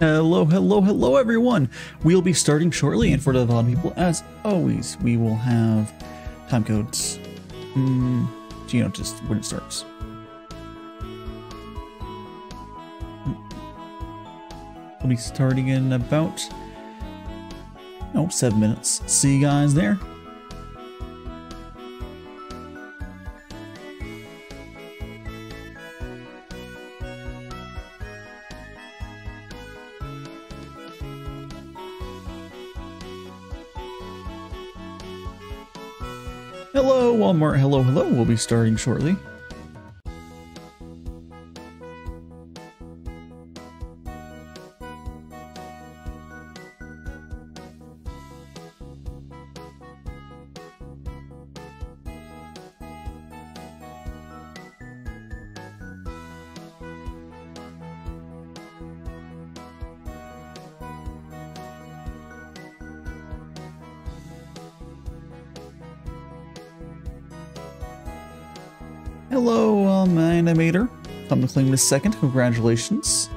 Hello, hello, hello, everyone. We'll be starting shortly, and for the VOD people, as always, we will have time codes. Mm, you know, just when it starts. We'll be starting in about, oh, seven minutes. See you guys there. Hello. Hello, hello. We'll be starting shortly. This second. Congratulations.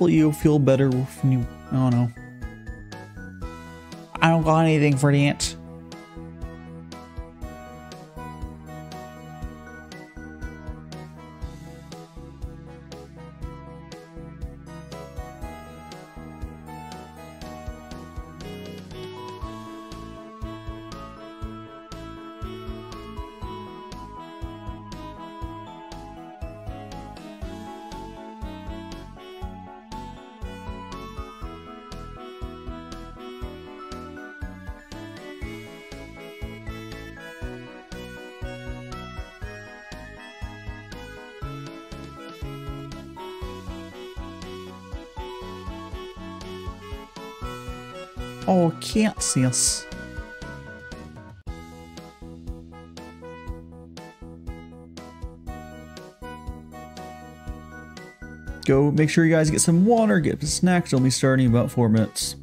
Hopefully you'll feel better when you... I don't know. I don't got anything for the ant. Go make sure you guys get some water, get some snacks. It'll be starting in about four minutes.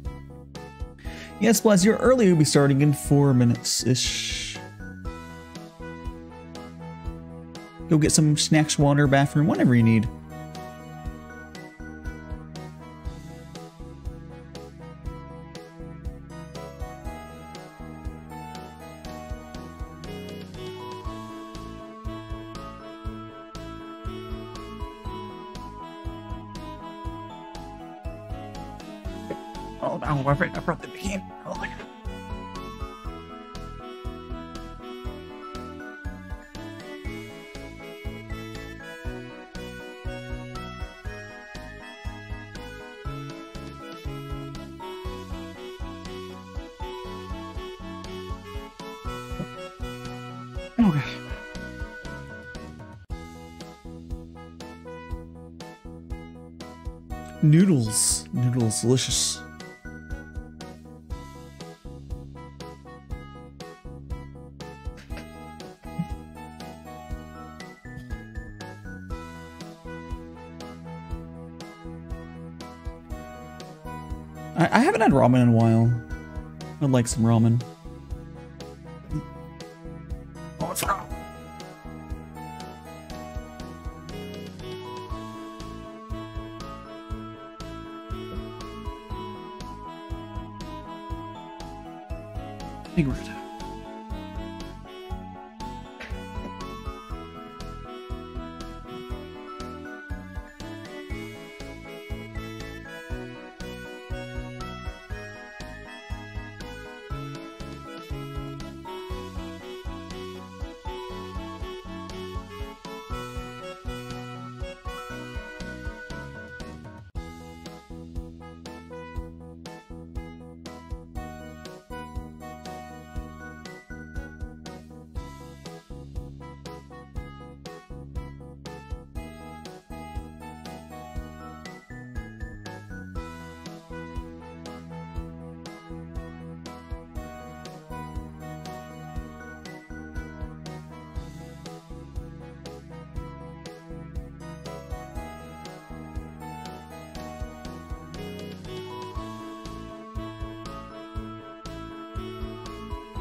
Yes, Blaz, you're early. We'll be starting in four minutes ish. Go get some snacks, water, bathroom, whatever you need. Noodles. Noodles, delicious. I, I haven't had ramen in a while. I'd like some ramen.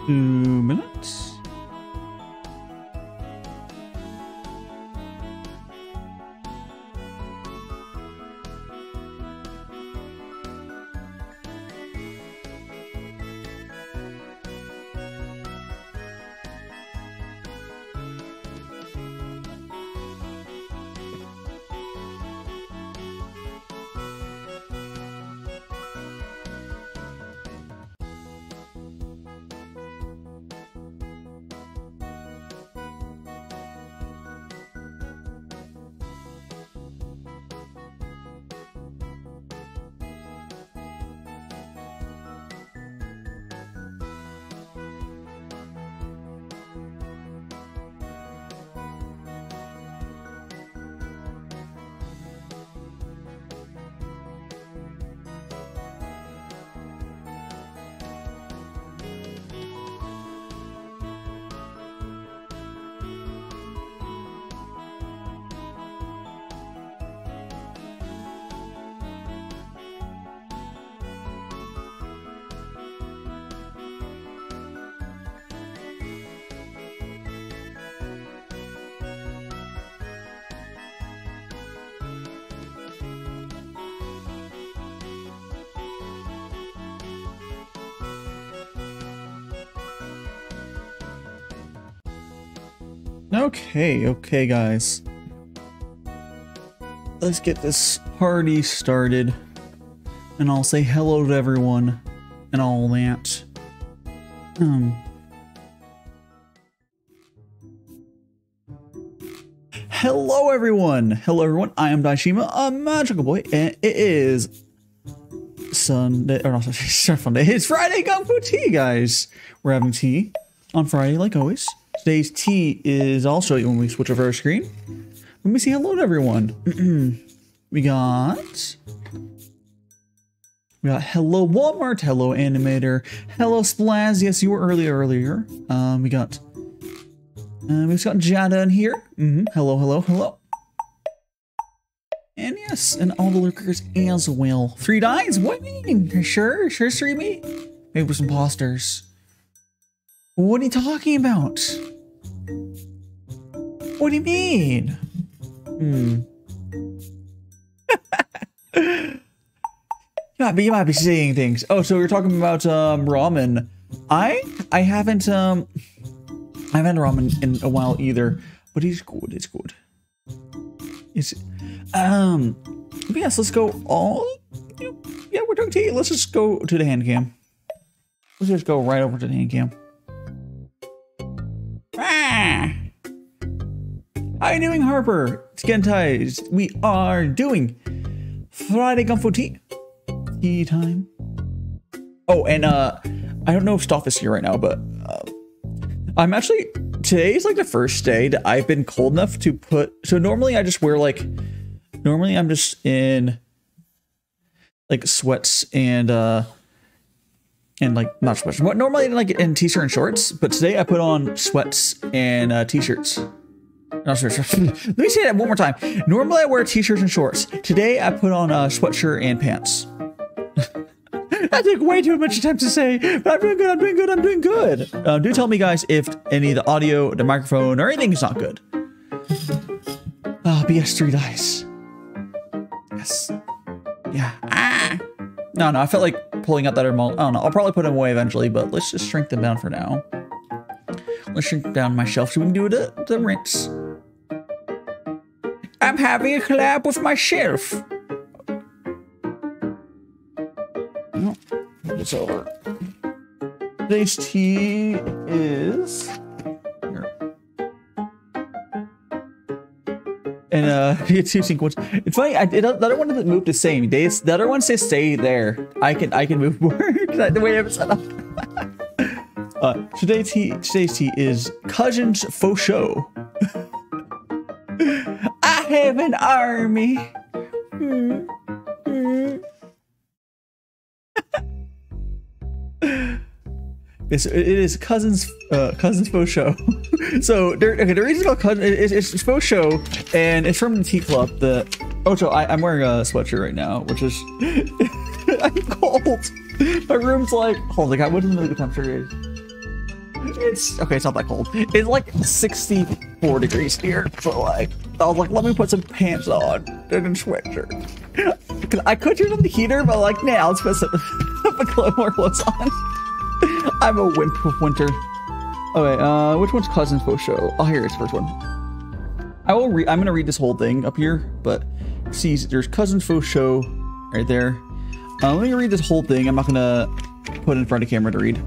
Two minutes. Okay, okay, guys. Let's get this party started. And I'll say hello to everyone and all that. Um. Hello, everyone. Hello, everyone. I am Daishima, a magical boy, and it is Sunday, or not Sunday, it's Friday Fu Tea, guys. We're having tea on Friday, like always. Today's tea is, you when we switch over our screen. Let me say hello to everyone. we got... We got hello Walmart, hello Animator, hello Splaz, yes you were earlier earlier. Um, we got... Uh, we've got Jada in here. Mm -hmm. Hello, hello, hello. And yes, and all the lurkers as well. Three dies? What do you mean? Sure, sure, streamy? Maybe some imposters. What are you talking about? What do you mean? Hmm. you, might be, you might be seeing things. Oh, so you're talking about um, ramen. I I haven't um I haven't had ramen in a while either, but it's good. It's good. It's um. Yes, let's go all. Yeah, we're doing tea. Let's just go to the hand cam. Let's just go right over to the hand cam. Ah. You doing, Harper? Skentized. We are doing Friday Fu Tea. Tea time. Oh, and uh, I don't know if Stoff is here right now, but uh, I'm actually today is like the first day that I've been cold enough to put. So normally I just wear like, normally I'm just in like sweats and uh and like not sweats. What normally like in t-shirt and shorts, but today I put on sweats and uh, t-shirts. No, sorry, sorry. Let me say that one more time. Normally I wear t-shirts and shorts. Today I put on a sweatshirt and pants. I took way too much time to say, but I'm doing good, I'm doing good, I'm doing good. Uh, do tell me, guys, if any of the audio, the microphone, or anything is not good. Ah, oh, BS3 dice. Yes. Yeah. Ah. No, no, I felt like pulling out that remote. I don't know. I'll probably put them away eventually, but let's just shrink them down for now. Let's shrink down my shelf so we can do the, the rinse. I'm having a collab with my shelf. Oh, it's over. Today's tea is... And uh, you two sequence. It's funny. I, it, the other one doesn't move the same. They, the other one says stay there. I can I can move more the way I'm set up. Uh, today's tea today's tea is Cousins Fo Shou. I have an army. It's, it is cousins uh, cousins Fo Shou. so okay, the reason it's called cousin it's, it's Fo Shou, and it's from the tea club. The Ocho, I, am wearing a sweatshirt right now, which is I'm cold. My room's like hold on, what is the temperature is? It's okay. It's not that cold. It's like 64 degrees here. So like, I was like, let me put some pants on and a sweatshirt. Cause I could turn on the heater, but like, nah, let's put some more clothes on. I'm a wimp of winter. Okay, uh, which one's cousin's Fo Shou? Oh, here it's first one. I will read. I'm gonna read this whole thing up here, but see, there's cousin's Fo Shou right there. Uh, let me read this whole thing. I'm not gonna put it in front of camera to read.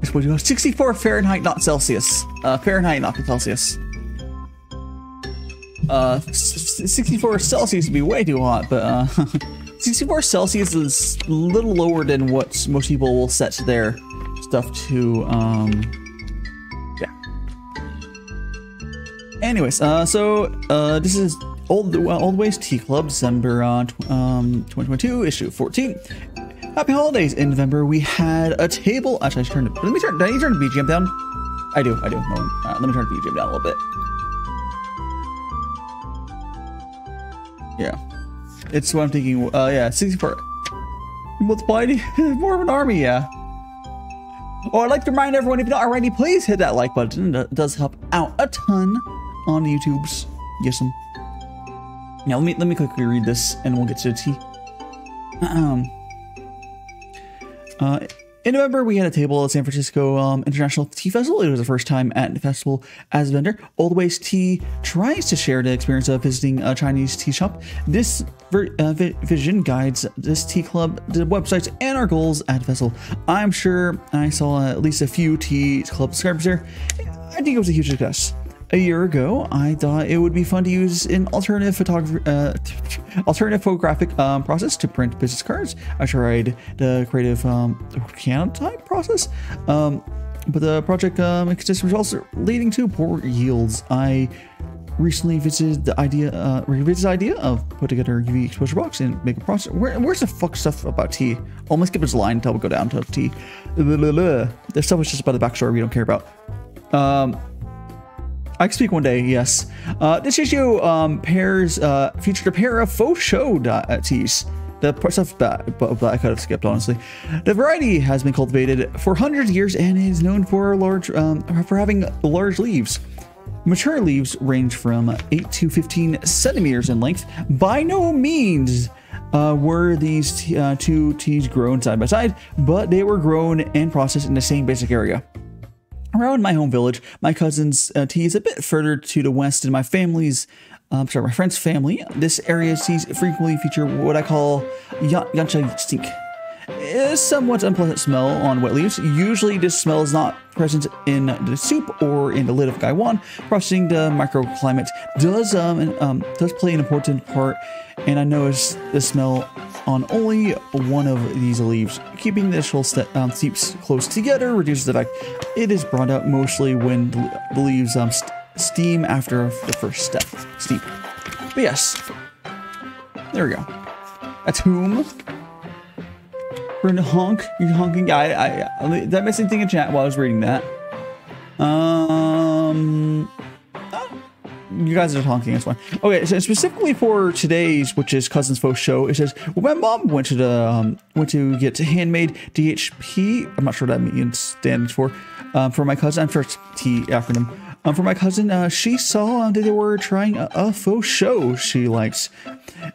It's what you 64 Fahrenheit, not Celsius. Uh, Fahrenheit, not Celsius. Uh, 64 Celsius would be way too hot, but uh, 64 Celsius is a little lower than what most people will set their stuff to. Um, yeah. Anyways, uh, so uh, this is Old uh, Old Ways Tea Club, December uh, um, 2022, issue 14. Happy holidays! In November, we had a table. Actually, I should turn. Let me turn. Did I need to turn the BGM down? I do. I do. No, uh, let me turn the BGM down a little bit. Yeah, it's what I'm thinking. Uh, yeah, 64. Multiplied more of an army. Yeah. Oh, I'd like to remind everyone if you're not already, please hit that like button. It does help out a ton on YouTube's. Yes, some. Now let me let me quickly read this, and we'll get to the tea. Um. Uh, in November, we had a table at San Francisco um, International Tea Festival. It was the first time at the festival as a vendor. Old Ways Tea tries to share the experience of visiting a Chinese tea shop. This ver- uh, vi- vision guides this tea club, the websites, and our goals at the festival. I'm sure I saw at least a few tea club subscribers there. I think it was a huge success a year ago, I thought it would be fun to use an alternative photography, uh, alternative photographic um, process to print business cards. I tried the creative um, type process, um, but the project um, consistent results leading to poor yields. I recently visited the idea, uh, revisited the idea of put together a UV exposure box and make a process. Where, where's the fuck stuff about tea? Almost skip this line until we go down to tea. The stuff is just about the backstory we don't care about. Um, I can speak one day, yes. Uh, this issue um, pairs uh, featured a pair of Fo Shou teas. The stuff that, but I could have skipped, honestly. The variety has been cultivated for hundreds of years and is known for large um, for having large leaves. Mature leaves range from 8 to 15 centimeters in length. By no means uh, were these uh, two teas grown side by side, but they were grown and processed in the same basic area. Around my home village, my cousin's uh, tea is a bit further to the west in my family's, um, sorry, my friend's family. This area sees frequently feature what I call yancha stink. A somewhat unpleasant smell on wet leaves. Usually, this smell is not present in the soup or in the lid of gaiwan. Processing the microclimate does um, um does play an important part, and I noticed the smell on only one of these leaves. Keeping the initial um, steeps close together reduces the fact it is brought out mostly when the leaves um, st steam after the first step. Steep. But yes, there we go. That's whom. For honk, you honking. I, I, I, that missing thing in chat while I was reading that. Um, you guys are talking. That's fine. Okay, so specifically for today's, which is Cousins Fo Shou, it says, well, my mom went to the um, went to get handmade DHP. I'm not sure what that means stands for. Um, for my cousin, I'm sure it's T acronym. Um, for my cousin, uh, she saw that they were trying a, a Fo Shou she likes.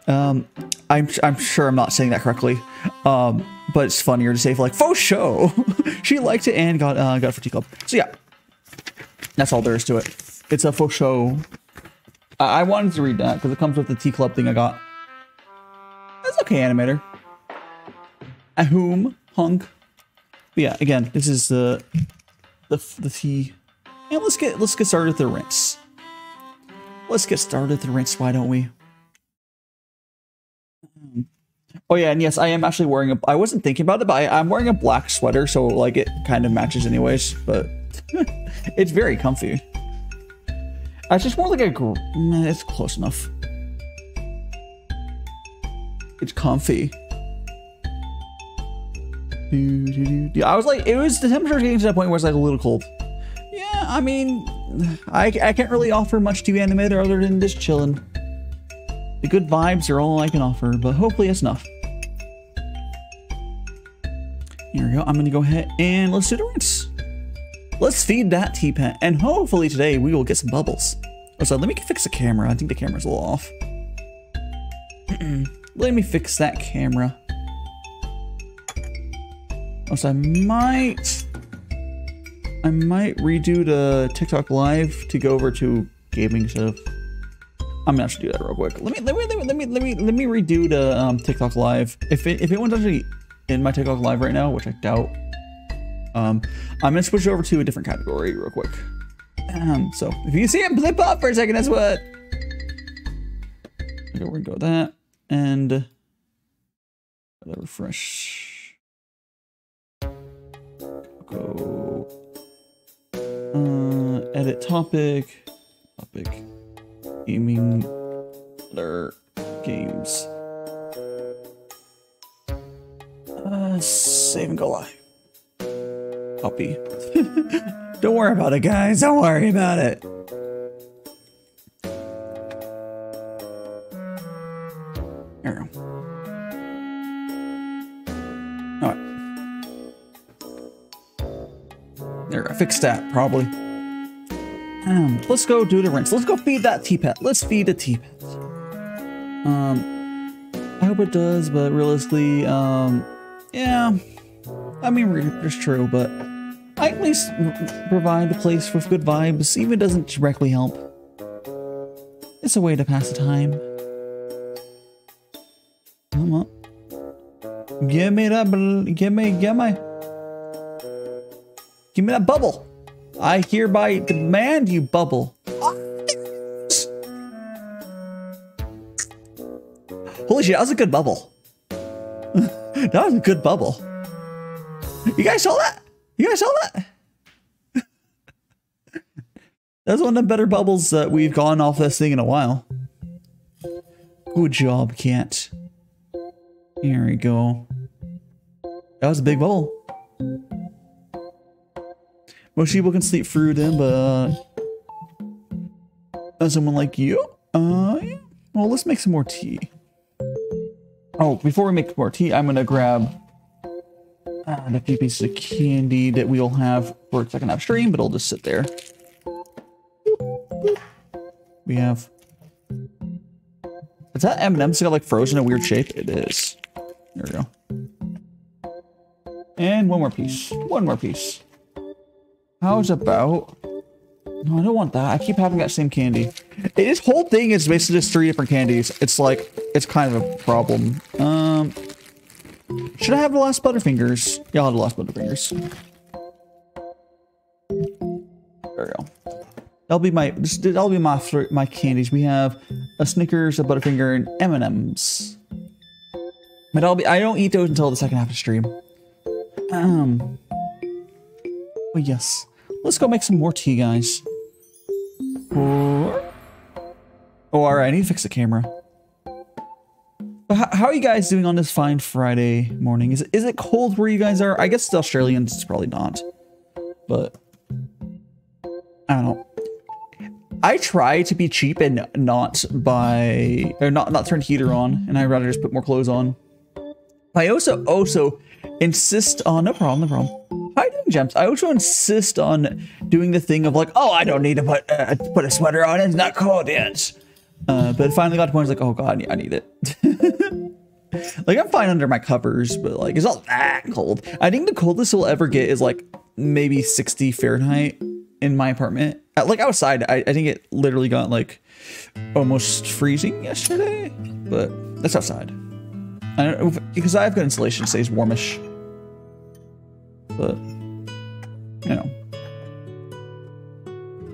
Um, I'm I'm sure I'm not saying that correctly. Um, but it's funnier to say like faux show. she liked it and got uh, got for Tea Club. So yeah, that's all there is to it. It's a Fo Shou I, I wanted to read that because it comes with the Tea Club thing I got. That's okay, animator. A whom hunk. But yeah, again, this is the the the tea. And let's get let's get started with the rinse. Let's get started with the rinse. Why don't we? Mm-hmm. Oh yeah, and yes, I am actually wearing a. I wasn't thinking about it, but I, am wearing a black sweater, so like it kind of matches anyways. But it's very comfy. It's just more like a. It's close enough. It's comfy. I was like, it was the temperature was getting to that point where it's like a little cold. Yeah, I mean, I, I can't really offer much to you Animator other than just chilling. The good vibes are all I can offer, but hopefully it's enough. Here we go. I'm gonna go ahead and let's do the rinse. Let's feed that tea pet, and hopefully today we will get some bubbles. Oh, so let me fix the camera. I think the camera's a little off. let me fix that camera. Oh, so I might... I might redo the TikTok live to go over to gaming stuff. I'm gonna do that real quick. Let me let me let me let me let me, let me redo the um, TikTok live. If it, if anyone's actually in my TikTok live right now, which I doubt, um, I'm gonna switch over to a different category real quick. Um, so if you see it blip up for a second, that's what. Okay, we're gonna go with that and refresh. Go. Uh, edit topic. Topic. Gaming. Other games. Uh, save and go live. Copy. Don't worry about it, guys. Don't worry about it. There we go. Alright. There, I fixed that, probably. Um, let's go do the rinse. Let's go feed that tea pet. Let's feed the tea pet. Um, I hope it does, but realistically, um, yeah. I mean, it's true, but I at least provide a place with good vibes, even doesn't directly help. It's a way to pass the time. Come on. Give me that, give me, give me. Give me that bubble. I hereby demand you bubble. Holy shit, that was a good bubble. that was a good bubble. You guys saw that? You guys saw that? That's one of the better bubbles that we've gone off this thing in a while. Good job, cat. Here we go. That was a big bubble. Most people can sleep through them, but uh, someone like you, uh, yeah. well, let's make some more tea. Oh, before we make more tea, I'm gonna grab uh, the few pieces of candy that we'll have for a second half stream, but it'll just sit there. We have. Is that M&M's got like frozen in a weird shape? It is. There we go. And one more piece. One more piece. How's about... No, I don't want that. I keep having that same candy. This whole thing is basically just three different candies. It's like, it's kind of a problem. Um, should I have the last Butterfingers? Yeah, I'll have the last Butterfingers. There we go. That'll be my, that'll be my, my candies. We have a Snickers, a Butterfinger, and M&M's. But I'll be, I don't eat those until the second half of the stream. Um, oh yes. Let's go make some more tea, guys. Oh, alright, I need to fix the camera. But how, are you guys doing on this fine Friday morning? Is it, is it cold where you guys are? I guess the Australians, it's probably not. But, I don't know. I try to be cheap and not buy, or not, not turn heater on, and I'd rather just put more clothes on. I also, also insist on, no problem, no problem. How you doing, Gems? I also insist on doing the thing of like, oh, I don't need to put uh, put a sweater on. It's not cold yet. Uh, but finally got to point. I was Like, oh god, I need it. like I'm fine under my covers, but like it's not that cold. I think the coldest we'll ever get is like maybe 60 Fahrenheit in my apartment. Like outside, I, I think it literally got like almost freezing yesterday, but that's outside. I don't because I have good insulation, stays warmish. But, you know.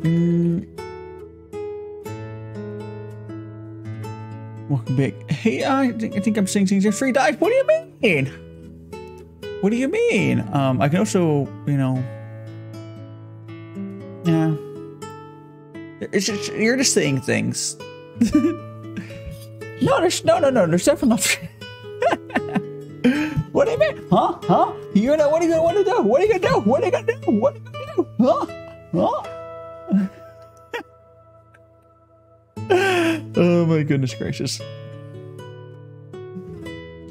Mm. Welcome back. Hey, I think, I think I'm seeing things in free dive. What do you mean? What do you mean? Um, I can also, you know, yeah. It's just, you're just saying things. no, there's no, no, no. There's definitely what do you mean? Huh? Huh? You know what are you gonna want to do? What are you gonna do? What are you gonna do? What are you gonna do? Huh? Huh? oh my goodness gracious.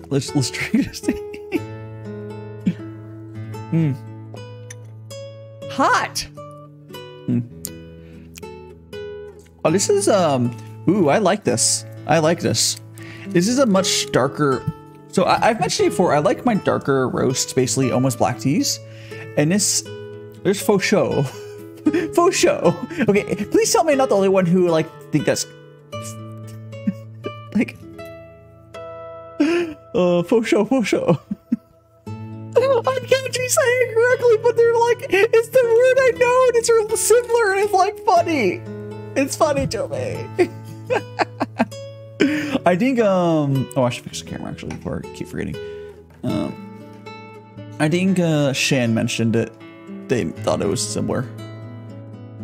Let's let's try this thing. Hmm. hot. Hmm. Oh, this is um. Ooh, I like this. I like this. This is a much darker. So I, have mentioned it before. I like my darker roasts, basically almost black teas, and this there's Fo Shou. faux show. Okay, please tell me I'm not the only one who like think that's like uh faux show, faux show. I can't you say it correctly, but they're like, it's the word I know, and it's real similar, and it's like funny. It's funny to me. I think, um, oh, I should fix the camera actually before I keep forgetting. Um, I think, uh, Shan mentioned it. They thought it was similar.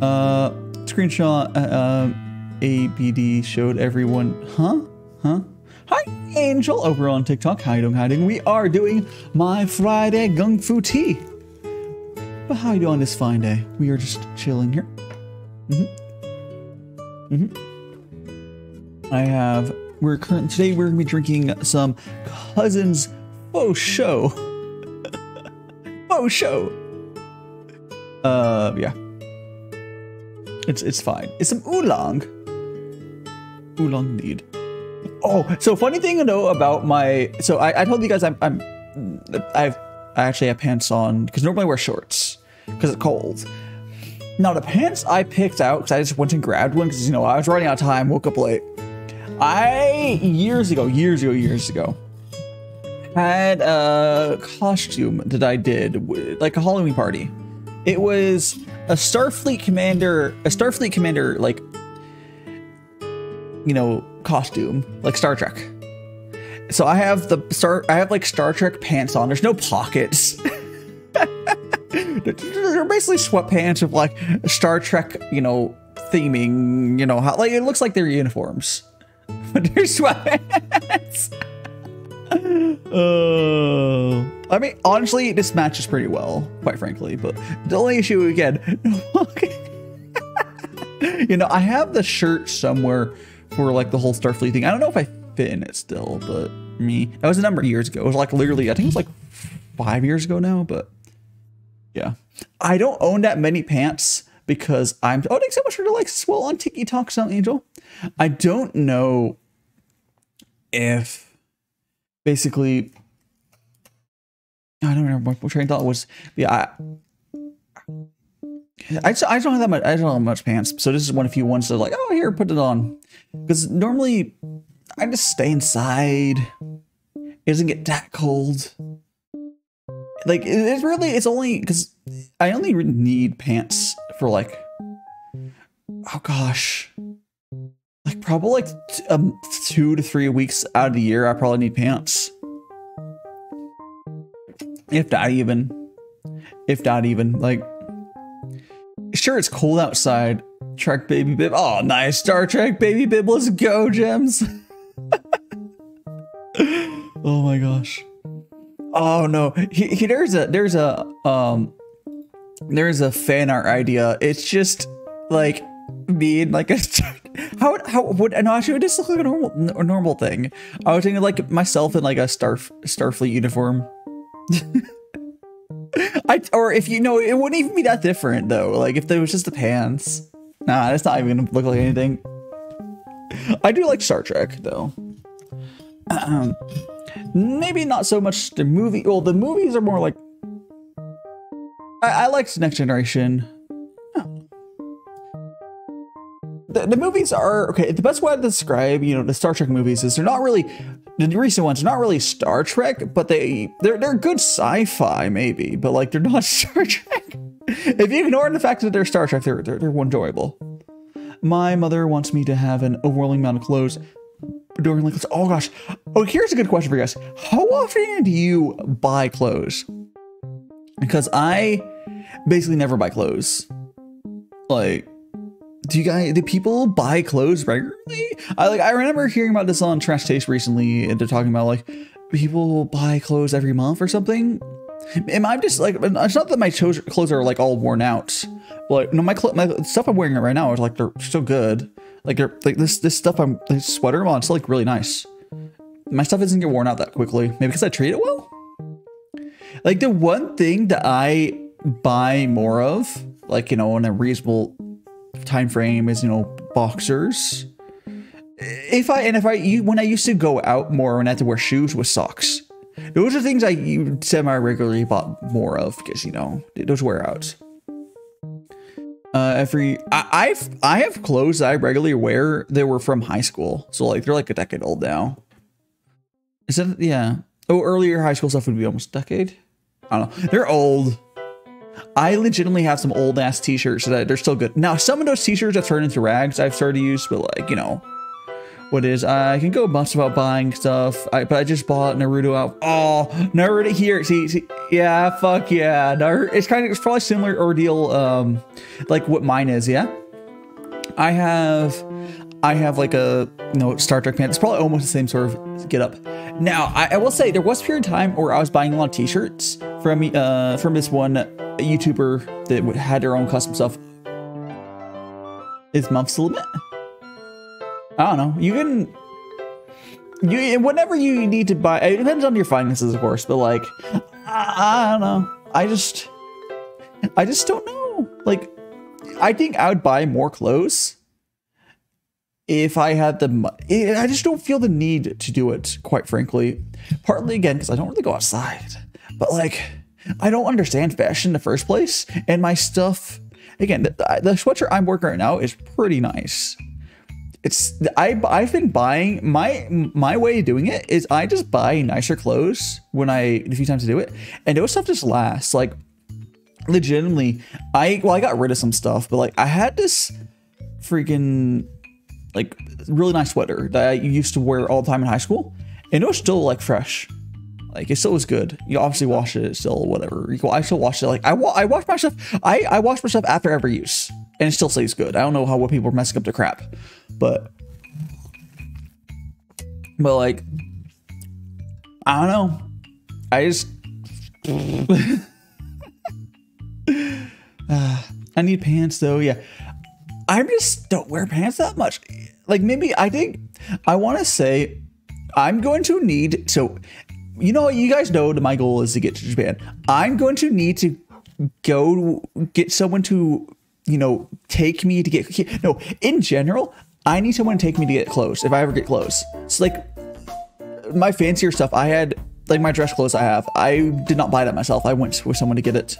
Uh, screenshot, uh, um, ABD showed everyone, huh? Huh? Hi, Angel, over on TikTok. You doing? We are doing my Friday Gung Fu tea. But how you doing this fine day? We are just chilling here. Mm-hmm. Mm-hmm. I have, we're current, today we're gonna be drinking some Cousins Fo Shou. faux Show. Uh, yeah. It's, it's fine. It's some oolong. Oolong indeed. Oh, so funny thing to know about my. So I, I told you guys I'm, I'm I've I actually have pants on because normally I wear shorts because it's cold. Now the pants I picked out because I just went and grabbed one because you know I was running out of time, woke up late. I years ago, years ago, years ago had a costume that I did like a Halloween party. It was a Starfleet commander, a Starfleet commander like you know, costume, like Star Trek. So I have the Star, I have like Star Trek pants on. There's no pockets. They're basically sweatpants with like Star Trek, you know, theming. You know how like it looks like they're uniforms, but they're sweatpants. Uh, I mean, honestly, this matches pretty well, quite frankly. But the only issue again, you know, I have the shirt somewhere for like the whole Starfleet thing. I don't know if I fit in it still, but me, that was a number of years ago. It was like literally, I think it was like five years ago now, but yeah. I don't own that many pants because I'm, oh, thanks so much for the likes well on Tiki Talk, Sound Angel. I don't know if basically, I don't remember what train thought was. Yeah, I, I, I don't have that much. I don't have much pants, so this is one of few ones that like, oh, here, put it on. Because normally I just stay inside. It doesn't get that cold. Like it's really, it's only because I only need pants for like, oh gosh, like probably like um, two to three weeks out of the year. I probably need pants. If not even, if not even like, sure it's cold outside Trek Baby Bib. Oh, nice. Star Trek Baby Bib. Let's go, Gems. oh my gosh. Oh no. He, he, there's a there's a um there's a fan art idea. It's just like me and like a how how would no actually this look like a normal a normal thing. I was thinking like myself in like a star Starfleet uniform. I or if you know it wouldn't even be that different though. Like if there was just the pants. Nah, it's not even gonna look like anything. I do like Star Trek, though. Um, maybe not so much the movie. Well, the movies are more like. I, I liked Next Generation. The, the movies are okay. The best way to describe, you know, the Star Trek movies is they're not really the recent ones. Are not really Star Trek, but they they're they're good sci-fi maybe, but like they're not Star Trek if you ignore the fact that they're Star Trek, they're, they're, they're enjoyable. My mother wants me to have an overwhelming amount of clothes during like. Oh gosh. Oh, here's a good question for you guys. How often do you buy clothes? Because I basically never buy clothes. Like, do you guys, do people buy clothes regularly? I like, I remember hearing about this on Trash Taste recently, and they're talking about like people buy clothes every month or something. Am I just like it's not that my clothes are like all worn out. Like no, my, my stuff I'm wearing right now is like they're still good. Like they're like this this stuff I'm this sweater I'm on it's like really nice. My stuff doesn't get worn out that quickly. Maybe because I treat it well. Like the one thing that I buy more of, like you know, in a reasonable time frame, is you know boxers. If I and if I you, when I used to go out more and I had to wear shoes with socks, those are things I semi regularly bought more of because you know those wear out. Uh, every I, I've I have clothes I regularly wear that were from high school, so like they're like a decade old now. Is that yeah? Oh, earlier high school stuff would be almost a decade. I don't know. They're old. I legitimately have some old ass t-shirts that they're still good. Now, some of those t-shirts have turned into rags I've started to use, but like, you know, what is I can go months about buying stuff. I, but I just bought Naruto out. Oh, Naruto here. See, see, yeah, fuck yeah. Naruto, it's kind of it's probably similar ordeal, um, like what mine is. Yeah, I have, I have like a you know Star Trek pants. It's probably almost the same sort of get up. Now, I, I will say there was a period of time where I was buying a lot of T-shirts from uh from this one YouTuber that had their own custom stuff. Is months the limit? I don't know. You can you whenever you need to buy. It depends on your finances, of course, but like I, I don't know. I just I just don't know. Like I think I would buy more clothes if I had the. I just don't feel the need to do it, quite frankly. Partly again because I don't really go outside, but like I don't understand fashion in the first place, and my stuff. Again, the, the sweatshirt I'm working right now is pretty nice it's I I've been buying my my way of doing it is I just buy nicer clothes when I a few times to do it, and those stuff just lasts. Like legitimately, I well I got rid of some stuff, but like I had this freaking like really nice sweater that I used to wear all the time in high school, and it was still like fresh. Like it still was good. You obviously wash it, still whatever. I still wash it. Like I wa- I wash myself. I I wash myself after every use, and it still stays good. I don't know how what people are messing up the crap. But but like I don't know. I just uh, I need pants though. Yeah. I just don't wear pants that much. Like maybe I think I want to say I'm going to need so you know you guys know that my goal is to get to Japan. I'm going to need to go get someone to you know take me to get no in general I need someone to take me to get clothes if I ever get clothes. It's like my fancier stuff. I had like my dress clothes I have. I did not buy that myself. I went with someone to get it.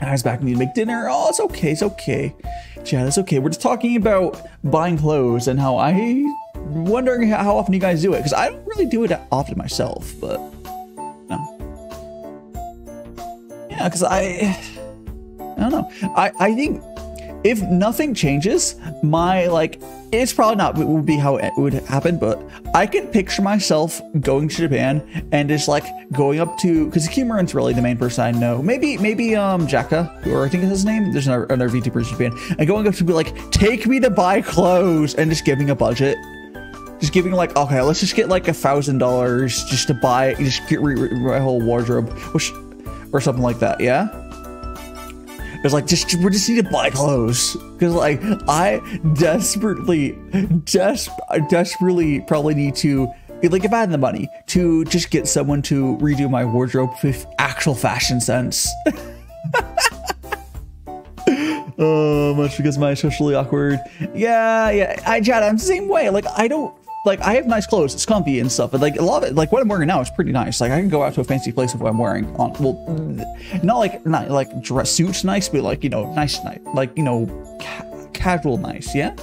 I was back and need to make dinner. Oh, it's okay. It's okay. Chad, it's okay. We're just talking about buying clothes and how I wondering how often you guys do it because I don't really do it often myself, but no. Yeah, because I I don't know. I I think if nothing changes, my like it's probably not would be how it would happen, but I can picture myself going to Japan and just like going up to because Kimuran's really the main person I know. Maybe maybe um Jaka, or I think is his name. There's another, another VTuber in Japan, and going up to be like, take me to buy clothes and just giving a budget. Just giving like okay, let's just get like a thousand dollars just to buy, just get re- re- my whole wardrobe, which or something like that. Yeah. It's like just we just need to buy clothes because like I desperately, des- desperately probably need to like if I had the money to just get someone to redo my wardrobe with actual fashion sense. oh, much because my socially awkward. Yeah, yeah. I chat. I'm the same way. Like I don't like I have nice clothes, it's comfy and stuff, but like a lot of it, like what I'm wearing now is pretty nice. Like I can go out to a fancy place with what I'm wearing on. Well, not like not like dress suits nice, but like you know nice night, like you know ca casual nice. Yeah.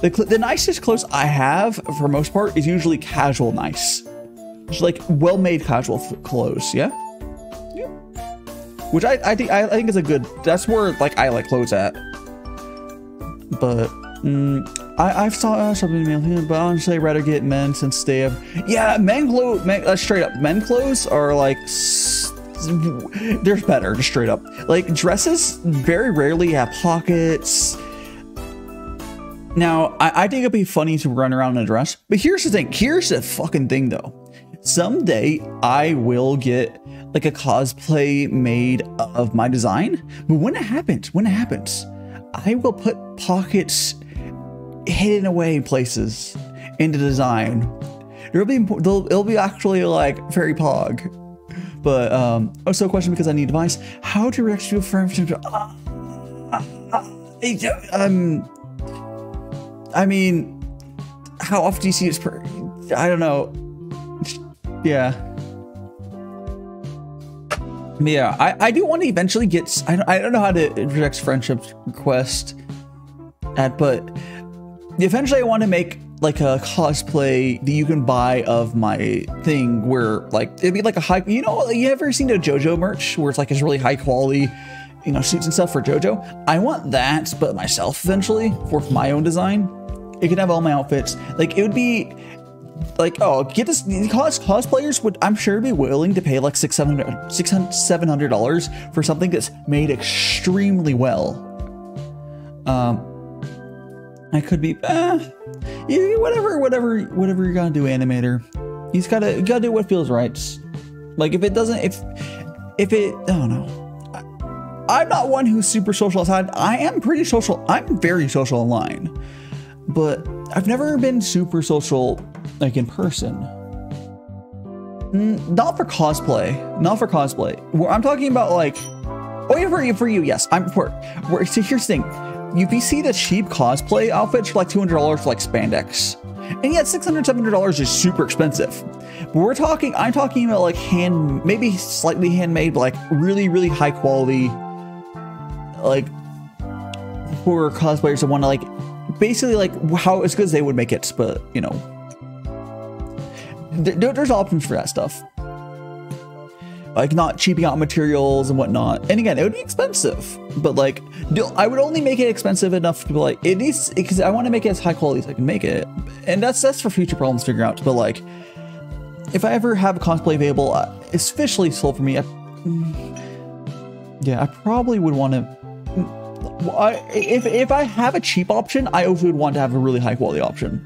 The the nicest clothes I have for most part is usually casual nice, just like well made casual clothes. Yeah. Which I I think I, I think is a good. That's where like I like clothes at. But. Mm, I, I've saw uh, something, but honestly, I'd rather get men since they have. Yeah, men clothes. Men, uh, straight up, men clothes are like. They're better, just straight up. Like dresses, very rarely have pockets. Now, I, I think it'd be funny to run around in a dress, but here's the thing. Here's the fucking thing, though. Someday I will get like a cosplay made of my design, but when it happens, when it happens, I will put pockets hidden away places in the design. It'll be it'll, be actually like very pog. But um, also a question because I need advice. How to react to a friend? Uh, um, I mean, how often do you see it? Per- I don't know. Yeah. Yeah, I, I do want to eventually get. I don't, I don't know how to reject friendship request at, but eventually I want to make like a cosplay that you can buy of my thing where like it'd be like a high. You know, you ever seen a JoJo merch where it's like it's really high quality, you know, suits and stuff for JoJo? I want that, but myself eventually for my own design. It could have all my outfits. Like it would be like oh get this cos cosplayers would i'm sure be willing to pay like six seven six hundred seven hundred dollars for something that's made extremely well um i could be eh, whatever whatever whatever you're gonna do animator he's gotta gotta do what feels right like if it doesn't if if it i don't know i'm not one who's super social outside i am pretty social i'm very social online but I've never been super social like in person. Not for cosplay. Not for cosplay. I'm talking about like, oh yeah, for you, for you, yes. I'm for. So here's the thing, you see the cheap cosplay outfits for like two hundred dollars for like spandex, and yet six hundred, seven hundred dollars is super expensive. But we're talking, I'm talking about like hand, maybe slightly handmade, but like really, really high quality, like for cosplayers that want to like basically like how as good as they would make it, but you know, there, there's options for that stuff. Like not cheaping out materials and whatnot. And again, it would be expensive, but like I would only make it expensive enough to be like it needs because I want to make it as high quality as I can make it, and that's that's for future problems to figure out. But like, if I ever have a cosplay available, uh, it's officially sold for me. I, yeah, I probably would want to I, if if I have a cheap option, I also would want to have a really high quality option.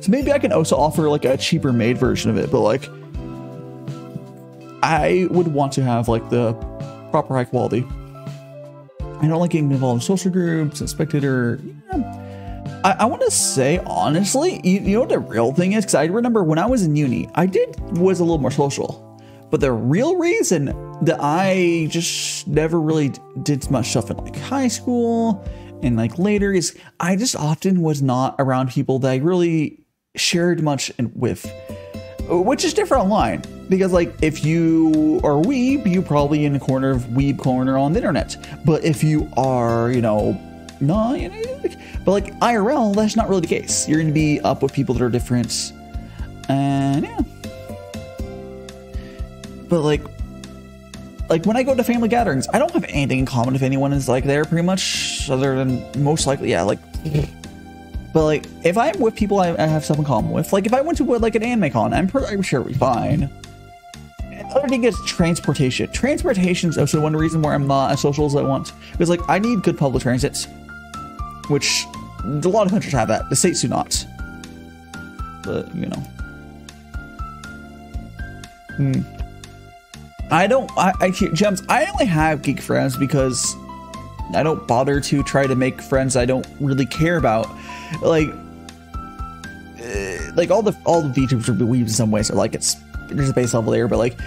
So maybe I can also offer like a cheaper made version of it, but like I would want to have like the proper high quality. I don't like getting involved in social groups and spectator. Yeah. I, I want to say honestly, you, you know what the real thing is? Because I remember when I was in uni, I did was a little more social. But the real reason that I just never really did much stuff in like high school and like later is I just often was not around people that I really shared much with, which is different online. Because like if you are weeb, you're probably in a corner of weeb corner on the internet. But if you are, you know, no, you know, but like IRL, that's not really the case. You're gonna be up with people that are different, and yeah. But like, like when I go to family gatherings, I don't have anything in common if anyone is like there, pretty much, other than most likely, yeah, like but like, if I'm with people I, I have stuff in common with, like if I went to like an anime con, I'm, I'm sure it'd be fine. other thing is transportation. Transportation is also one reason why I'm not as social as I want. Because like, I need good public transits, which a lot of countries have that. The states do not. But you know. Hmm. I don't. I, I gems. I only have geek friends because I don't bother to try to make friends I don't really care about like like all the all the VTubers are in some way, so like it's there's a base level there, but like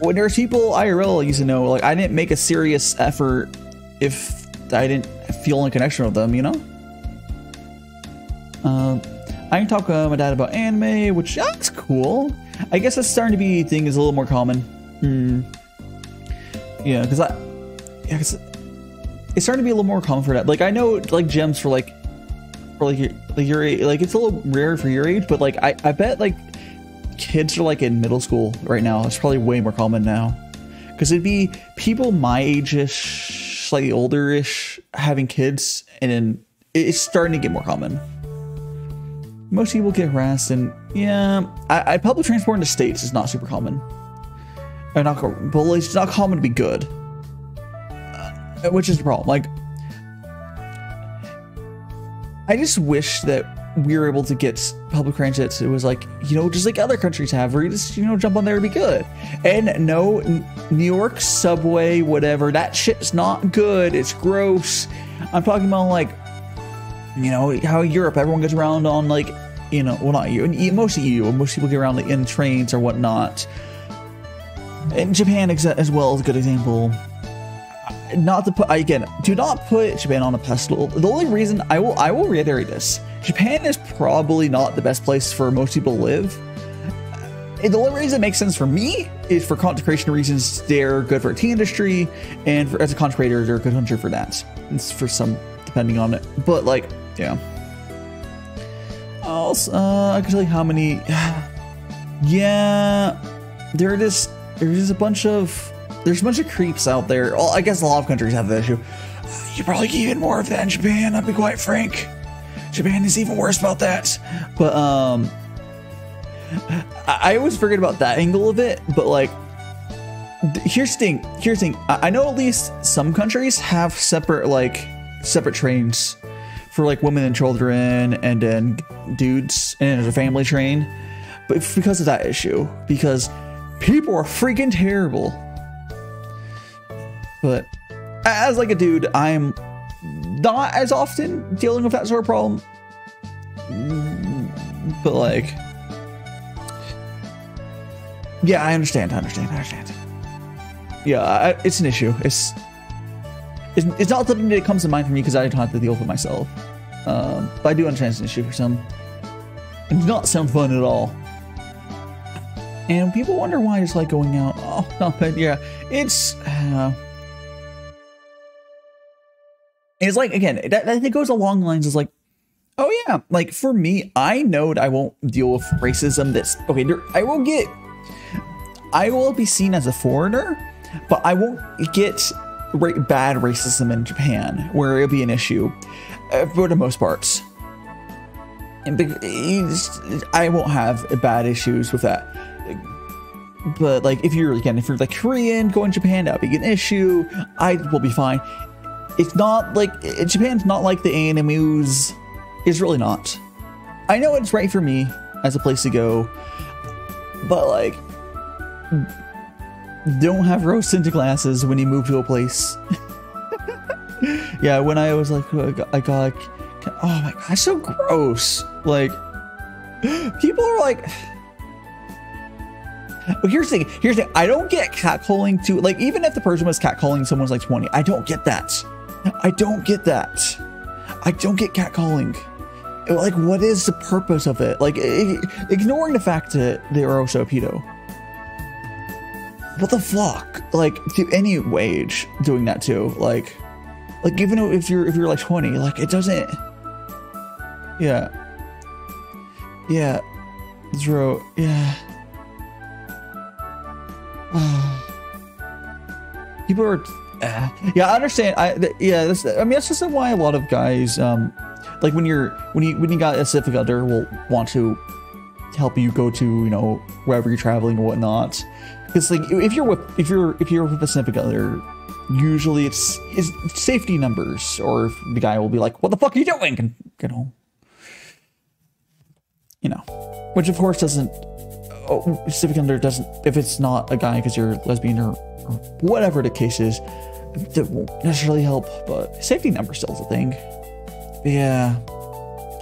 when there's people IRL used to know, like I didn't make a serious effort if I didn't feel a connection with them, you know. Um, I can talk to my dad about anime, which that's cool. I guess that's starting to be thing is a little more common. Hmm. Yeah, because I, yeah, it's starting to be a little more common for that. Like I know like gems for like for like your like your like it's a little rare for your age, but like I I bet like kids are like in middle school right now. It's probably way more common now because it'd be people my age-ish, slightly older-ish, having kids, and then it's starting to get more common. Most people get harassed, and yeah, I, I public transport in the states is not super common. Or not, but it's not common to be good, uh, which is the problem. Like I just wish that we were able to get public transit. It was like, you know, just like other countries have, where you just, you know, jump on there and be good. And no, New York subway, whatever, that shit's not good. It's gross. I'm talking about like, you know, how Europe, everyone gets around on like, you know, well, not you, most of you, most people get around like in trains or whatnot. And Japan as well is a good example. Not to put again, do not put Japan on a pedestal. The only reason I will I will reiterate this: Japan is probably not the best place for most people to live. And the only reason it makes sense for me is for content creation reasons. They're good for a tea industry, and for, as a content creator, they're a good hunter for that. It's for some, depending on it. But like, yeah. Also, uh, I can tell you how many. Yeah, there are just there's just a bunch of there's a bunch of creeps out there. Well, I guess a lot of countries have that issue. You probably get even more of that in Japan. I'll be quite frank. Japan is even worse about that. But um, I, I always forget about that angle of it. But like, here's the thing. Here's the thing. I, I know at least some countries have separate like separate trains for like women and children, and then dudes, and there's a family train. But because of that issue, because people are freaking terrible. But as like a dude, I'm not as often dealing with that sort of problem. But like, yeah, I understand. I understand. I understand. Yeah, I, it's an issue. It's, it's it's not something that comes to mind for me because I don't have to deal with it myself. Um, but I do understand it's an issue for some. It does not sound fun at all. And people wonder why it's like going out. Oh, no, but yeah, it's. Uh, it's like again that, that goes along the lines is like oh yeah like for me i know that i won't deal with racism that's okay i will get i will be seen as a foreigner but i won't get ra bad racism in japan where it'll be an issue uh, for the most parts. And i won't have bad issues with that. But like if you're again if you're like korean going to japan that'll be an issue. I will be fine it's not like japan's not like the animus it's really not i know it's right for me as a place to go but like don't have rose tinted glasses when you move to a place yeah when i was like i got like oh my god so gross like people are like but here's the thing. Here's the thing. I don't get catcalling to like even if the person was catcalling someone's like 20. I don't get that. I don't get that. I don't get catcalling. Like, what is the purpose of it? Like, ignoring the fact that they are also a pedo. What the fuck? Like, to any wage doing that too. Like, like even if you're if you're like 20, like it doesn't. Yeah. Yeah. Zero. Yeah. People are, uh, yeah, I understand. I th- yeah, this, I mean that's just why a lot of guys, um, like when you're when you when you got a significant other, will want to help you go to you know wherever you're traveling or whatnot. Because like if you're with if you're if you're with a significant other, usually it's is safety numbers, or the guy will be like, "What the fuck are you doing?" and get home. You know, which of course doesn't oh, civic under doesn't if it's not a guy because you're lesbian or, whatever the case is that won't necessarily help but safety number still is a thing. Yeah.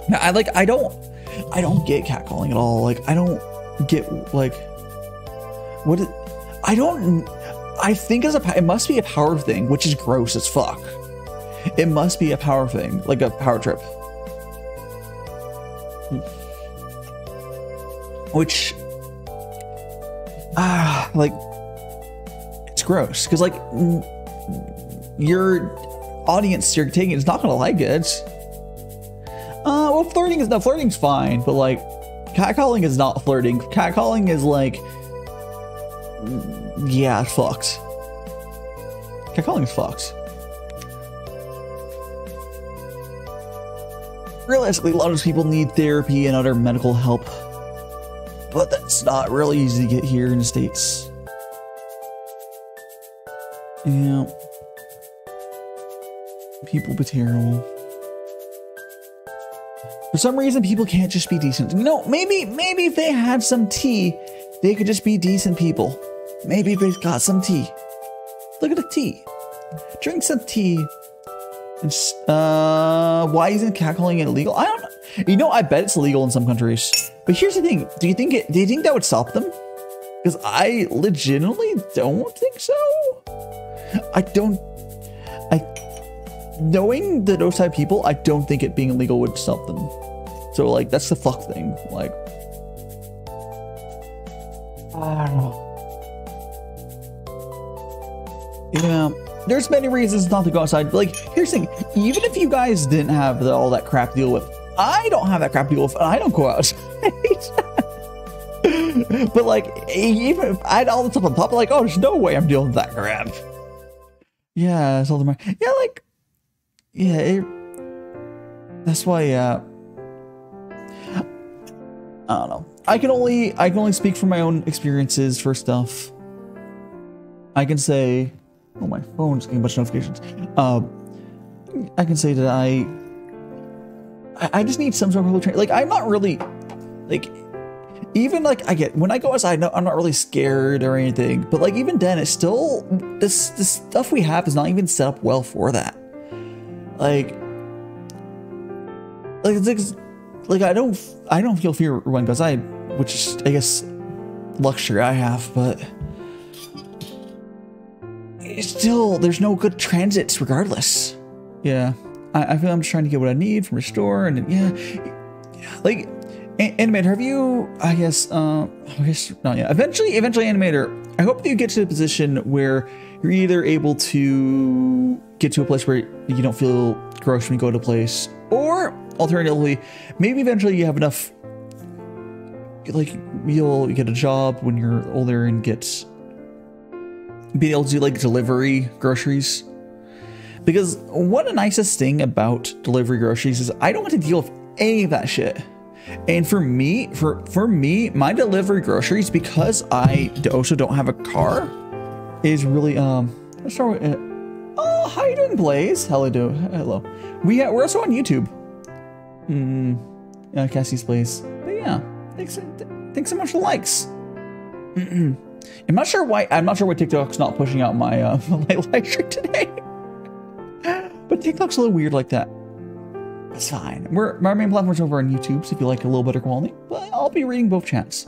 Now i like i don't i don't get catcalling at all. Like i don't get like what i don't i think as a it must be a power thing which is gross as fuck. It must be a power thing like a power trip. Which ah, like gross because like your audience you're taking is not gonna like it. Uh, well, flirting is no flirting's fine, but like catcalling is not flirting. Catcalling is like, yeah, fucked. Catcalling is fucked. Realistically, a lot of people need therapy and other medical help but that's not really easy to get here in the States. Yeah. People be terrible. For some reason, people can't just be decent. You know, maybe, maybe if they had some tea, they could just be decent people. Maybe if they got some tea. Look at the tea. Drink some tea. uh, why isn't catcalling illegal? I don't know. You know, I bet it's illegal in some countries. But here's the thing: Do you think it? Do you think that would stop them? Because I legitimately don't think so. I don't. I. Knowing the those type people, I don't think it being illegal would stop them. So, like, that's the fuck thing. Like. I don't know. Yeah, there's many reasons not to go outside. Like, here's the thing: even if you guys didn't have the, all that crap to deal with, I don't have that crap to deal with. I don't go outside. but like, even if I had all the stuff on top, like, oh, there's no way I'm dealing with that crap. Yeah, it's all the more. yeah, like, yeah, it, that's why. Yeah, I don't know. I can only I can only speak from my own experiences for stuff. I can say Oh, my phone's getting a bunch of notifications. Um, I can say that I, I just need some sort of public. Like, I'm not really, like, even like I get when I go outside, no, I'm not really scared or anything. But like even then, it's still this the stuff we have is not even set up well for that. Like, like it's like, I don't I don't feel fear when I go outside, which is I guess luxury I have, but still, there's no good transits regardless. Yeah. I, I feel I'm just trying to get what I need from a store and yeah. Like, Animator, have you, I guess, uh, I guess not yet. Eventually, eventually, Animator, I hope that you get to a position where you're either able to get to a place where you don't feel gross when you go to a place, or alternatively, maybe eventually you have enough, like, you'll get a job when you're older and get being able to do like delivery groceries. Because one of the nicest thing about delivery groceries is I don't want to deal with any of that shit. And for me, for for me, my delivery groceries because I also don't have a car is really um. Let's start with. Uh, oh, how you doing, Blaze? Hello, do hello. We uh, we're also on YouTube. Hmm. Yeah, Cassie's Blaze. But yeah, thanks thanks so much for the likes. I'm not sure why. I'm not sure why TikTok's not pushing out my uh, my live stream today. but TikTok's a little weird like that. It's fine. We're my main platform's over on YouTube, so if you like a little better quality, but I'll be reading both chats.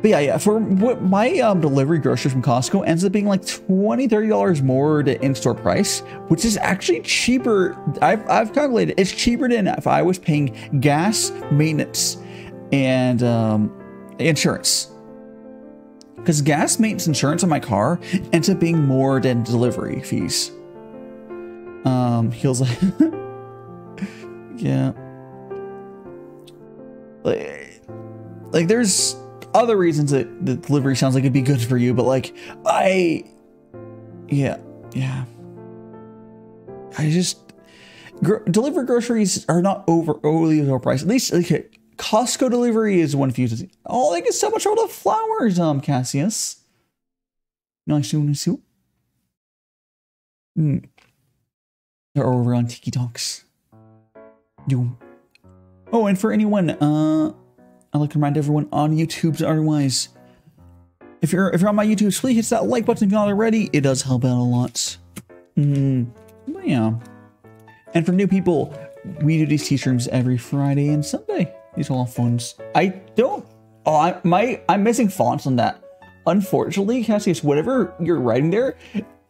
But yeah, yeah, for what my um, delivery groceries from Costco ends up being like $20, $30 more to in-store price, which is actually cheaper. I've, I've calculated it's cheaper than if I was paying gas, maintenance, and um, insurance. Because gas maintenance insurance on my car ends up being more than delivery fees. Um, he was like, yeah. Like, like, there's other reasons that the delivery sounds like it'd be good for you, but like, I, yeah, yeah. I just, delivery groceries are not over overly overpriced. At least, like, Costco delivery is one of few. Oh, they get so much all the flowers, um, Cassius. Nice, nice. Hmm. They're over on Tiki Talks. Do. Oh, and for anyone, uh, I'd like to remind everyone on YouTube, otherwise, if you're if you're on my YouTube, please hit that like button if you're not already. It does help out a lot. Hmm. Yeah. And for new people, we do these t-shirts every Friday and Sunday. These are all fonts. I don't. Oh, I my I'm missing fonts on that. Unfortunately, Cassius, whatever you're writing there,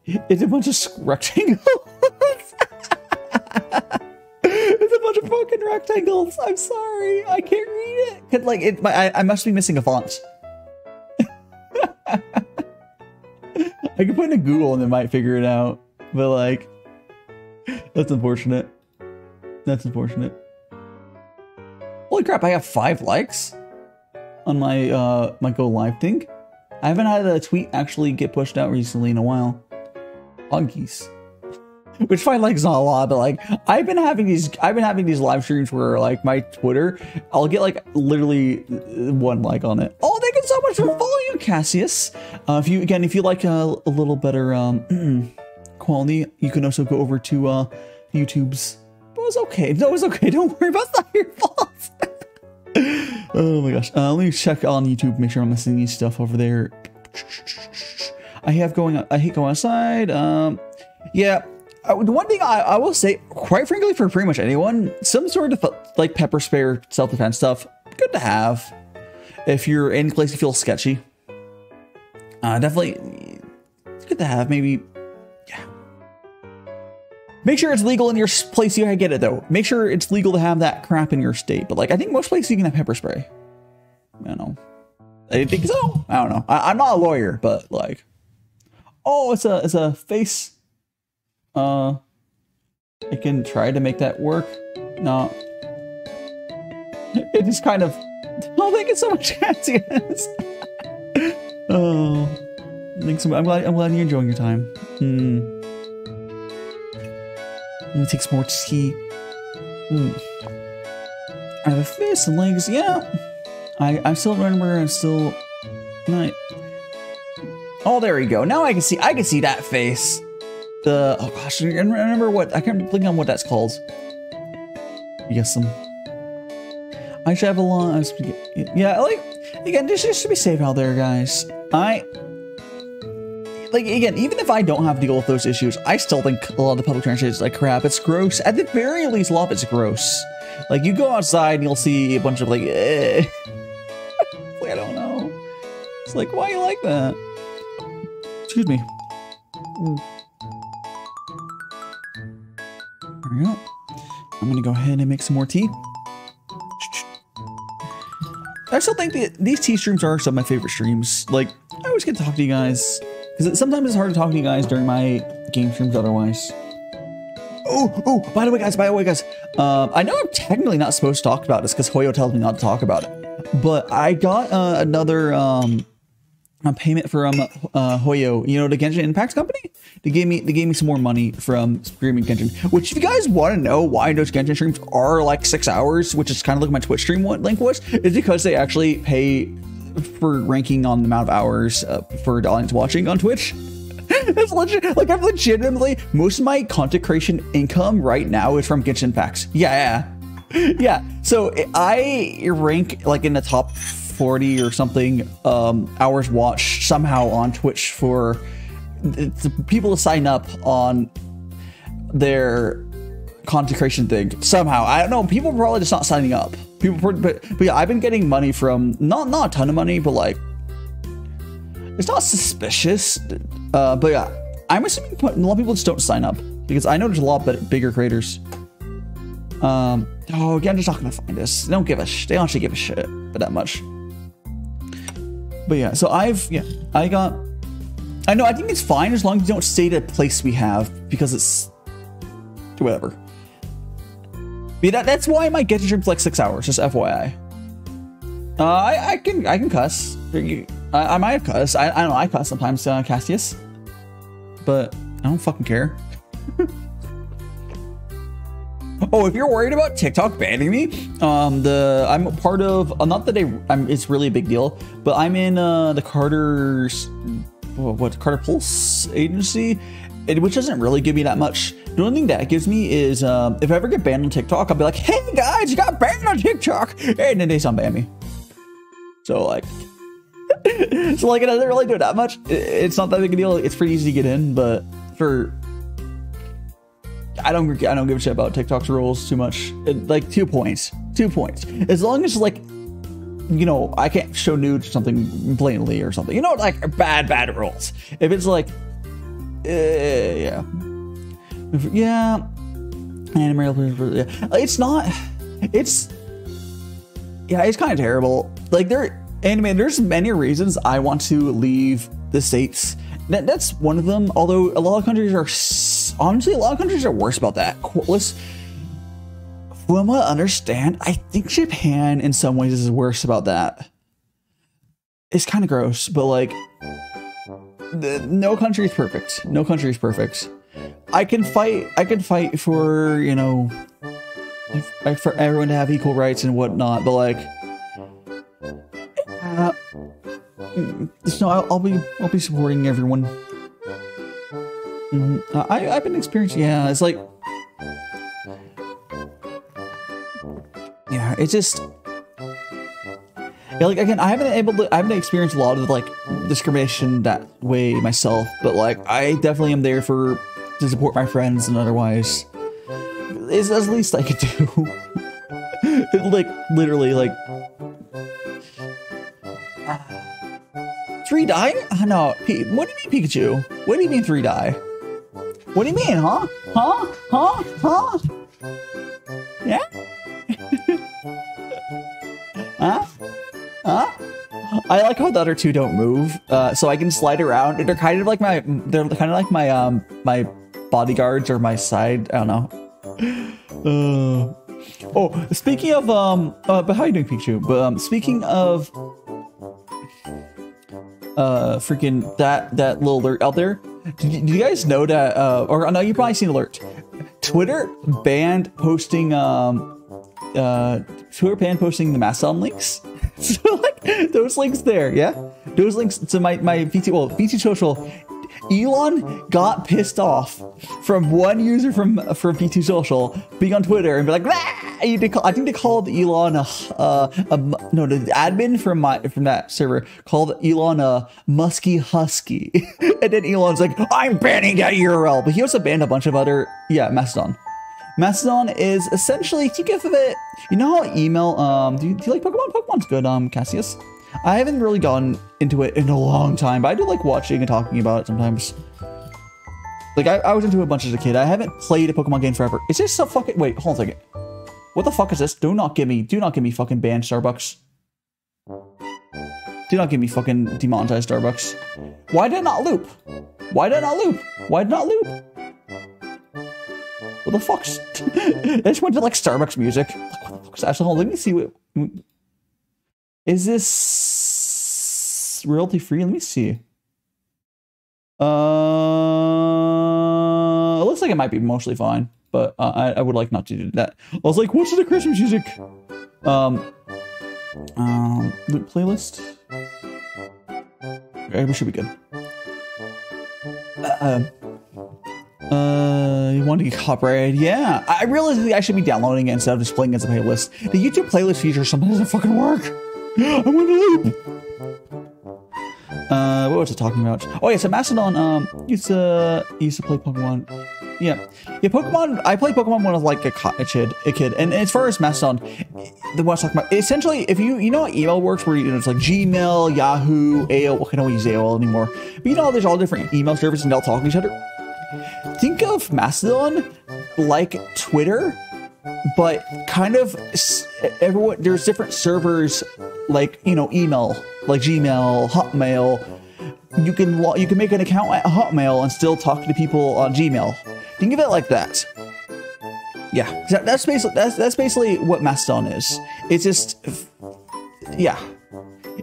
it's a bunch of rectangles. bunch of fucking rectangles. I'm sorry, I can't read it. Cause like it, my, I, I must be missing a font. I could put in a Google and they might figure it out, but like, that's unfortunate. That's unfortunate. Holy crap, I have five likes on my uh my go live thing. I haven't had a tweet actually get pushed out recently in a while. Huggies. Which five likes not a lot, but like I've been having these I've been having these live streams where like my Twitter, I'll get like literally one like on it. Oh, thank you so much for following Cassius. Uh, if you again, if you like a, a little better um quality, you can also go over to uh YouTube's was okay. No, it was okay. Don't worry about that. Your fault. oh my gosh. Uh, let me check on YouTube. Make sure I'm missing any stuff over there. I have going. I hate going outside. Um, yeah. Uh, the one thing I, I will say, quite frankly, for pretty much anyone, some sort of like pepper spray self defense stuff, good to have. If you're in a place you feel sketchy, Uh, definitely, it's good to have. Maybe, yeah. Make sure it's legal in your place. You get it though. Make sure it's legal to have that crap in your state. But like, I think most places you can have pepper spray. I don't know. I think so. I don't know. I, I'm not a lawyer, but like, oh, it's a it's a face. Uh, I can try to make that work. No, it is kind of. Oh, thank you so much, Cassius. oh, thanks. I'm glad. I'm glad you're enjoying your time. Hmm. Let me take some more tea. Hmm. I have a face and legs. Yeah. I I still remember. I'm still. Night. Oh, there we go. Now I can see. I can see that face. The oh gosh, I remember what I can't think on what that's called. Yes, some. I should have a long. Yeah, like again, just just to be safe out there, guys. I like again, even if I don't have to deal with those issues, I still think a lot of the public transit is like crap. It's gross. At the very least, a lot of it's gross. Like you go outside and you'll see a bunch of like, eh. I don't know. It's like, why you like that? Excuse me. Mm. There. I'm gonna go ahead and make some more tea. I still think that these tea streams are some of my favorite streams. Like, I always get to talk to you guys. Because sometimes it's hard to talk to you guys during my game streams otherwise. Oh, oh, by the way, guys, by the way, guys. Uh, I know I'm technically not supposed to talk about this because Hoyo tells me not to talk about it. But I got uh, another um, a payment from uh, Hoyo, you know, the Genshin Impact company. They gave me they gave me some more money from streaming Genshin. Which, if you guys want to know why those Genshin streams are like six hours, which is kind of like my Twitch stream link was, is because they actually pay for ranking on the amount of hours uh, for audience watching on Twitch. That's legit. Like I'm legitimately most of my content creation income right now is from Genshin Impacts. Yeah, yeah, yeah. So I rank like in the top 40 or something um, hours watched somehow on Twitch for people to sign up on their consecration thing somehow. I don't know. People probably just not signing up. People, but but yeah, I've been getting money from not not a ton of money, but like it's not suspicious. Uh, but yeah, I'm assuming a lot of people just don't sign up because I know there's a lot but bigger creators. Um, oh, again, I'm just not gonna find this. They don't give a sh. They don't actually give a shit, but that much. But yeah, so I've, yeah, I got, I know, I think it's fine as long as you don't stay at a place we have because it's, whatever. But that, that's why my get stream's like six hours, just FYI. Uh, I, I can, I can cuss. I, I might have cuss. I, I don't know, I cuss sometimes, uh, Cassius. But I don't fucking care. Oh, if you're worried about TikTok banning me, um, the I'm part of uh, not that I, I'm. It's really a big deal, but I'm in uh, the Carter's what Carter Pulse agency, which doesn't really give me that much. The only thing that gives me is um, if I ever get banned on TikTok, I'll be like, "Hey guys, you got banned on TikTok," and then they unban me. So like, so like it doesn't really do that much. It's not that big a deal. It's pretty easy to get in, but for I don't I don't give a shit about TikTok's rules too much. It, like two points, two points. As long as like you know I can't show nudes or something blatantly or something. You know like bad bad rules. If it's like uh, yeah yeah anime yeah. it's not it's yeah it's kind of terrible. Like there and anime there's many reasons I want to leave the states. That, that's one of them. Although a lot of countries are honestly, a lot of countries are worse about that. Let's, from what I understand, I think Japan in some ways is worse about that. It's kind of gross, but like, the, no country is perfect. No country is perfect. I can fight. I can fight for you know, for everyone to have equal rights and whatnot. But like, uh, so I'll, I'll be I'll be supporting everyone. Mm -hmm. I, I've been experiencing, yeah, it's like, yeah, it's just, yeah, like again, I haven't able to, I haven't experienced a lot of like discrimination that way myself, but like I definitely am there for to support my friends and otherwise, it's as least I could do. like literally, like Three die? Uh, no. What do you mean, Pikachu? What do you mean three die? What do you mean, huh? Huh? Huh? Huh? Yeah? huh? Huh? I like how the other two don't move, uh, so I can slide around. They're kind of like my, they're kind of like my, um, my bodyguards or my side. I don't know. Uh, oh, speaking of, um, uh, but how you doing, Pikachu? But um, speaking of, uh, freaking that that little alert out there. Did you, did you guys know that? Uh, or I know you probably seen alert. Twitter banned posting, um, uh, Twitter banned posting the Mastodon links. so like those links there, yeah, those links to my my VT well VT social Elon got pissed off from one user from from VT Social being on Twitter and be like! I think they called Elon a, uh, a, no the admin from my from that server called Elon a musky husky, and then Elon's like, I'm banning that URL, but he also banned a bunch of other yeah Mastodon. Mastodon is essentially think of it. You know how email? Um, do you, do you like Pokemon? Pokemon's good. Um, Cassius. I haven't really gone into it in a long time, but I do like watching and talking about it sometimes. Like, I, I was into it a bunch as a kid. I haven't played a Pokemon game forever. Is this a fucking- wait, hold on a second. What the fuck is this? Do not give me- do not give me fucking banned Starbucks. Do not give me fucking demonetized Starbucks. Why did it not loop? Why did it not loop? Why did not loop? What the fuck's... I just went to like Starbucks music. Like, what the fuck's that? Hold on, let me see what... Is this royalty free? Let me see. Uh, it looks like it might be mostly fine, but uh, I, I would like not to do that. I was like, what's the Christmas music? Um, um, playlist. Okay, we should be good. Uh, uh, you want to get copyrighted? Yeah, I realized I should be downloading it instead of just playing as a playlist. The YouTube playlist feature sometimes doesn't fucking work. I want to leap. Uh, what was I talking about? Oh yeah, so Mastodon. Um, used to used to play Pokemon. Yeah, yeah. Pokemon. I played Pokemon when I was like a, a kid, a kid. And as far as Mastodon, the what I was talking about, essentially, if you you know how email works, where you know, it's like Gmail, Yahoo, AOL. Well, I don't use AOL anymore, but you know, there's all different email services and they'll talk to each other. Think of Mastodon like Twitter, but kind of everyone there's different servers like you know email like gmail hotmail you can you can make an account at hotmail and still talk to people on gmail think of it like that yeah that's basically that's that's basically what mastodon is it's just yeah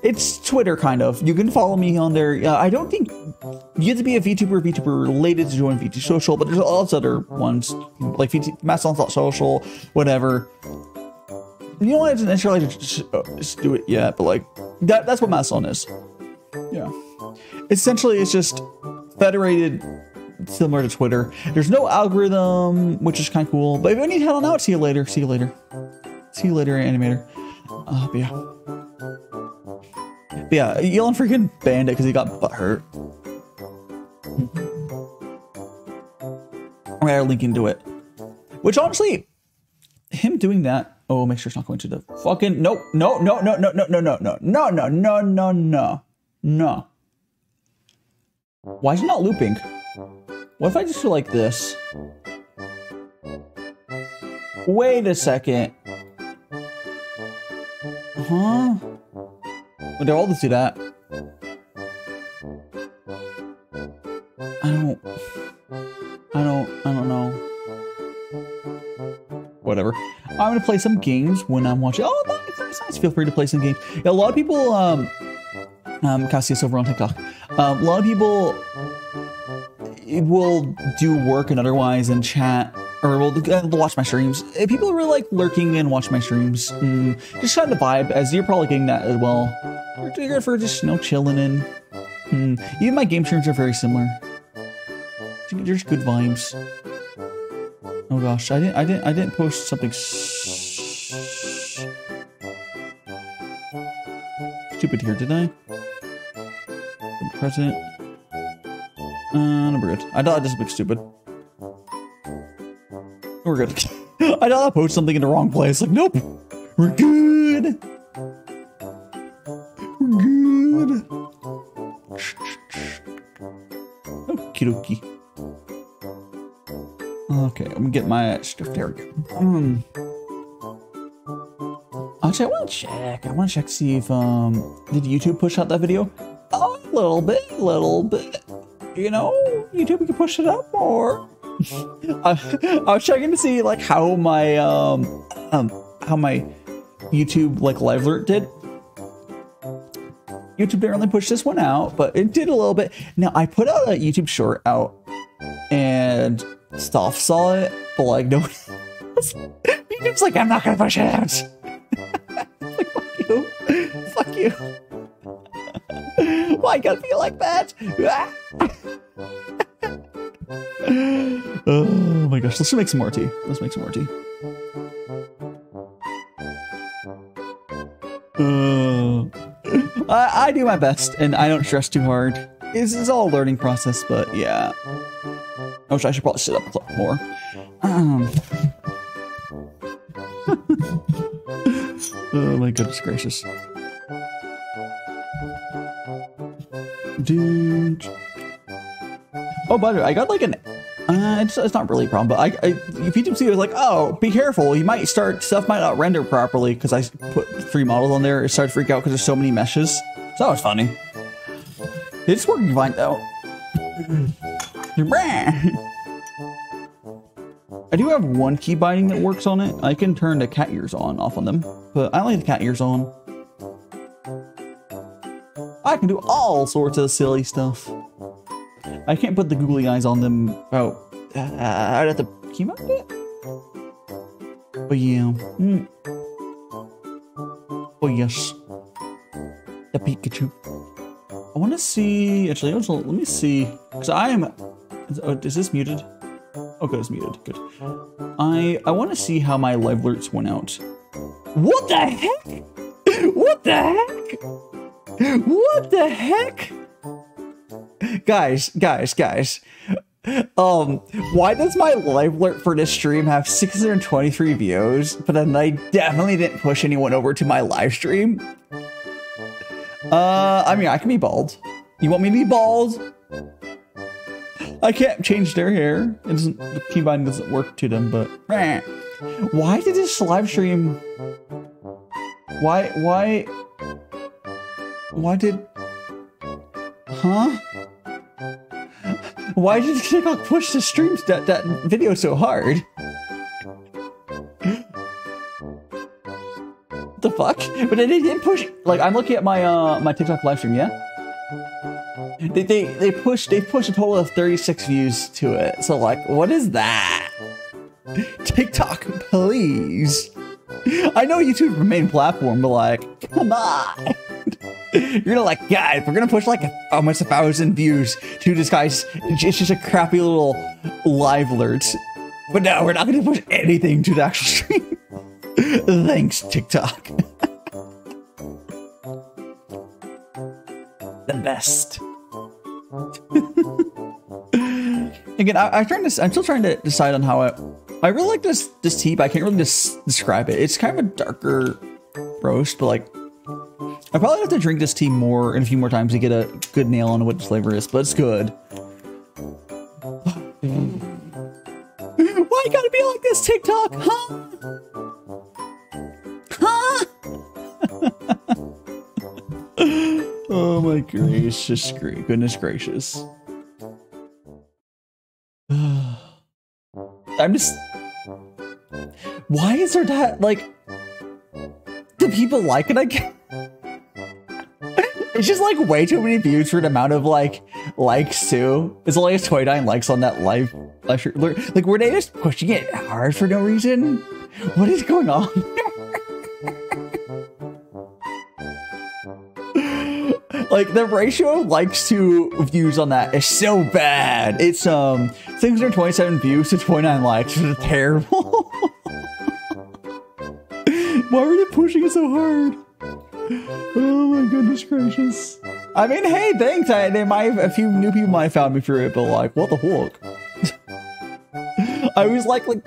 it's Twitter kind of. You can follow me on there. Uh, I don't think you have to be a VTuber VTuber related to join VT Social, but there's lots other ones like VT Mastodon.social, whatever. You don't want to necessarily just, uh, do it yet, but like that that's what Mastodon is. Yeah. Essentially, it's just federated similar to Twitter. There's no algorithm, which is kind of cool. But if you need on out, see you later. See you later. See you later, animator. Uh, but yeah. But yeah, Elon freaking banned it because he got butt hurt. I'm gonna link into it. Which honestly, him doing that. Oh, make sure it's not going to the fucking no, no, no, no, no, no, no, no, no, no, no, no, no, no, no. Why is it not looping? What if I just do like this? Wait a second. Huh? Well, they're all just do that. I don't. I don't. I don't know. Whatever. I'm gonna play some games when I'm watching. Oh, nice, nice. Feel free to play some games. Yeah, a lot of people. Um, um, Cassius over on TikTok. Um, a lot of people will do work and otherwise and chat or will uh, watch my streams. People really like lurking and watch my streams. Mm, just trying to vibe, as you're probably getting that as well. You're good for just you know chilling in. Mm, even my game streams are very similar. There's good vibes. Oh gosh, I didn't, I didn't, I didn't post something stupid here, did I? Present. Uh, no, we're good. I thought this looked stupid. We're good. I thought I posted something in the wrong place. Like, nope. We're good. We're good. Okie dokie. Okay, I'm gonna get my stuff. There we go. Um, actually, I want to check. I want to check to see if um did YouTube push out that video? A little bit, a little bit. You know, YouTube can push it up more. I, I was checking to see like how my um um how my YouTube like live alert did. YouTube didn't push this one out, but it did a little bit. Now I put out a YouTube short out, and Stoff saw it, but like no one like, I'm not gonna push it out. like fuck you, fuck you. Why gotta be like that? oh my gosh, let's make some more tea. Let's make some more tea. Uh, I, I do my best and I don't stress too hard. This is all a learning process, but yeah. I wish I should probably sit up more. Um. oh my goodness gracious. Dude. Oh, by the way, I got like an. Uh, it's, it's not really a problem, but I, I PTC was like, oh, be careful. You might start stuff might not render properly because I put three models on there. It started to freak out because there's so many meshes. So that was funny. It's working fine though. I do have one key binding that works on it. I can turn the cat ears on off on them, but I like the cat ears on. I can do all sorts of silly stuff. I can't put the googly eyes on them. Oh, uh, I'd have to keybind it. But yeah. Mm. Oh yes. The Pikachu. I want to see. Actually, let me see. Because I am. Is, oh, is this muted? Good, it's muted. Good. I I want to see how my live alerts went out. What the heck? What the heck? What the heck? Guys, guys, guys. Um, why does my live alert for this stream have 623 views, but then I definitely didn't push anyone over to my live stream? Uh, I mean, I can be bald. You want me to be bald? I can't change their hair. It doesn't, the keybind doesn't work to them, but why did this live stream? Why, why, why did, huh? Why did TikTok push the streams that, that video so hard? The fuck? But they didn't push, like, I'm looking at my, uh, my TikTok live stream, yeah? They, they, they pushed, they pushed a total of 36 views to it. So like, what is that? TikTok, please. I know YouTube's the main platform, but like, come on. You're gonna like, guys, we're gonna push like almost a thousand views to this guy's. It's just a crappy little live alert. But no, we're not gonna push anything to the actual stream. Thanks, TikTok. the best. Again, I, I trying to. I'm still trying to decide on how I. I really like this this tea, but I can't really just describe it. It's kind of a darker roast, but like I probably have to drink this tea more and a few more times to get a good nail on what the flavor is, but it's good. Why you gotta be like this, TikTok? Huh? Huh? oh my gracious, goodness gracious. I'm just. Why is there that like? Do people like it? I can't. It's just like way too many views for an amount of like likes too. It's only 29 likes on that live. Like, were they just pushing it hard for no reason? What is going on? like the ratio of likes to views on that is so bad. It's um 627 views to 29 likes. It's terrible. Why were they pushing it so hard? Oh my goodness gracious. I mean, hey, thanks. I, they might have, a few new people might have found me through it, but like, what the fuck? I was like, like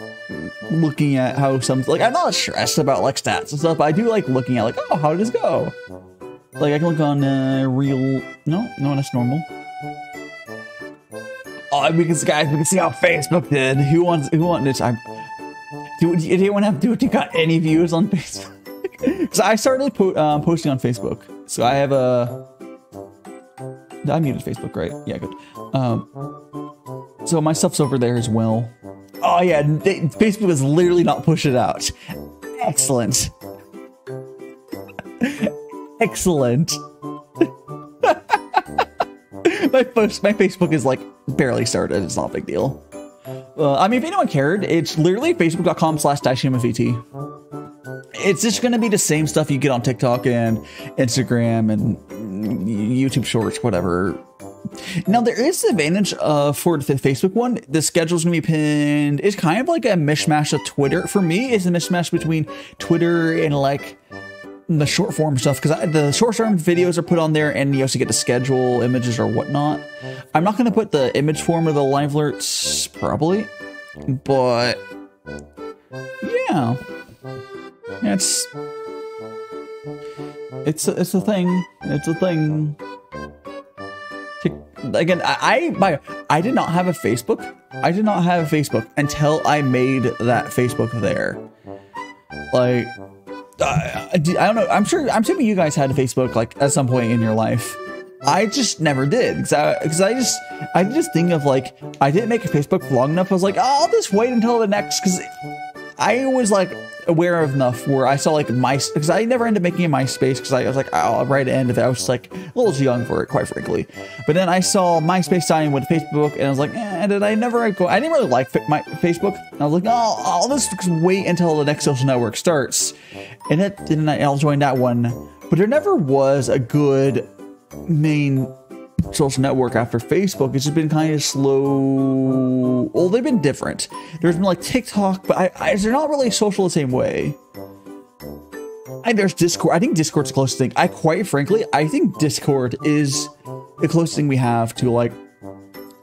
looking at how some like I'm not stressed about like stats and stuff, but I do like looking at like, oh, how did this go? Like I can look on uh, real. No, no, that's normal. Oh, because guys, we can see how Facebook did. Who wants? Who wants to? Do, do anyone have? Do it? you got any views on Facebook? Because I started po um, posting on Facebook, so I have a. I muted Facebook, right? Yeah, good. Um, so my stuff's over there as well. Oh yeah, they, Facebook is literally not push it out. Excellent. Excellent. my post, my Facebook is like barely started. It's not a big deal. Uh, I mean, if anyone cared, it's literally facebook.com slash It's just going to be the same stuff you get on TikTok and Instagram and YouTube Shorts, whatever. Now, there is the advantage uh, for the Facebook one. The schedule's going to be pinned. It's kind of like a mishmash of Twitter. For me, it's a mishmash between Twitter and like the short form stuff because the short form videos are put on there and you also get to schedule images or whatnot. I'm not going to put the image form of the live alerts probably, but yeah, it's it's a, it's a thing. It's a thing. Again, I, I I did not have a Facebook. I did not have a Facebook until I made that Facebook there. Like uh, I don't know. I'm sure. I'm assuming you guys had a Facebook like at some point in your life. I just never did because I, cause I just I just think of like I didn't make a Facebook long enough. I was like, oh, I'll just wait until the next because I was like aware of enough where I saw like my because I never ended up making a MySpace because I was like I'll write the end of it I was like a little too young for it quite frankly. But then I saw MySpace dying with Facebook and I was like, eh, and I never go. I didn't really like my Facebook. I was like, oh, I'll just wait until the next social network starts, and it then I'll join that one. But there never was a good main social network after Facebook. It's just been kind of slow. Well, they've been different. There's been like TikTok, but I, I, they're not really social the same way. And there's Discord. I think Discord's the closest thing. I quite frankly, I think Discord is the closest thing we have to like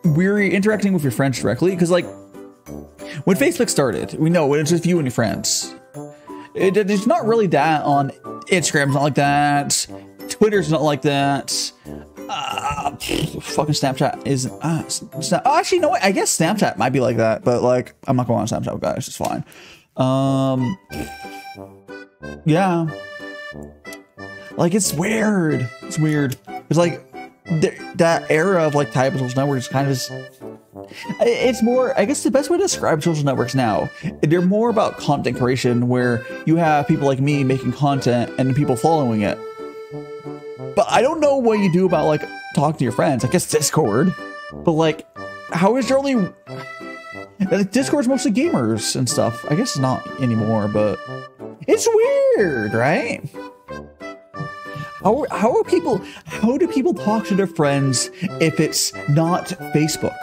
we're interacting with your friends directly. Because like when Facebook started, we know it's just you and your friends. It, it's not really that on Instagram's not like that. Twitter's not like that. Uh, fucking Snapchat is uh, oh, actually, no. I guess Snapchat might be like that, but like, I'm not going on Snapchat, guys. It's fine. Um, yeah, like it's weird. It's weird. It's like th that era of like type of social networks kind of just. It's more, I guess the best way to describe social networks now, they're more about content creation where you have people like me making content and people following it. But I don't know what you do about like talking to your friends. I guess Discord. But like, how is your only Discord's mostly gamers and stuff. I guess not anymore, but it's weird, right? How, how are people how do people talk to their friends if it's not Facebook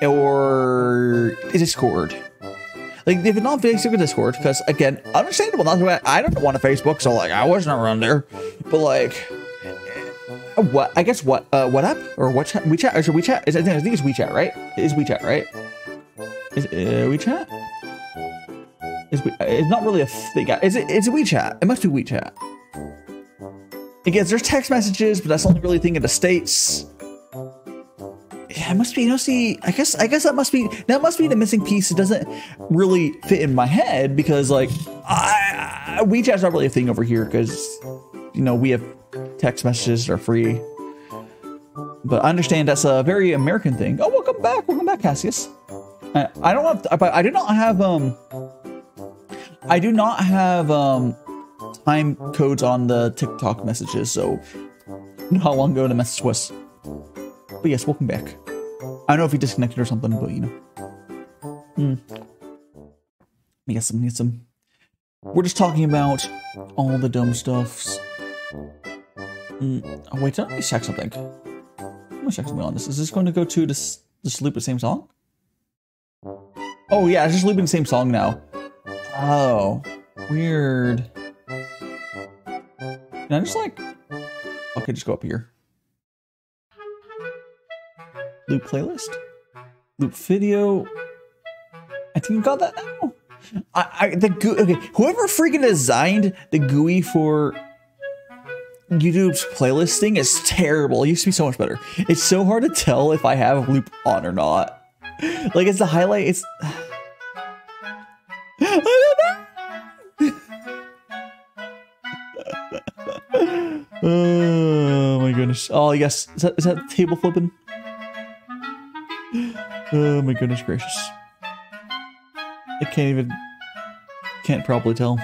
or Discord? Like if it's not Facebook or Discord, because again, understandable. Not I don't want a Facebook, so like I wasn't around there. But like what? I guess what? Uh, what up or what? WeChat? Or should WeChat? Is I think it's WeChat, right? It is WeChat, right? Is it uh, WeChat? Is we, uh, it's not really a thing. Is it? It's a WeChat. It must be WeChat. Again, there's text messages, but that's only really thing in the states. Yeah, it must be. You know, see, I guess, I guess that must be that must be the missing piece. It doesn't really fit in my head because, like, I, I WeChat's not really a thing over here because, you know, we have text messages are free. But I understand that's a very American thing. Oh, welcome back. Welcome back, Cassius. I, I don't have, but I do not have, um, I do not have, um, time codes on the TikTok messages, so how long ago the message was. But yes, welcome back. I don't know if he disconnected or something, but you know. Hmm. Me get some, get some. We're just talking about all the dumb stuffs. Mm. Oh, wait, let me check something. Let me check something on this. Is this going to go to this, this loop the same song? Oh, yeah, it's just looping the same song now. Oh, weird. Can I just like... Okay, just go up here. Loop playlist? Loop video? I think you got that now. I, I the okay, whoever freaking designed the GUI for YouTube's playlist thing is terrible. It used to be so much better. It's so hard to tell if I have loop on or not. Like it's the highlight. It's oh my goodness. Oh yes, is that is that table flipping? Oh my goodness gracious. I can't even can't probably tell.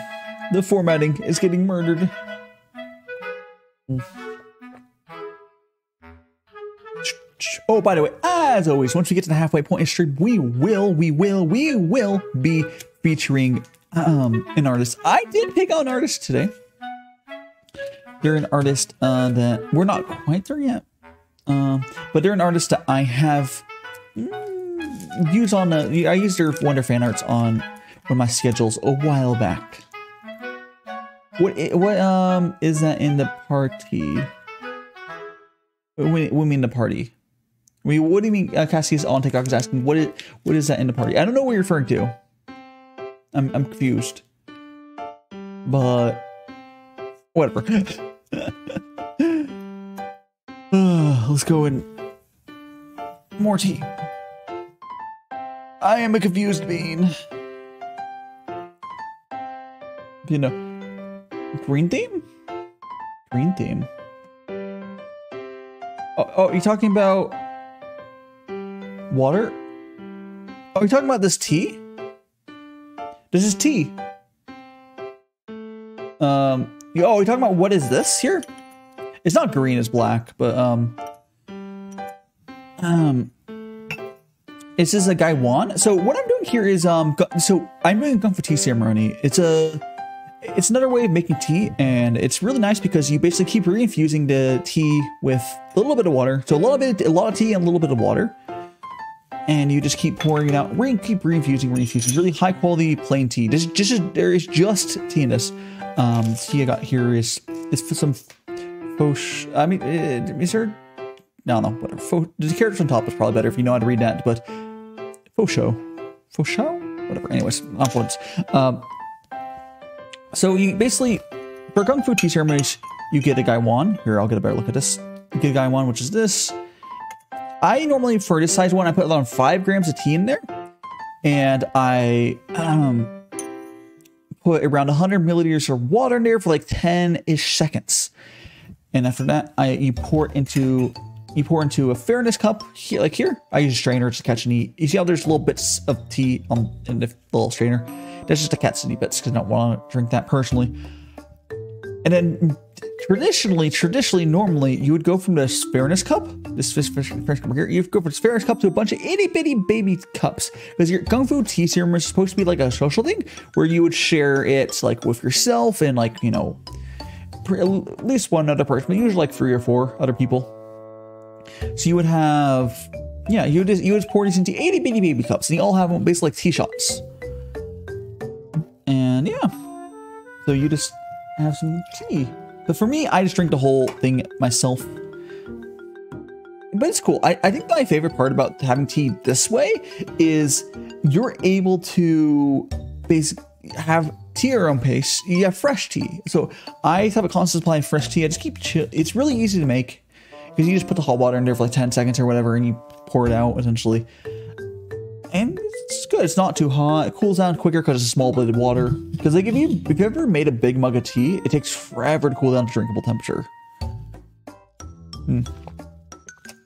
The formatting is getting murdered. Oh, by the way, as always, once we get to the halfway point in stream, we will, we will, we will be featuring um, an artist. I did pick out an artist today. They're an artist uh, that we're not quite there yet, um, but they're an artist that I have mm, used on. A, I used their Wonder fan arts on one of my schedules a while back. What what um is that in the party? We, we mean the party. I mean, what do you mean? Uh, Cassius on TikTok is asking what is what is that in the party? I don't know what you're referring to. I'm I'm confused, but whatever. let's go in. More tea. I am a confused bean. You know, green theme. Green theme. Oh, oh, you talking about water? Oh, you talking about this tea? This is tea. Um, oh, you talking about what is this here? It's not green, it's black, but um, um, this is a Gaiwan. So what I'm doing here is um, so I'm doing a Kung Fu tea ceremony. It's a it's another way of making tea, and it's really nice because you basically keep reinfusing the tea with a little bit of water. So a little bit, a lot of tea and a little bit of water, and you just keep pouring it out. Re keep reinfusing, reinfusing. Really high quality plain tea. This just there is just tea in this. Um, tea I got here is is some faux. I mean, is there? No, no, whatever. Faux, the characters on top is probably better if you know how to read that, but Fo Shou, whatever. Anyways. Um, so you basically, for Kung Fu tea ceremonies, you get a Gaiwan. Here, I'll get a better look at this. You get a which is this. I normally, for this size one, I put around 5 grams of tea in there. And I um, put around 100 milliliters of water in there for like 10-ish seconds. And after that, I you pour into you pour into a fairness cup like here. I use a strainer to catch any. You see how there's little bits of tea on in the little strainer. That's just a any bits because I don't want to drink that personally. And then traditionally, traditionally, normally you would go from this fairness cup, this fish, fish, fish cup here, you'd go from fairness cup to a bunch of itty bitty baby cups because your kung fu tea serum is supposed to be like a social thing where you would share it like with yourself and like you know at least one other person, but usually like three or four other people. So you would have, yeah, you would just you would pour these into itty bitty baby cups, and you all have them basically like tea shots. So you just have some tea. But for me, I just drink the whole thing myself. But it's cool. I, I think my favorite part about having tea this way is you're able to basically have tea at your own pace. You have fresh tea. So I have a constant supply of fresh tea. I just keep chill. It's really easy to make because you just put the hot water in there for like 10 seconds or whatever and you pour it out essentially. Good. It's not too hot. It cools down quicker because it's a small bladed water. Because like if you if you ever made a big mug of tea, it takes forever to cool down to drinkable temperature. Hmm.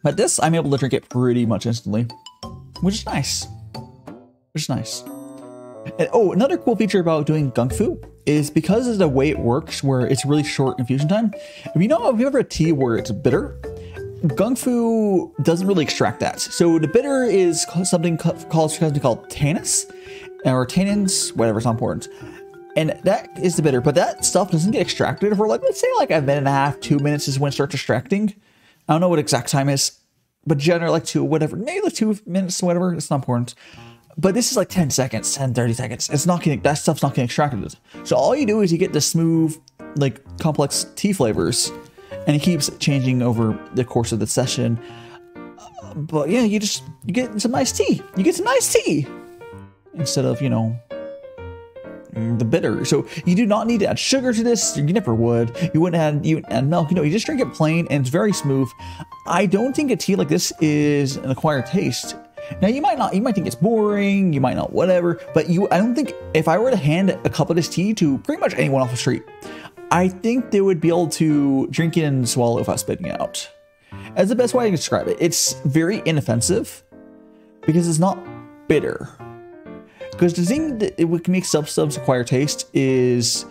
But this, I'm able to drink it pretty much instantly, which is nice. Which is nice. And, oh, another cool feature about doing Kung Fu is because of the way it works, where it's really short infusion time. If you know, if you ever a tea where it's bitter, Kung Fu doesn't really extract that. So the bitter is something called something called tannins or tannins, whatever. It's not important. And that is the bitter, but that stuff doesn't get extracted for like let's say like a minute and a half, two minutes is when it starts extracting. I don't know what exact time is, but generally like two, whatever, maybe like two minutes, whatever. It's not important. But this is like 10 seconds, 10, 30 seconds. It's not getting, that stuff's not getting extracted. So all you do is you get the smooth, like complex tea flavors and it keeps changing over the course of the session. But yeah, you just, you get some nice tea. You get some nice tea instead of, you know, the bitter. So you do not need to add sugar to this. You never would. You wouldn't add you add milk. You know, you just drink it plain and it's very smooth. I don't think a tea like this is an acquired taste. Now you might not, you might think it's boring, you might not, whatever. But you, I don't think if I were to hand a cup of this tea to pretty much anyone off the street, I think they would be able to drink it and swallow without spitting it out. As the best way I can describe it, it's very inoffensive because it's not bitter. Because the thing that it would make sub subs acquire taste is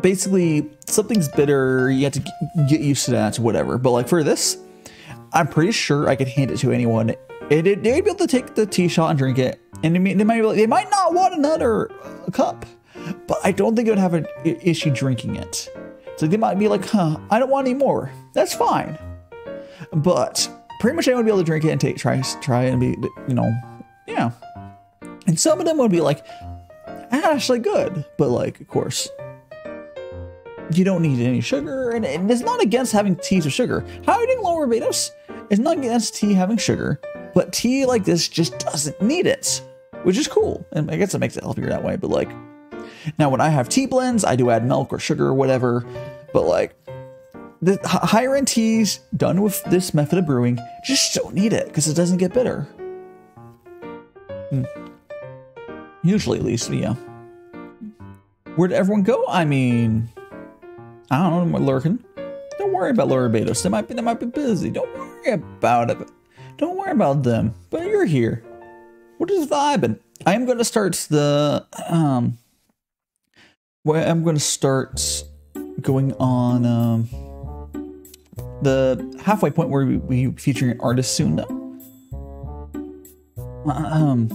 basically something's bitter, you have to get used to that, whatever. But like for this, I'm pretty sure I could hand it to anyone. It, it, they'd be able to take the tea shot and drink it, and they, they might they might not want another cup, but I don't think it would have an issue drinking it. So they might be like, huh, I don't want any more. That's fine. But pretty much anyone would be able to drink it and take try try and be you know, yeah. And some of them would be like, actually good, but like of course you don't need any sugar, and, and it's not against having teas with sugar. Hiding low Barbados is not against tea having sugar, but tea like this just doesn't need it, which is cool. And I guess it makes it healthier that way, but like, now when I have tea blends, I do add milk or sugar or whatever, but like, the higher end teas done with this method of brewing just don't need it because it doesn't get bitter. Hmm. Usually, at least, yeah. Where'd everyone go? I mean, I don't know, lurking. Don't worry about Lower Barbados. They might be they might be busy. Don't worry about it. Don't worry about them. But you're here. What is vibing? I am gonna start the um well I'm gonna start going on um the halfway point where we, we featuring an artist soon. Um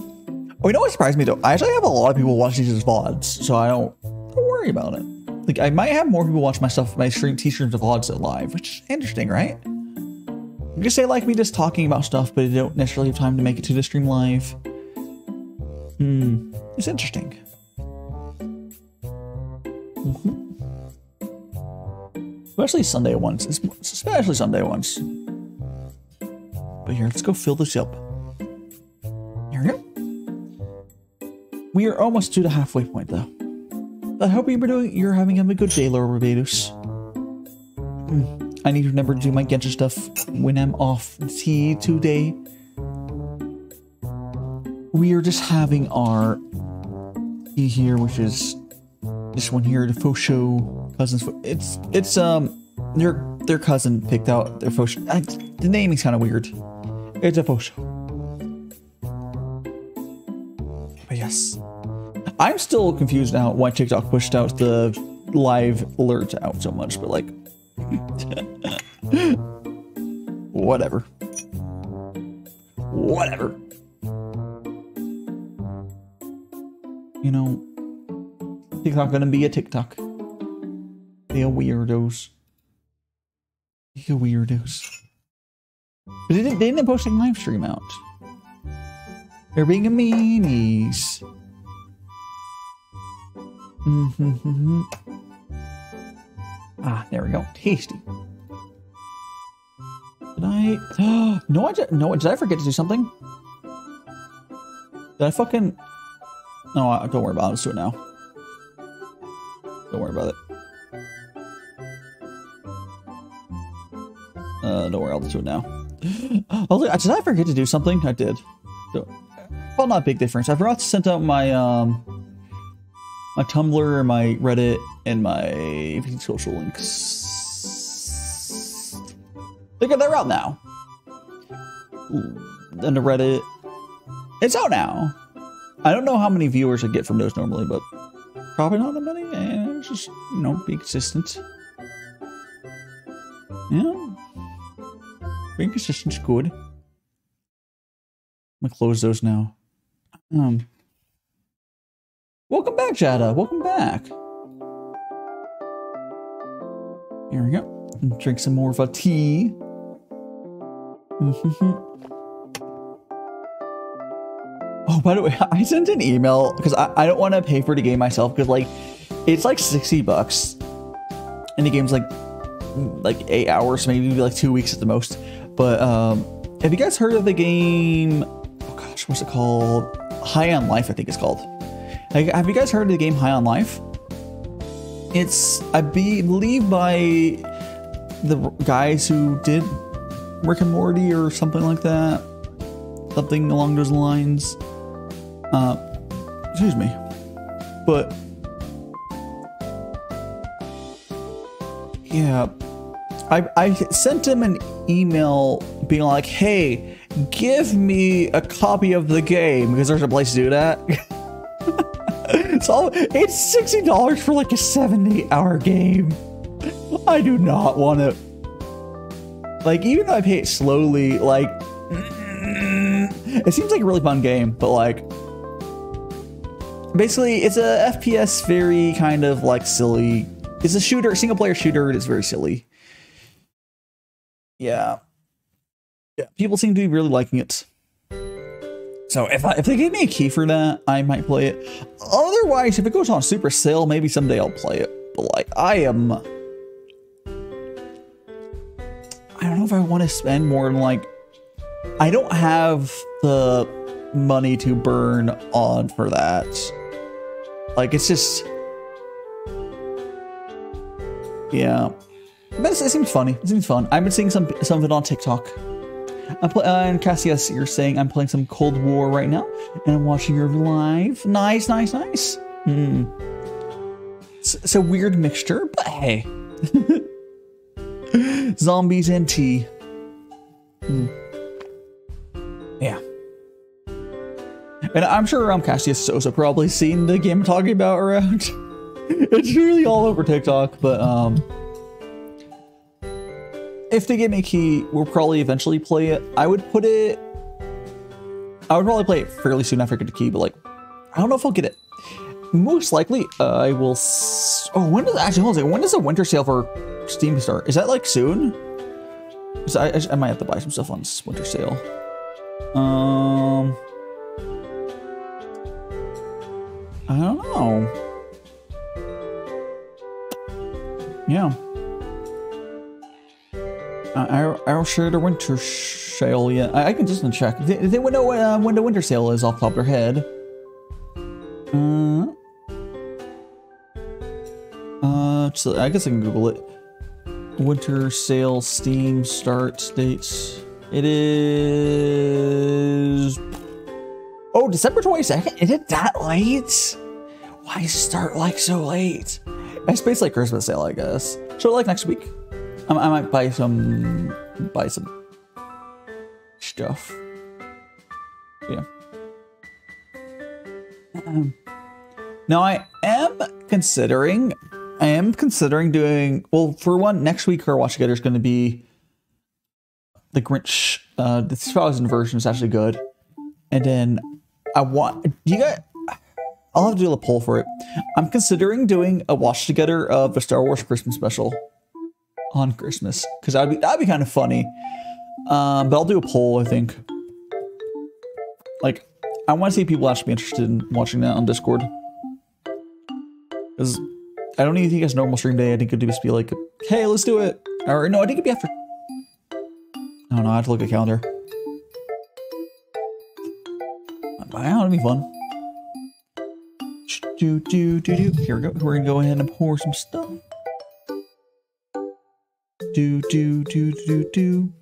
oh you know what surprised me though? I actually have a lot of people watching these VODs, so I don't don't worry about it. Like I might have more people watch my stuff, my stream t-shirts of VODs live, which is interesting, right? Guess they like me just talking about stuff, but they don't necessarily have time to make it to the stream live. Hmm, it's interesting. Mm -hmm. Especially Sunday ones. Especially Sunday ones. But here, let's go fill this up. Here we go. We are almost to the halfway point, though. I hope you're doing. You're having a good day, Lower Barbados. Hmm. I need to remember to do my Genshin stuff when I'm off tea today. We are just having our tea here, which is this one here, the Fo Shou cousins. It's it's um their their cousin picked out their Fo Shou. I, the naming's kind of weird. It's a Fo Shou. But yes. I'm still confused now why TikTok pushed out the live alert out so much, but like, whatever. Whatever. You know, TikTok gonna be a TikTok. They are weirdos. They are weirdos. But they didn't, they didn't post a live stream out. They're being a meanies. Mm-hmm. ah, there we go. Tasty. Did I? no, I did, no. Did I forget to do something? Did I fucking? No, don't worry about it. Let's do it now. Don't worry about it. Uh, don't worry. I'll do it now. oh, did I forget to do something? I did. So, well, not a big difference. I forgot to send out my um my Tumblr, my Reddit, and my social links. Look at they're out now. And the Reddit, it's out now. I don't know how many viewers I get from those normally, but probably not that many. And just you know, be consistent. Yeah, being consistent is good. I'm gonna close those now. Um. Welcome back, Jada. Welcome back. Here we go. Drink some more of a tea. oh, by the way, I sent an email because I, I don't want to pay for the game myself because like it's like 60 bucks. And the game's like like eight hours, maybe like two weeks at the most. But um have you guys heard of the game? Oh gosh, what's it called? High on Life, I think it's called. Like, have you guys heard of the game High on Life? It's, I believe, by the guys who did Rick and Morty or something like that. Something along those lines. Uh, excuse me. But, yeah. I, I sent him an email being like, hey, give me a copy of the game because there's a place to do that. so it's $60 for like a 70 hour game. I do not want to. Like, even though I pay it slowly, like, it seems like a really fun game, but like, basically, it's a FPS, very kind of like silly. It's a shooter, single player shooter. It is very silly. Yeah. Yeah. People seem to be really liking it. So if I, if they give me a key for that, I might play it. Otherwise, if it goes on super sale, maybe someday I'll play it. But like, I am. I don't know if I want to spend more than like. I don't have the money to burn on for that. Like it's just. Yeah. But it seems funny. It seems fun. I've been seeing some some of it on TikTok. I'm uh, and Cassius, you're saying I'm playing some Cold War right now, and I'm watching your live. Nice, nice, nice. Hmm. It's, it's a weird mixture, but hey. Zombies and tea. Hmm. And I'm sure um, Cassius Sosa probably seen the game I'm talking about around. it's really all over TikTok, but um if they give me a key, we'll probably eventually play it. I would put it. I would probably play it fairly soon after I get the key, but like, I don't know if I'll get it. Most likely, uh, I will. oh, when does actually hold on When does the winter sale for Steam start? Is that like soon? I, I, I might have to buy some stuff on winter sale. Um, I don't know. Yeah. Uh, I, don't share the winter sale yet. I, I can just check. They, they would know uh, when the winter sale is off the top of their head. Uh, uh, so I guess I can Google it. Winter sale Steam start dates. It is. Oh, December 22nd? Is it that late? Why start like so late? It's basically like Christmas sale, I guess. So like next week. I, I might buy some, buy some stuff. Yeah. Um, now I am considering, I am considering doing, well, for one, next week our watch together is going to be the Grinch, uh, the 2000 version is actually good. And then I want, do you guys, I'll have to do a poll for it. I'm considering doing a watch together of the Star Wars Christmas special on Christmas because that'd be that'd be kind of funny. Um, but I'll do a poll. I think. Like, I want to see people actually be interested in watching that on Discord. Because I don't even think it's normal stream day. I think it'd just be like, hey, let's do it. Or no, I think it'd be after. I don't know. I have to look at the calendar. It'd be fun. Do do do do. Here we go. We're gonna go ahead and pour some stuff. Do, do, do, do, do.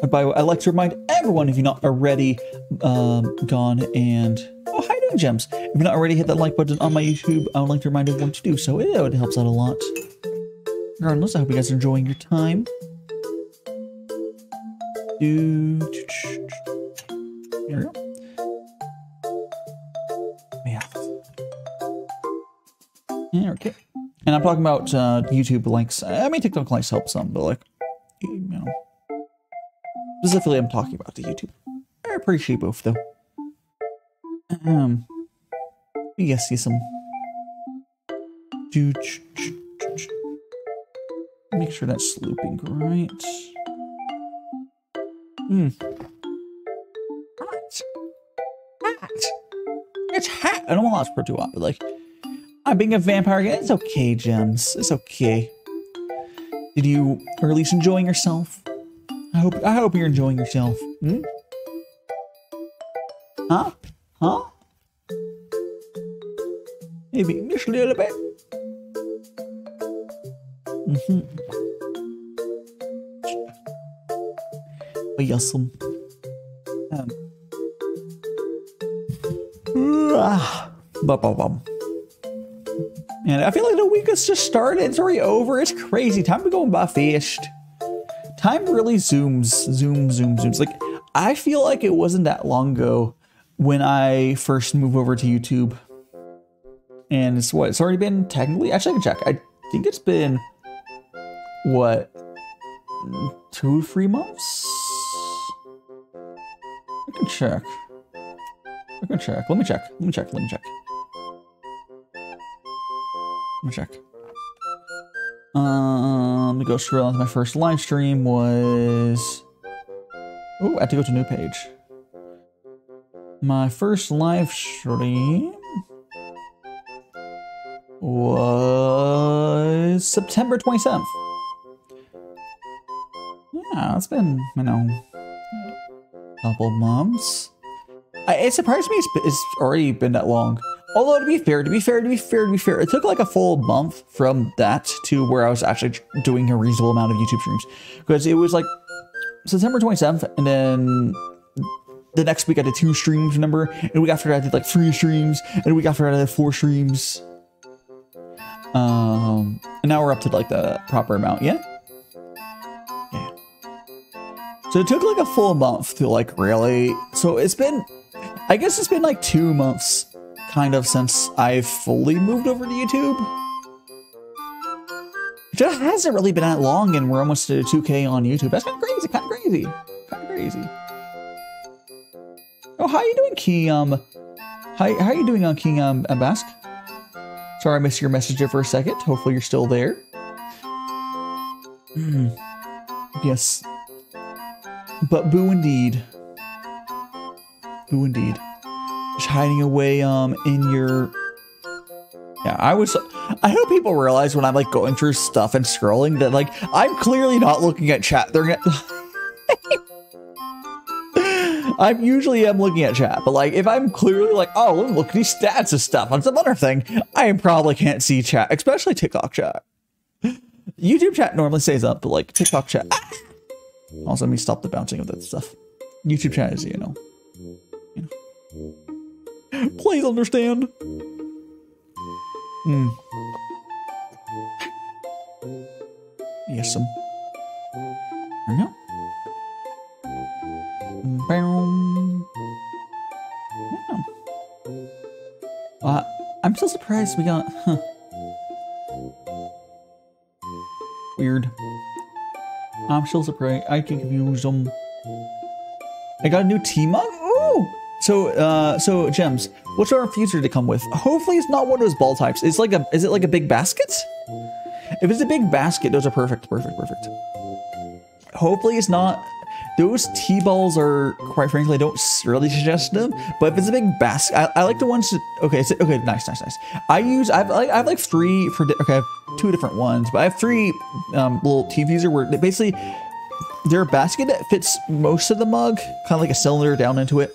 And by the way, I'd like to remind everyone, if you're not already um, gone and... Oh, hi doing, Gems. If you're not already hit that like button on my YouTube, I would like to remind everyone to do so. It helps out a lot. Regardless, I hope you guys are enjoying your time. Do, Here we go. I'm talking about uh, YouTube links. I mean, TikTok links help some, but like, you know, specifically, I'm talking about the YouTube. I appreciate both though. Um, you guys see some. Make sure that's looping right. Hmm. Hot. Hot. It's hot. I don't want to last for too hot, but like. Being a vampire again. It's okay, Gems. It's okay. Did you or at least enjoying yourself? I hope I hope you're enjoying yourself. Hmm? Huh? Huh? Maybe just a little bit. Mm-hmm. Awesome. Um. Ah, bum, bum, bum. And I feel like the week has just started. It's already over. It's crazy. Time to go and buy fast. Time really zooms, zoom, zoom, zooms. Like I feel like it wasn't that long ago when I first moved over to YouTube. And it's what? It's already been technically. Actually, I can check. I think it's been what two, three months. I can check. I can check. Let me check. Let me check. Let me check. Let me check. Um, let me go scroll into my first live stream was. Oh, I have to go to new page. My first live stream was September 27th. Yeah, it's been, you know, a couple months. I, it surprised me it's, it's already been that long. Although to be fair, to be fair, to be fair, to be fair, it took like a full month from that to where I was actually doing a reasonable amount of YouTube streams. Because it was like September 27th, and then the next week I did two streams, remember? And the week after that I did like three streams, and the week after that I did four streams. Um, and now we're up to like the proper amount, yeah? Yeah. So it took like a full month to like really, so it's been, I guess it's been like two months kind of since I've fully moved over to YouTube. It just hasn't really been that long and we're almost to 2k on YouTube. That's kind of crazy, kind of crazy, kind of crazy. Oh, how you doing, Key? Um, how, how you doing on King um, Bask? Sorry I missed your message for a second. Hopefully you're still there. Hmm. Yes. But boo indeed. Boo indeed. Just hiding away um in your yeah, I was. I hope people realize when I'm like going through stuff and scrolling that like I'm clearly not looking at chat. They're. I usually am looking at chat, but like if I'm clearly like, oh, look at these stats and stuff on some other thing, I probably can't see chat, especially TikTok chat. YouTube chat normally stays up, but like TikTok chat. Also, let me stop the bouncing of that stuff. YouTube chat is, you know, you know. Please understand. Hmm. Yes, some. There we go. Boom. Yeah. Uh, I'm still surprised we got. Huh. Weird. I'm still surprised. I can use them. I got a new team mug. So, uh, so gems. What's our future to come with? Hopefully, it's not one of those ball types. It's like a. Is it like a big basket? If it's a big basket, those are perfect, perfect, perfect. Hopefully, it's not. Those T-balls are, quite frankly, I don't really suggest them. But if it's a big basket, I, I like the ones. Okay, okay, nice, nice, nice. I use. I've like I have like three for. Okay, I have two different ones, but I have three um, little TVs where they basically they're a basket that fits most of the mug, kind of like a cylinder down into it.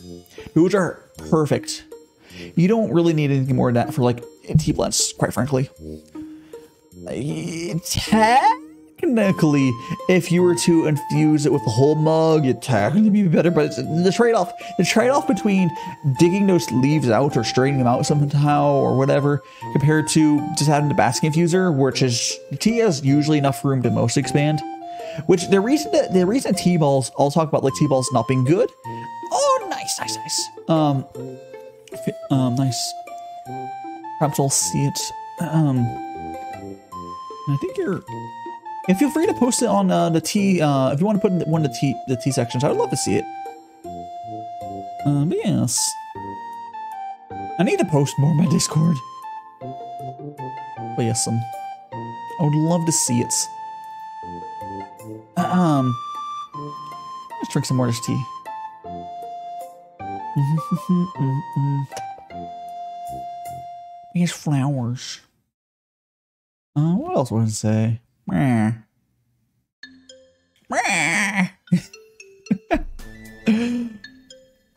Those are perfect. You don't really need anything more than that for like tea blends, quite frankly. Uh, technically, if you were to infuse it with the whole mug, it'd technically be better, but it's the trade-off. The trade-off between digging those leaves out or straightening them out somehow or whatever, compared to just having the basket infuser, which is tea has usually enough room to most expand. Which the reason that the reason tea balls, I'll talk about like tea balls not being good. Oh, nice, nice, nice. Um, um, nice. Perhaps I'll see it. Um, I think you're. And feel free to post it on uh, the T. Uh, if you want to put in one of the T the T sections, I would love to see it. Um, yes. I need to post more on my Discord. But yes, um, I would love to see it. Um, let's drink some more of this tea. These flowers. Uh, what else would I say? Meh. Meh.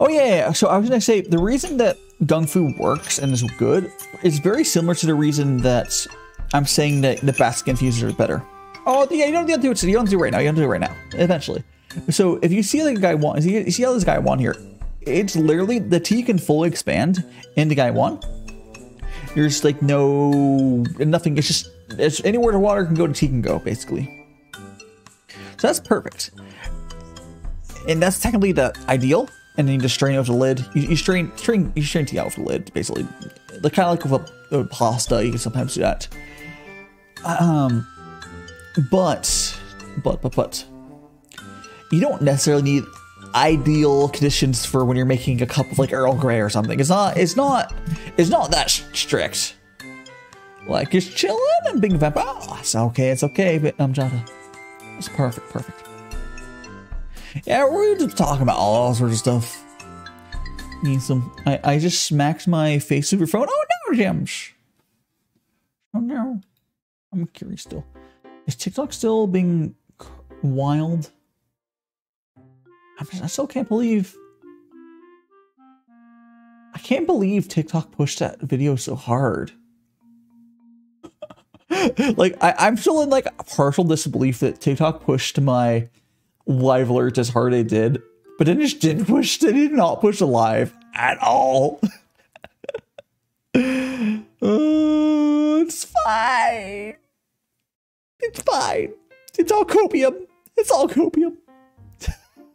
oh yeah, so I was gonna say the reason that Gung Fu works and is good is very similar to the reason that I'm saying that the Basket Fusers are better. Oh, yeah, you don't have to do it. You don't do it right now. You don't do it right now. Eventually. So if you see like a Gaiwan, you see how this Gaiwan here, it's literally the T can fully expand into Gaiwan. There's like no nothing. It's just it's anywhere the water can go, the T can go basically. So that's perfect, and that's technically the ideal. And then you just strain out the lid. You, you strain strain you strain tea out of the lid basically, The kind of like with a, a pasta. You can sometimes do that. Um, but but but but you don't necessarily need ideal conditions for when you're making a cup of like Earl Grey or something. It's not. It's not. It's not that strict. Like just chilling and being vampire. Oh, it's okay. It's okay. But I'm Jada. It's perfect. Perfect. Yeah, we're just talking about all sorts of stuff. Need some. I I just smacked my face with your phone. Oh no, gems. Oh no. I'm curious still. Is TikTok still being wild? I still can't believe. I can't believe TikTok pushed that video so hard. like I, I'm still in like partial disbelief that TikTok pushed my live alert as hard as it did, but it just didn't push. They did not push live at all. uh, it's fine. It's fine. It's all copium. It's all copium.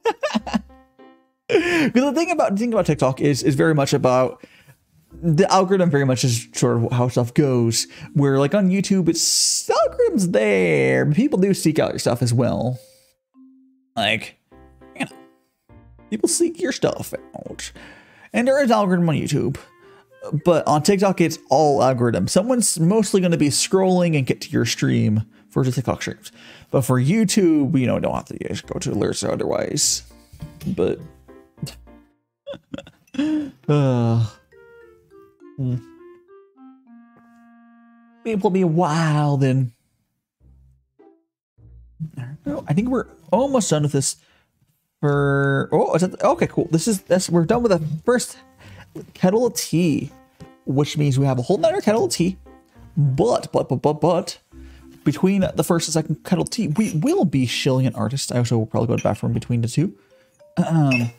Because the thing about the thing about TikTok is is very much about the algorithm very much is sort of how stuff goes. Where like on YouTube, it's the algorithm's there, but people do seek out your stuff as well. Like, you know, people seek your stuff out, and there is algorithm on YouTube. But on TikTok, it's all algorithm. Someone's mostly going to be scrolling and get to your stream for the TikTok streams. But for YouTube, you know, don't have to go to alerts otherwise. But uh, hmm. Be wild and I think we're almost done with this for oh that, okay cool this is this we're done with the first kettle of tea which means we have a whole nother kettle of tea but but but but but between the first and second kettle tea we will be shilling an artist I also will probably go to the bathroom between the two um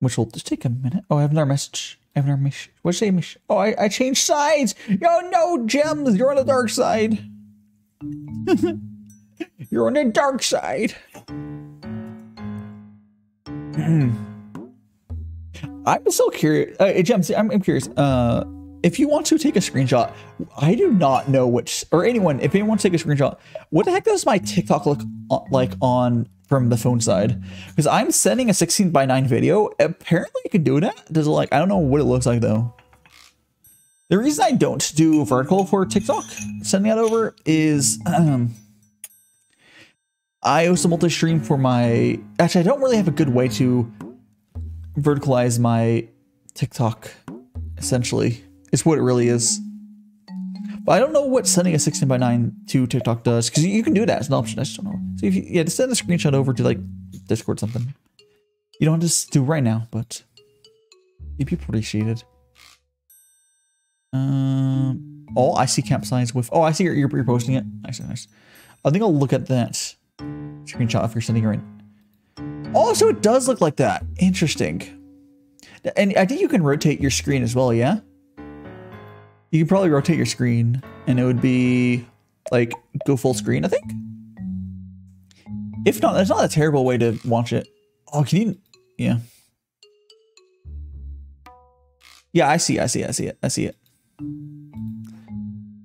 which will just take a minute. Oh, I have another message. I have another message. What's say? Message? Oh, I, I changed sides. Yo, no, gems. You're on the dark side. You're on the dark side. I'm still curious. Uh, gems, I'm, I'm curious. Uh, if you want to take a screenshot, I do not know which, or anyone, if anyone wants to take a screenshot, what the heck does my TikTok look like on from the phone side because I'm sending a 16 by 9 video. Apparently you can do that. Does it like, I don't know what it looks like though. The reason I don't do vertical for TikTok, sending that over is, um, I also multi-stream for my, actually I don't really have a good way to verticalize my TikTok, essentially. It's what it really is. But I don't know what sending a 16 by 9 to TikTok does, because you can do that as an option. I just don't know. So if you, yeah, just send a screenshot over to like Discord something. You don't have to do right now, but you'd be appreciated. Um, oh, I see camp signs with. Oh, I see you're, you're, posting it. Nice, nice. I think I'll look at that screenshot if you're sending it right. Oh, so it does look like that. Interesting. And I think you can rotate your screen as well, yeah? You can probably rotate your screen and it would be like go full screen, I think. If not, that's not a terrible way to watch it. Oh, can you? Yeah. Yeah, I see, I see, I see it, I see it.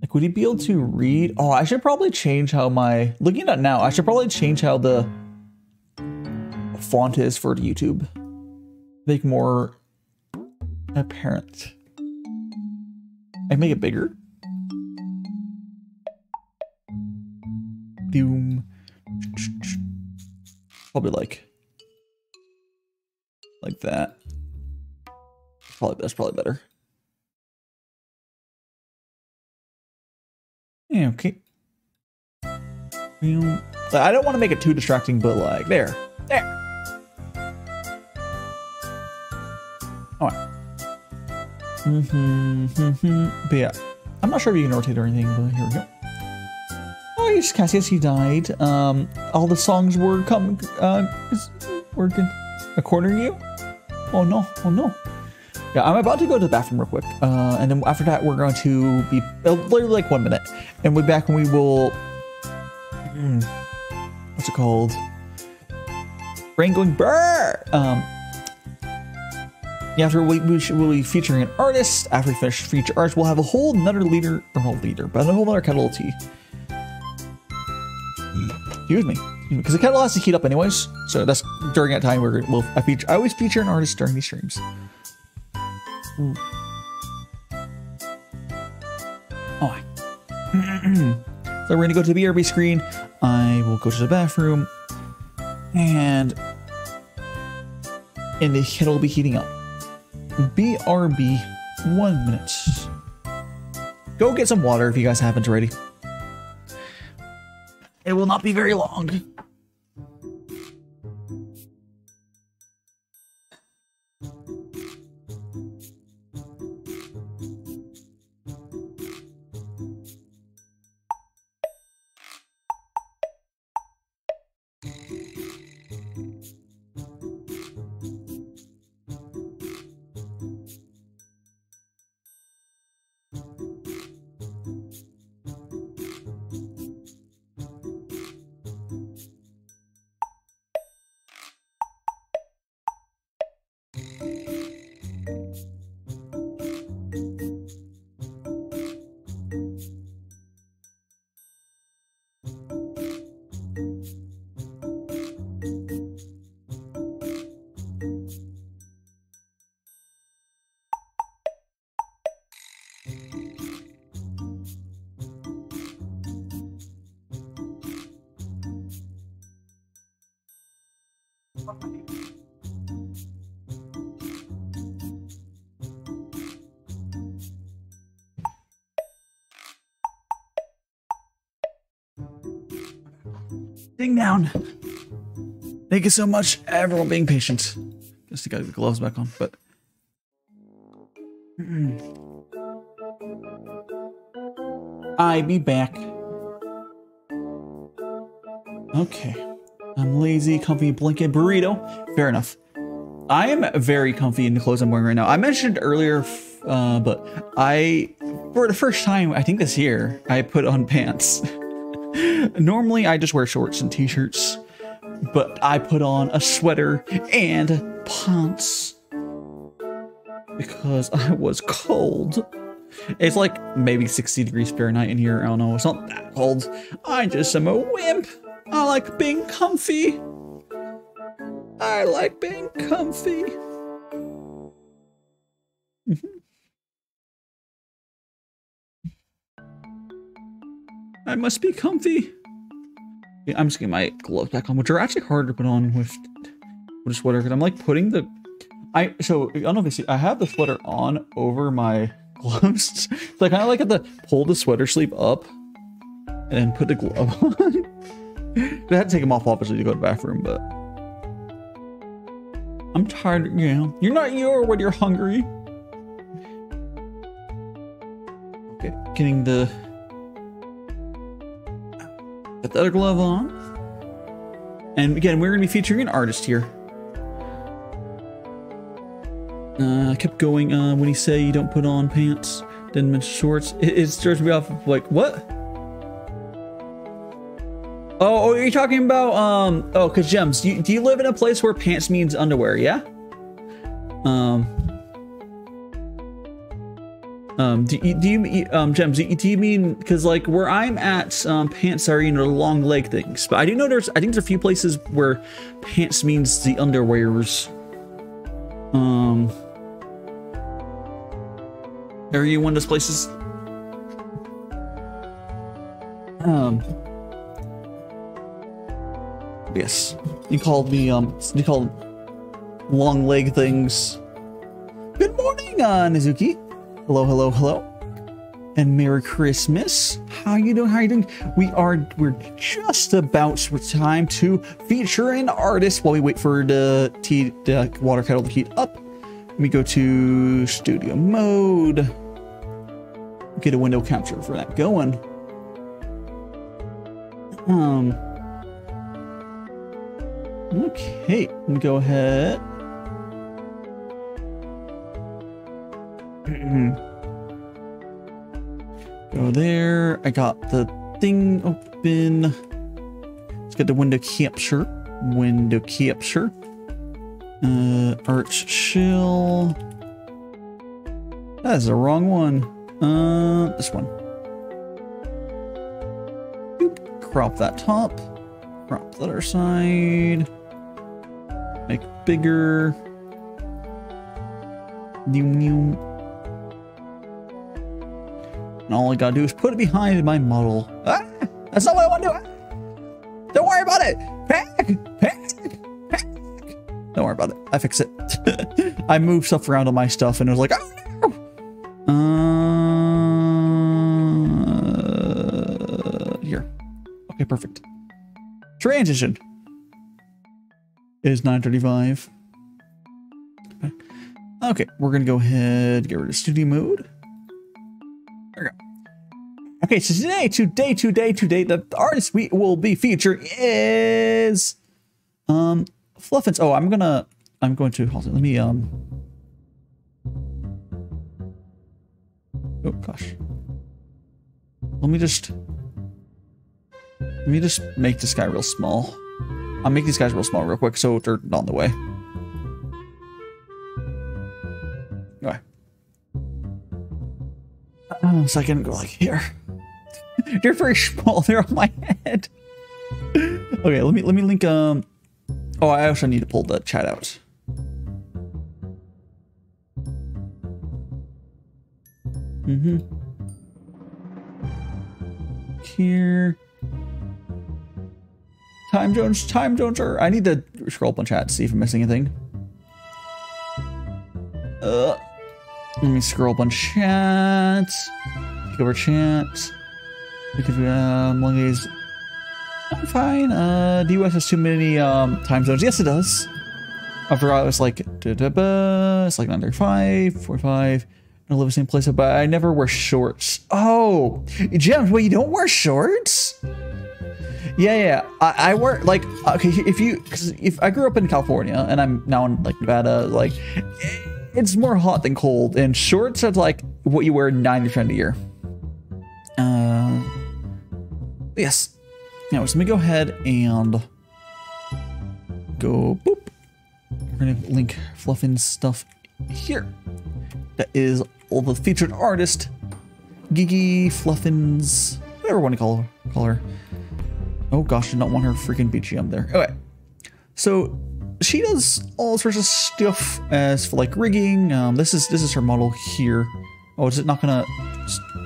Like, would he be able to read? Oh, I should probably change how my, looking at now, I should probably change how the font is for YouTube. Make more apparent. I make it bigger. Doom. Probably like like that. Probably that's probably better. Yeah, okay. I don't want to make it too distracting, but like there. There. Alright. Mm-hmm, mm-hmm. But yeah, I'm not sure if you can rotate or anything, but here we go. Oh, yes, Cassius, he died. Um, all the songs were coming, uh, working according to you. Oh no, oh no. Yeah, I'm about to go to the bathroom real quick. Uh, and then after that, we're going to be uh, literally like one minute. And we'll be back and we will. Hmm, what's it called? Brain going brr! Um, after we, we should, we'll be featuring an artist. After we finish feature artists, we'll have a whole another leader, or no leader, but a whole other kettle of tea. Excuse me. Because the kettle has to heat up anyways. So that's during that time where we'll, I, feature, I always feature an artist during these streams. Ooh. Oh. so we're gonna go to the BRB screen. I will go to the bathroom, and and the kettle will be heating up. BRB, one minute. Go get some water if you guys haven't already. It will not be very long. Down. Thank you so much, everyone being patient. Guess you got the gloves back on, but. I be back. Okay. I'm lazy, comfy, blanket, burrito. Fair enough. I am very comfy in the clothes I'm wearing right now. I mentioned earlier, uh, but I, for the first time, I think this year, I put on pants. Normally, I just wear shorts and t-shirts, but I put on a sweater and pants because I was cold. It's like maybe 60 degrees Fahrenheit in here. I don't know. It's not that cold. I just am a wimp. I like being comfy. I like being comfy. Mm-hmm. I must be comfy. I'm just getting my gloves back on, which are actually hard to put on with, with a sweater because I'm like putting the. I so I don't know if you see. I have the sweater on over my gloves, so I kind of like have to pull the sweater sleeve up and then put the glove on. I had to take them off obviously to go to the bathroom, but I'm tired. You know, you're not you when you're hungry. Okay, getting the Put the other glove on. And again, we're going to be featuring an artist here. Uh, I kept going uh, when he said you don't put on pants. Didn't mention shorts. It, it starts me off like, what? Oh, are you talking about, um, oh, cause Gems, you, do you live in a place where pants means underwear, yeah? Um, um, do, do you, um, Gems, do you, mean, because like where I'm at, um, pants are, you know, long leg things, but I do know there's, I think there's a few places where pants means the underwears. Um, are you one of those places? Um, yes, you called me, um, you called long leg things. Good morning, uh, Nizuki. Hello, hello, hello. And Merry Christmas. How you doing? How you doing? We are we're just about time to feature an artist while we wait for the tea the water kettle to heat up. Let me go to studio mode. Get a window capture for that going. Um. Okay, let me go ahead. go there. I got the thing open. Let's get the window capture. Window capture. Uh, arch shill. That is the wrong one. Uh, this one. Boop. Crop that top. Crop the other side. Make bigger. New, new. And all I gotta do is put it behind my model. Ah, that's not what I want to do. Don't worry about it. Pack, pack, pack. Don't worry about it. I fix it. I move stuff around on my stuff and it was like, oh no. Uh, here. Okay, perfect. Transition is 935. Okay. okay, we're gonna go ahead get rid of studio mode. Okay, so today, today, today, today, the artist we will be featuring is um Fluffans. Oh, I'm gonna I'm going to hold on, let me um Oh gosh. Let me just let me just make this guy real small. I'll make these guys real small real quick so they're not in the way. Okay. Oh, so I can go like here. They're very small. They're on my head. okay, let me let me link. Um. Oh, I also need to pull the chat out. Mm-hmm. Here. Time Jones, Time Jones, or I need to scroll up on chat to see if I'm missing anything. Uh, let me scroll up on chat. Take over chat. Because um, one of I'm fine. Uh, the US has too many um time zones. Yes, it does. I forgot it was like da -da -ba. it's like 935, 45. I live in the same place, but I never wear shorts. Oh, Gems, wait, you don't wear shorts? Yeah, yeah. I, I wear like okay. If you, cause if I grew up in California and I'm now in like Nevada, like it's more hot than cold, and shorts are like what you wear ninety percent of the year. Uh, yes. Now, so let me go ahead and go boop. We're gonna link Fluffans' stuff here. That is all the featured artist, Gigi Fluffans, whatever you want to call her. Call her. Oh gosh, I did not want her freaking BGM there. Okay, so she does all sorts of stuff as for like rigging. Um, this is this is her model here. Oh, is it not gonna?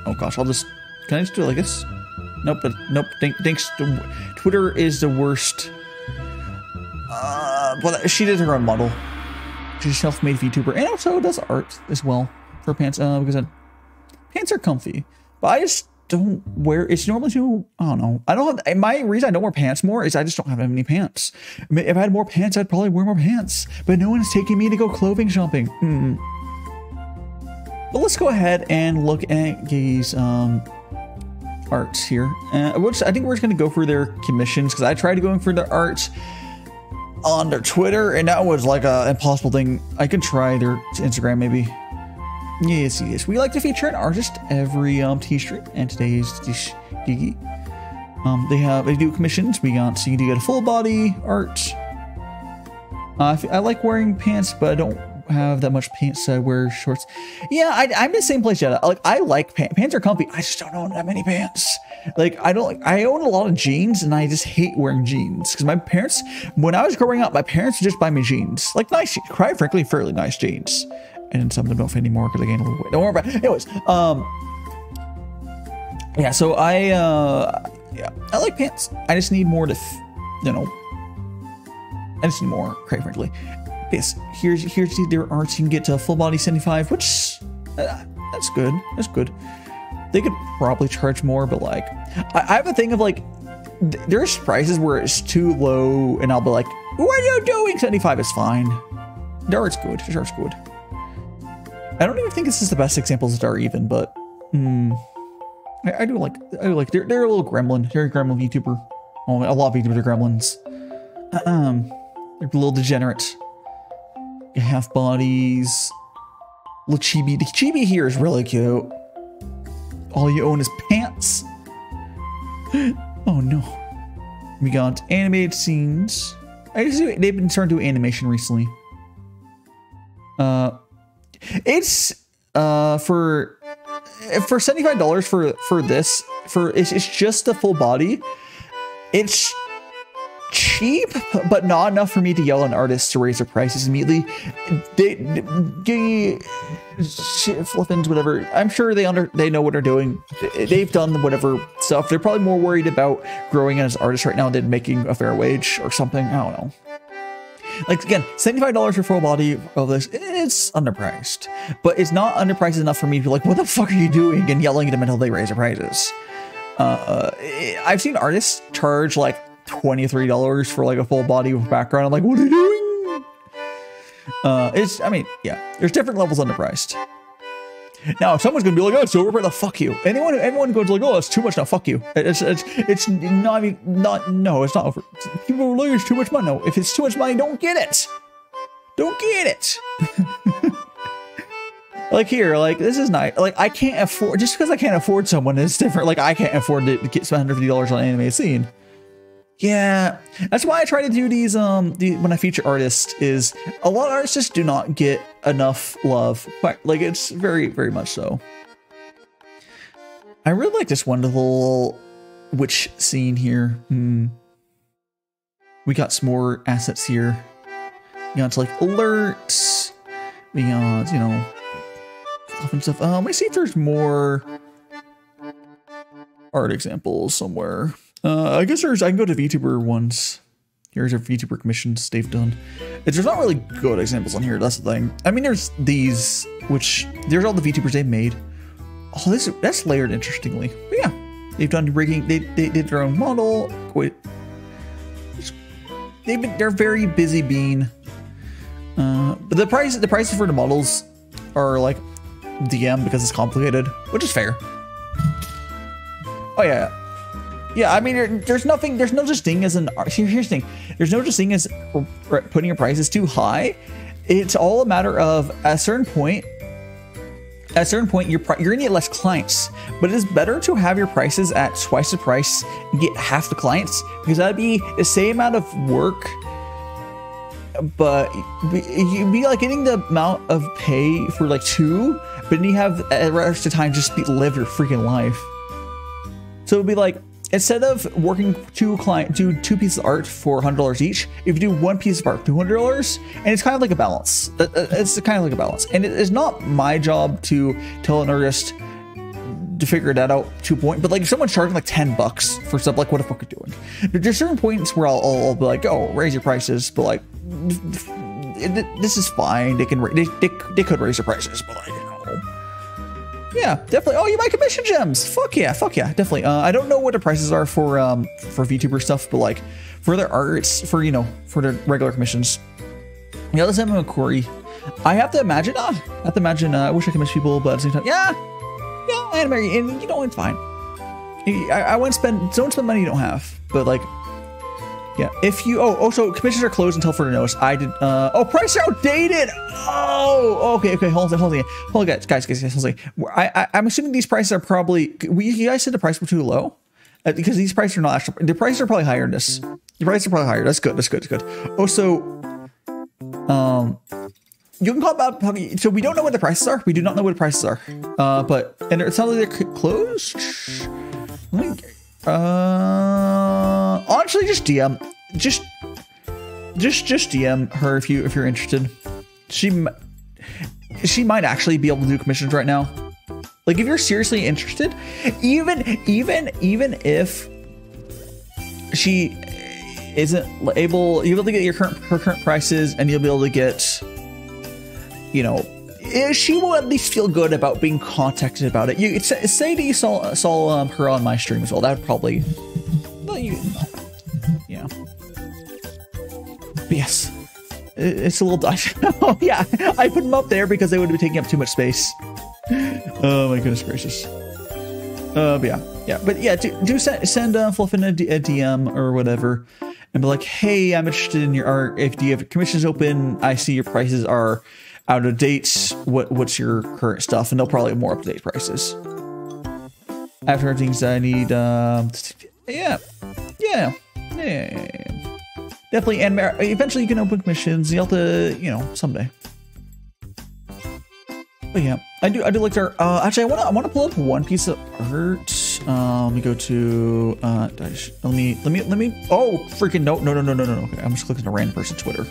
Oh gosh, I'll just. Can I just do it like this? Nope, but nope. Thanks. Twitter is the worst. Uh, but she did her own model. She's a self-made VTuber and also does art as well for pants. Uh, because uh, pants are comfy, but I just don't wear. It's normally too. I don't know. I don't have. My reason I don't wear pants more is I just don't have any pants. I mean, if I had more pants, I'd probably wear more pants. But no one's taking me to go clothing shopping. Mm. But let's go ahead and look at these um arts here. Uh, which I think we're just gonna go for their commissions because I tried going for their arts on their Twitter and that was like a impossible thing. I can try their Instagram maybe. Yes, yes. We like to feature an artist every um tea stream, and today's Gigi. Um, they have they do commissions. We got so you get a full body art. Uh, I like wearing pants, but I don't have that much pants. So I wear shorts. Yeah, I, am the same place, Jetta. Like I like pants. Pants are comfy. I just don't own that many pants. Like I don't. I own a lot of jeans, and I just hate wearing jeans because my parents, when I was growing up, my parents would just buy me jeans, like nice, quite frankly, fairly nice jeans and some of them don't fit anymore because they gained a little weight. Don't worry about it. Anyways, um, yeah, so I, uh, yeah, I like pants. I just need more to, you know, I just need more, quite frankly. Yes, here's, here's their arts. You can get to full body 75, which, uh, that's good. That's good. They could probably charge more, but like, I, I have a thing of like, th there's prices where it's too low and I'll be like, what are you doing? 75 is fine. The art's good. The art's good. I don't even think this is the best examples that are even, but hmm, I, I do like I do like they're they're a little gremlin. They're a gremlin VTuber. Oh, a lot of VTubers are gremlins. Um, they're a little degenerate. Half bodies. Little chibi. The chibi here is really cute. All you own is pants. oh no. We got animated scenes. I guess they've been turned to animation recently. Uh, it's uh for for seventy five dollars for for this for it's, it's just the full body. It's cheap, but not enough for me to yell at artists to raise their prices immediately. They, they, flippins, whatever. I'm sure they under they know what they're doing. They've done whatever stuff. They're probably more worried about growing as artists right now than making a fair wage or something. I don't know. Like again, $75 for full body of this, it's underpriced. But it's not underpriced enough for me to be like, what the fuck are you doing? And yelling at them until they raise their prices. Uh, I've seen artists charge like $23 for like a full body background. I'm like, what are you doing? Uh, it's, I mean, yeah, there's different levels underpriced. Now, if someone's gonna be like, "Oh, it's overpriced," the fuck you. Anyone, everyone goes like, "Oh, it's too much." Now, fuck you. It's, it's, it's not even, not, no, it's not over. People are like, "It's too much money." No, if it's too much money, don't get it. Don't get it. like here, like this is nice. Like I can't afford just because I can't afford someone is different. Like I can't afford to get spend 150 dollars on an anime scene. Yeah, that's why I try to do these um the, when I feature artists is a lot of artists just do not get enough love. Like it's very very much so. I really like this wonderful witch scene here. Mm. We got some more assets here. We got like alerts. We got you know stuff and stuff. Um, let me see if there's more art examples somewhere. Uh, I guess there's, I can go to VTuber ones. Here's our VTuber commissions they've done. It's, There's not really good examples on here, that's the thing. I mean, there's these, which, there's all the VTubers they've made. Oh, this that's layered interestingly. But yeah, they've done rigging, they, they did their own model. Wait. They've been, they're very busy being. Uh, but the price, the prices for the models are like DM because it's complicated, which is fair. Oh yeah, yeah, I mean, there's nothing, there's no such thing as an, here, here's the thing, there's no such thing as putting your prices too high. It's all a matter of, at a certain point, at a certain point, you're, you're gonna get less clients, but it is better to have your prices at twice the price and get half the clients, because that'd be the same amount of work, but you'd be like getting the amount of pay for like two, but then you have the rest of the time just be, live your freaking life. So it'd be like, Instead of working two client do two pieces of art for hundred dollars each, if you do one piece of art two hundred dollars, and it's kind of like a balance. Uh, uh, it's kind of like a balance, and it is not my job to tell an artist to figure that out to point. But like if someone's charging like ten bucks for stuff, like what the fuck are you doing? There's certain points where I'll, I'll, I'll be like, oh, raise your prices, but like this is fine. They can they, they, they could raise their prices, but like yeah, definitely. Oh, you buy commission gems. Fuck yeah, fuck yeah, definitely. Uh, I don't know what the prices are for um for VTuber stuff, but like for their arts, for you know, for their regular commissions. Yeah, let's have a query. I have to imagine. Uh, I have to imagine. Uh, I wish I could miss people, but at the same time, yeah, yeah, anime, and you know, it's fine. I, I wouldn't spend. Don't spend money you don't have. But like, yeah. If you oh oh so commissions are closed until further notice. I did uh oh price outdated. Oh okay okay hold on hold on hold on guys guys guys, guys hold on. I, I I'm assuming these prices are probably we you guys said the price were too low. Uh, because these prices are not actually the prices are probably higher than this. The prices are probably higher. That's good. That's good. That's good. Also, um, you can call about so we don't know what the prices are. We do not know what the prices are. Uh, but and it sounds like they're closed. Let me uh, honestly, just DM, just, just, just DM her if you if you're interested. She, she might actually be able to do commissions right now. Like if you're seriously interested, even even even if she isn't able, you'll be able to get your current her current prices, and you'll be able to get, you know, Eh, she will at least feel good about being contacted about it. You say that you saw saw um, her on my stream as well. That would probably, you. Yes, it's a little dodgy. oh yeah, I put them up there because they would be taking up too much space. Oh my goodness gracious. Uh, but yeah, yeah, but yeah, do, do send, send uh, Fluffin a, D- a DM or whatever, and be like, hey, I'm interested in your art. If you have commissions open? I see your prices are out of date. What what's your current stuff? And they'll probably have more up to date prices. After things I need, um, yeah, yeah, yeah, yeah. Definitely. And eventually, you can open commissions. You have to, you know, someday. But yeah, I do. I do like their. Uh, actually, I want to. I want to pull up one piece of art. Um, let me go to. Uh, let me. Let me. Let me. Oh, freaking no! No! No! No! No! No! Okay, I'm just clicking a random person Twitter.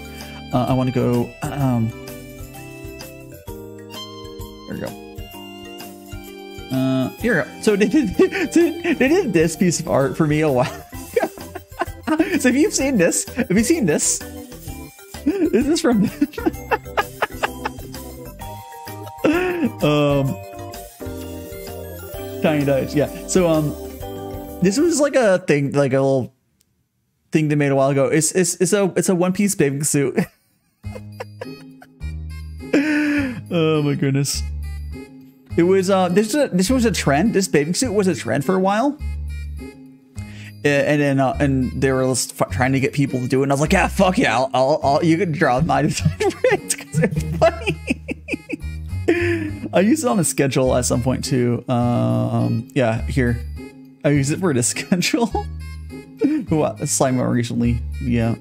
Uh, I want to go. Um, there we go. Uh, here. we go. So they did. They did this piece of art for me a while. so if you've seen this, have you seen this? Is this is from. um tiny dice yeah. So um this was like a thing like a little thing they made a while ago. It's it's, it's a it's a one piece bathing suit. Oh my goodness. It was uh this was a, this was a trend. This bathing suit was a trend for a while and then uh, and they were just trying to get people to do it and i was like yeah fuck yeah i'll, I'll, I'll you can draw my design because it's funny I use it on a schedule at some point too. Um, yeah, here. I use it for the schedule. what? Slime more recently. Yeah.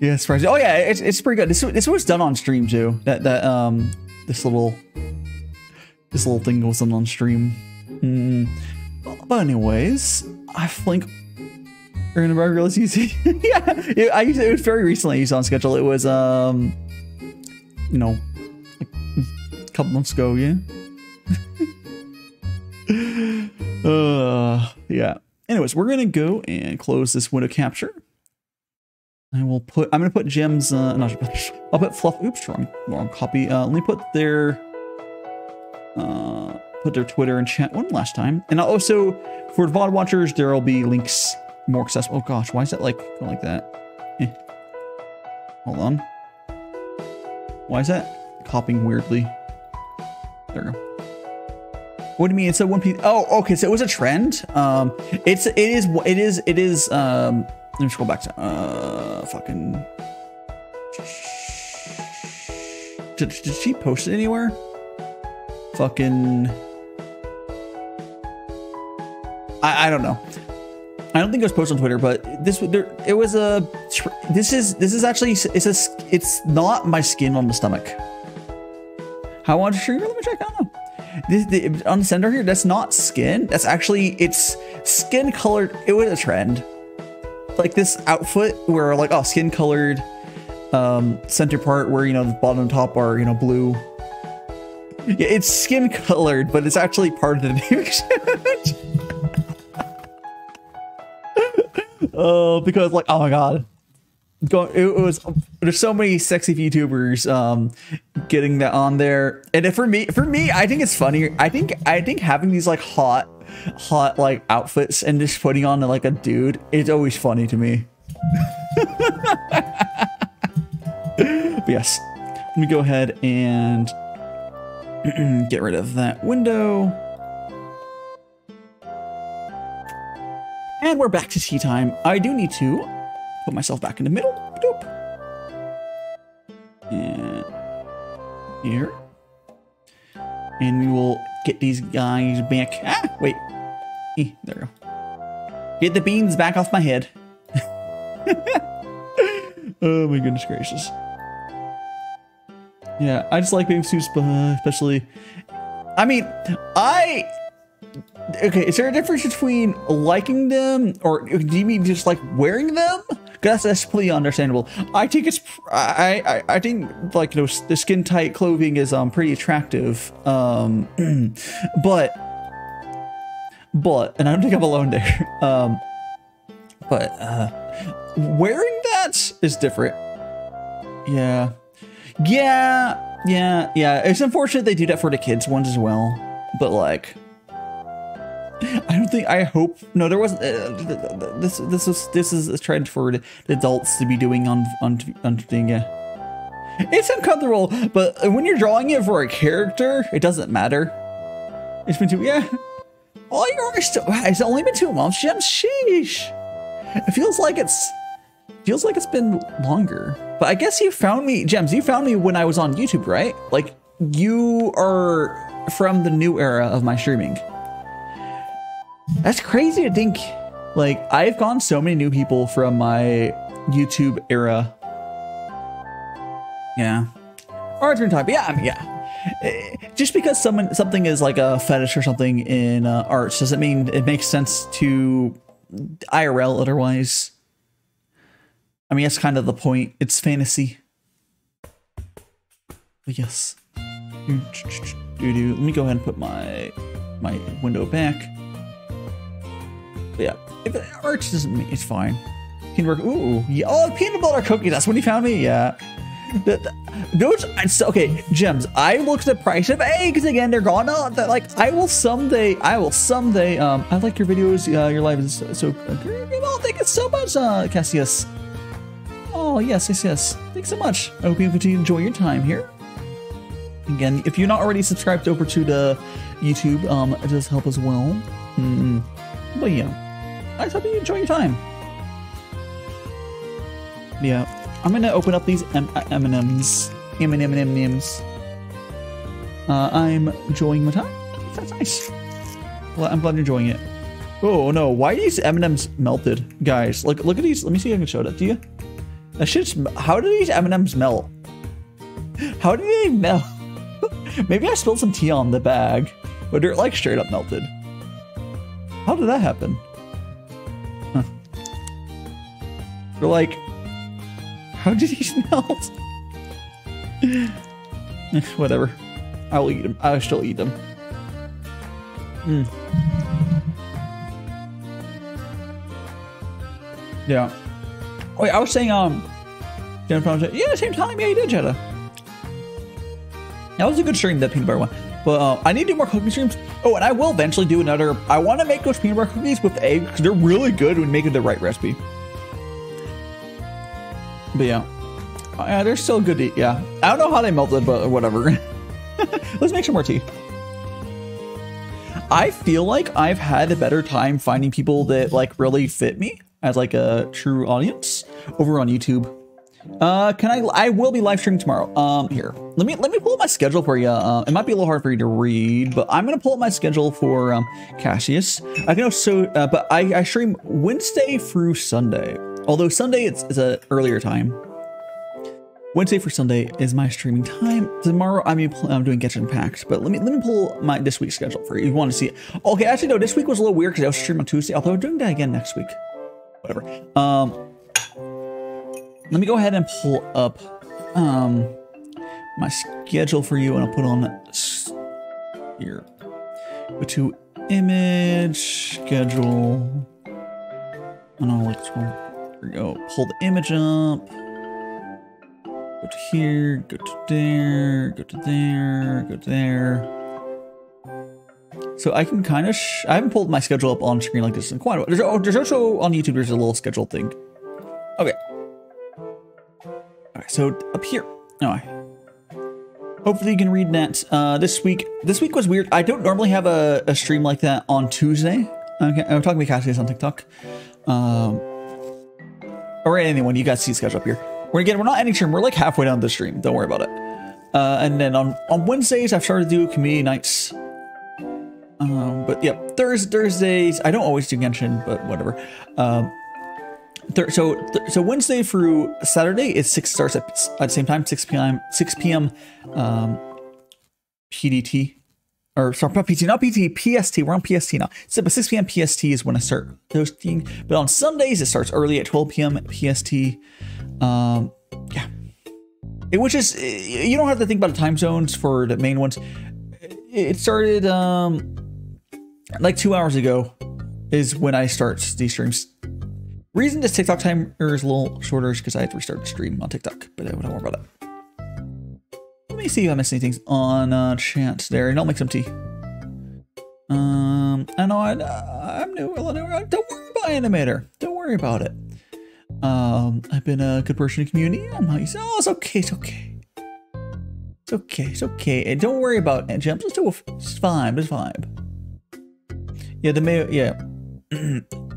Yeah, surprising. Oh yeah, it's, it's pretty good. This this was done on stream too. That that um this little this little thing was done on stream. Mm. But anyways, I think we're gonna realize easy. yeah, it, I used it, was very recently. I used on schedule. It was um you know, a couple months ago, yeah. uh, yeah. Anyways, we're gonna go and close this window capture. I will put. I'm gonna put gems. Uh, not. I'll put fluff. Oops, wrong, wrong copy. Uh, let me put their. Uh, put their Twitter and chat one last time, and also for VOD watchers, there will be links more accessible. Oh gosh, why is that like like that? Eh. Hold on. Why is that copying weirdly? There we go. What do you mean? It's a one piece. Oh, okay. So it was a trend. Um, it's it is it is it is. Um, let me scroll back to uh, fucking. Did, did she post it anywhere? Fucking. I I don't know. I don't think it was posted on Twitter, but this there it was a. This is this is actually it's a it's not my skin on the stomach. How to stream? Let me check. I don't know. This, the, on the center here, that's not skin. That's actually it's skin colored. It was a trend, like this outfit where like oh skin colored, um center part where you know the bottom and top are you know blue. Yeah, it's skin colored, but it's actually part of the new Oh, because like, oh my god, Go, it, was. There's so many sexy YouTubers um getting that on there, and for me, for me, I think it's funny. I think I think having these like hot, hot like outfits and just putting on like a dude, it's always funny to me. Yes, let me go ahead and get rid of that window. And we're back to tea time. I do need to put myself back in the middle. Doop. And here. And we will get these guys back. Ah, wait. Eh, there we go. Get the beans back off my head. oh my goodness gracious. Yeah, I just like being suits, especially. I mean, I okay, is there a difference between liking them or do you mean just like wearing them? That's that's completely understandable. I think it's I I, I think like you know, the skin tight clothing is um pretty attractive. Um, but but and I don't think I'm alone there. Um, but uh, wearing that is different. Yeah, yeah, yeah, yeah. It's unfortunate they do that for the kids ones as well. But like, I don't think. I hope no. There wasn't. Uh, this this is this is a trend for adults to be doing on on on thing. Yeah. It's uncomfortable, but when you're drawing it for a character, it doesn't matter. It's been two. Yeah. Oh, you're still. It's only been two months, Jim. Sheesh. It feels like it's feels like it's been longer. But I guess you found me, Gems. You found me when I was on YouTube, right? Like you are from the new era of my streaming. That's crazy to think. Like, I've gone so many new people from my YouTube era. Yeah. Arts type. Yeah, I mean, yeah. Eh, just because someone something is like a fetish or something in uh, arts doesn't mean it makes sense to IRL otherwise. I mean, that's kind of the point. It's fantasy. But yes. Let me go ahead and put my my window back. But yeah, if the arch doesn't mean it's fine. Peanut butter, ooh, yeah, oh, peanut butter cookies. That's when you found me. Yeah. The, those, okay, gems. I looked at the price of eggs again. They're gone up. That like I will someday. I will someday. Um, I like your videos. Uh, your live is so. so well, thank you so much, uh, Cassius. Oh yes, yes, yes. Thanks so much. I hope you continue to enjoy your time here. Again, if you're not already subscribed over to the YouTube, um, it does help as well. Mm, yeah, I hope you enjoy your time. Yeah, I'm gonna open up these M M&Ms, M&M Uh, I'm enjoying my time. That's nice. Well, I'm glad you're enjoying it. Oh no, why these M&Ms melted? Guys, look look at these. Let me see if I can show that to you. That shit's, how do these M&Ms melt? How do they melt? Maybe I spilled some tea on the bag, but they're like straight up melted. How did that happen? Huh. They're like, how did he melt? Whatever. I'll eat them. I'll still eat them. Mm. Yeah. Wait, I was saying, um, Jennifer, yeah, same time. Yeah, you did, Jetta. That was a good stream, that peanut butter one. But uh, I need to do more cooking streams. Oh, and I will eventually do another. I want to make those peanut butter cookies with egg because they're really good when making the right recipe. But yeah. Oh, yeah, they're still good to eat. Yeah. I don't know how they melted, but whatever. Let's make some more tea. I feel like I've had a better time finding people that like really fit me as like a true audience over on YouTube uh, can I? I will be live streaming tomorrow. Um, here, let me let me pull up my schedule for you. Uh, it might be a little hard for you to read, but I'm gonna pull up my schedule for um Cassius. I can also, uh, but I, I stream Wednesday through Sunday. Although Sunday it's, it's a earlier time. Wednesday for Sunday is my streaming time. Tomorrow I'm, I'm doing Genshin Impact, but let me let me pull my this week's schedule for you. You want to see it? Okay, actually no, this week was a little weird because I was streaming on Tuesday. Although I'm doing that again next week. Whatever. Um, let me go ahead and pull up um, my schedule for you and I'll put on here. Go to image, schedule. And I'll like, here we go. Pull the image up. Go to here, go to there, go to there, go to there. So I can kind of, I haven't pulled my schedule up on screen like this in quite a while. There's, oh, there's also on YouTube, there's a little schedule thing. Okay, so up here. Oh, hopefully you can read that. Uh, this week, this week was weird. I don't normally have a, a stream like that on Tuesday. Okay, I'm talking to Cassius on TikTok. Um, or anyone, you guys see schedule up here. We're again, we're not ending stream. We're like halfway down the stream. Don't worry about it. Uh, and then on on Wednesdays, I've started to do community nights. Um, but yeah, Thursdays, Thursdays. I don't always do Genshin, but whatever. Um, so so Wednesday through Saturday is six starts at, at the same time, 6 p.m. 6 p.m. Um, PDT or sorry, not PT, not PT, PST. We're on PST now. So, but 6 p.m. PST is when I start hosting. But on Sundays it starts early at 12 p.m. PST. Um, yeah, it, which is you don't have to think about the time zones for the main ones. It started um like two hours ago is when I start these streams. Reason this TikTok timer is a little shorter is because I had to restart the stream on TikTok, but I don't worry about it. Let me see if I missed anything on uh, chat there, and I'll make some tea. Um, I know I, I'm new. Don't worry about animator. Don't worry about it. Um, I've been a good person in the community. I'm not used. Oh, it's okay. It's okay. It's okay. It's okay. And don't worry about it, jumps. It's, it's fine. It's fine. Yeah, the mayo. Yeah.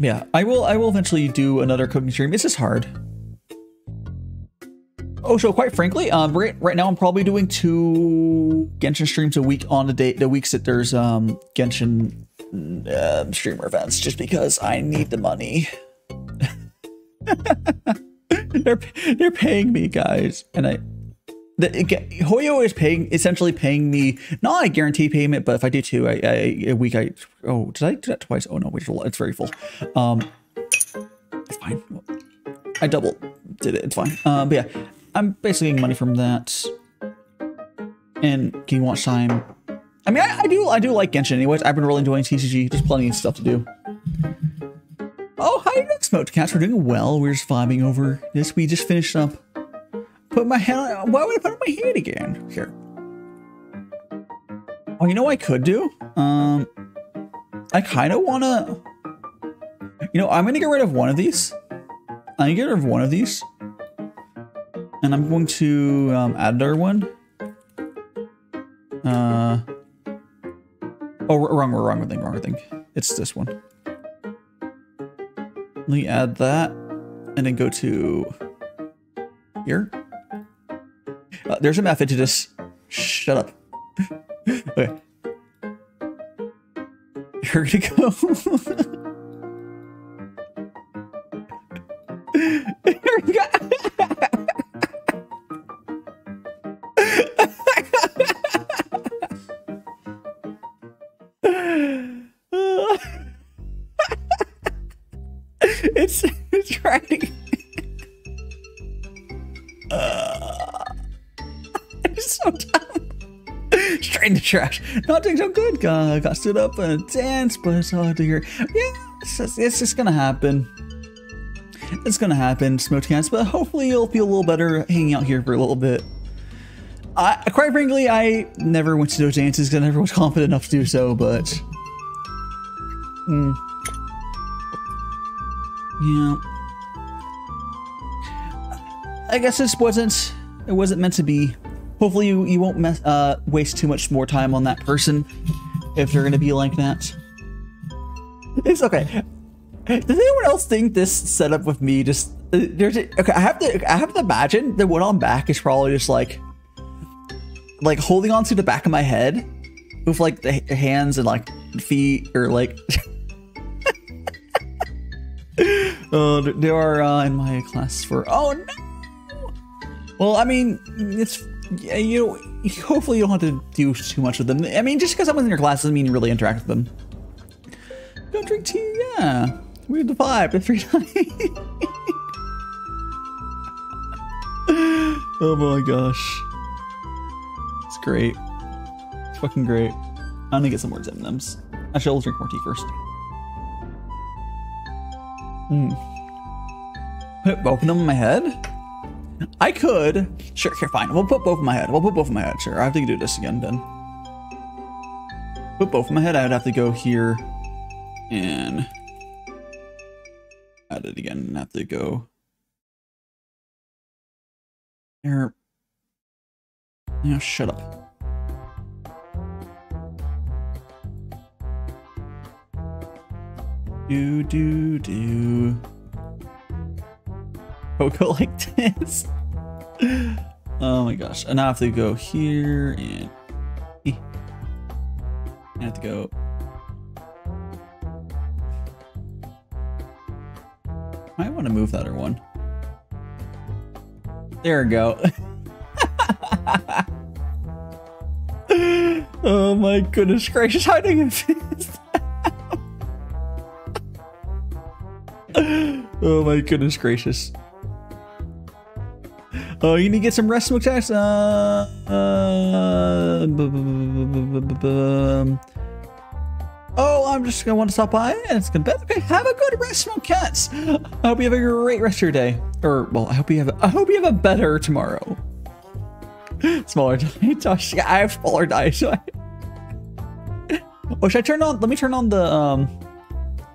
yeah, I will. I will eventually do another cooking stream. It's just hard. Oh, so quite frankly, um, right, right now I'm probably doing two Genshin streams a week on the day, the weeks that there's um Genshin uh, streamer events, just because I need the money. they're they're paying me, guys, and I. The, Hoyo is paying essentially paying me not a guarantee payment, but if I do two I, I, a week, I oh did I do that twice? Oh no, wait, it's very full. Um, it's fine. I double did it. It's fine. Um, but yeah, I'm basically getting money from that. And getting watch time. I mean, I, I, do I do like Genshin anyways. I've been really enjoying TCG. There's plenty of stuff to do. Oh, hi, next Smoke Cats. We're doing well. We're just vibing over this. We just finished up. Put my hand. Why would I put on my hand again? Here. Oh, you know what I could do? Um, I kind of want to... You know, I'm going to get rid of one of these. I'm going to get rid of one of these. And I'm going to um, add another one. Uh, oh, wrong, wrong thing, wrong thing. It's this one. Let me add that and then go to here. Uh, there's a method to this. Shut up. okay. You're gonna go. trash. Not doing so good. Got, got stood up and danced, but it's hard to hear. Yeah, it's just, it's just gonna happen. It's gonna happen, Smoked Cats, but hopefully you'll feel a little better hanging out here for a little bit. I, quite frankly, I never went to those dances because I never was confident enough to do so, but... Mm. Yeah. I guess this wasn't... It wasn't meant to be. Hopefully you, you won't mess, uh, waste too much more time on that person if they're going to be like that. It's okay. Does anyone else think this setup with me just... Uh, there's a, okay, I have to I have to imagine the one on back is probably just like like holding onto the back of my head with like the hands and like feet or like oh they are uh, in my class for oh no well i mean it's yeah, you know hopefully you don't have to do too much with them i mean just because someone's in your class doesn't mean you really interact with them don't drink tea yeah we have the vibe three times oh my gosh It's great. It's fucking great. I'm gonna get some more M&Ms. Actually, I'll drink more tea first. Hmm. Both of them in my head? I could. Sure, here, fine. We'll put both in my head. We'll put both in my head. Sure, I have to do this again then. Put both in my head. I would have to go here and add it again and have to go there. Yeah, shut up. Do do do. Go like this. oh my gosh. And I have to go here and I have to go. I want to move that other one. There we go. oh my goodness gracious, how do you Oh my goodness gracious. Oh, you need to get some rest, smoke Uh, uh, oh, I'm just gonna want to stop by and it's gonna be okay. Have a good rest, smoke cats. I hope you have a great rest of your day. Or well, I hope you have. A, I hope you have a better tomorrow. smaller die. Josh, Yeah, I have smaller die, so I... Oh, should I turn on? Let me turn on the um.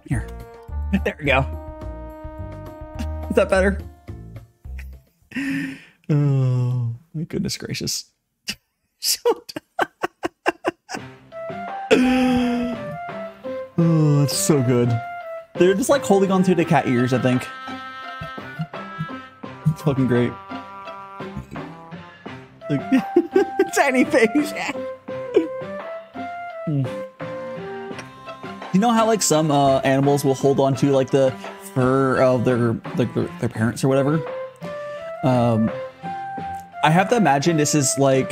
Here, there we go. Is that better? Oh my goodness gracious! oh, that's so good. They're just like holding on to the cat ears. I think. It's fucking great. Like, tiny face. Hmm. You know how like some uh, animals will hold on to like the fur of their like their, their parents or whatever. Um, I have to imagine this is like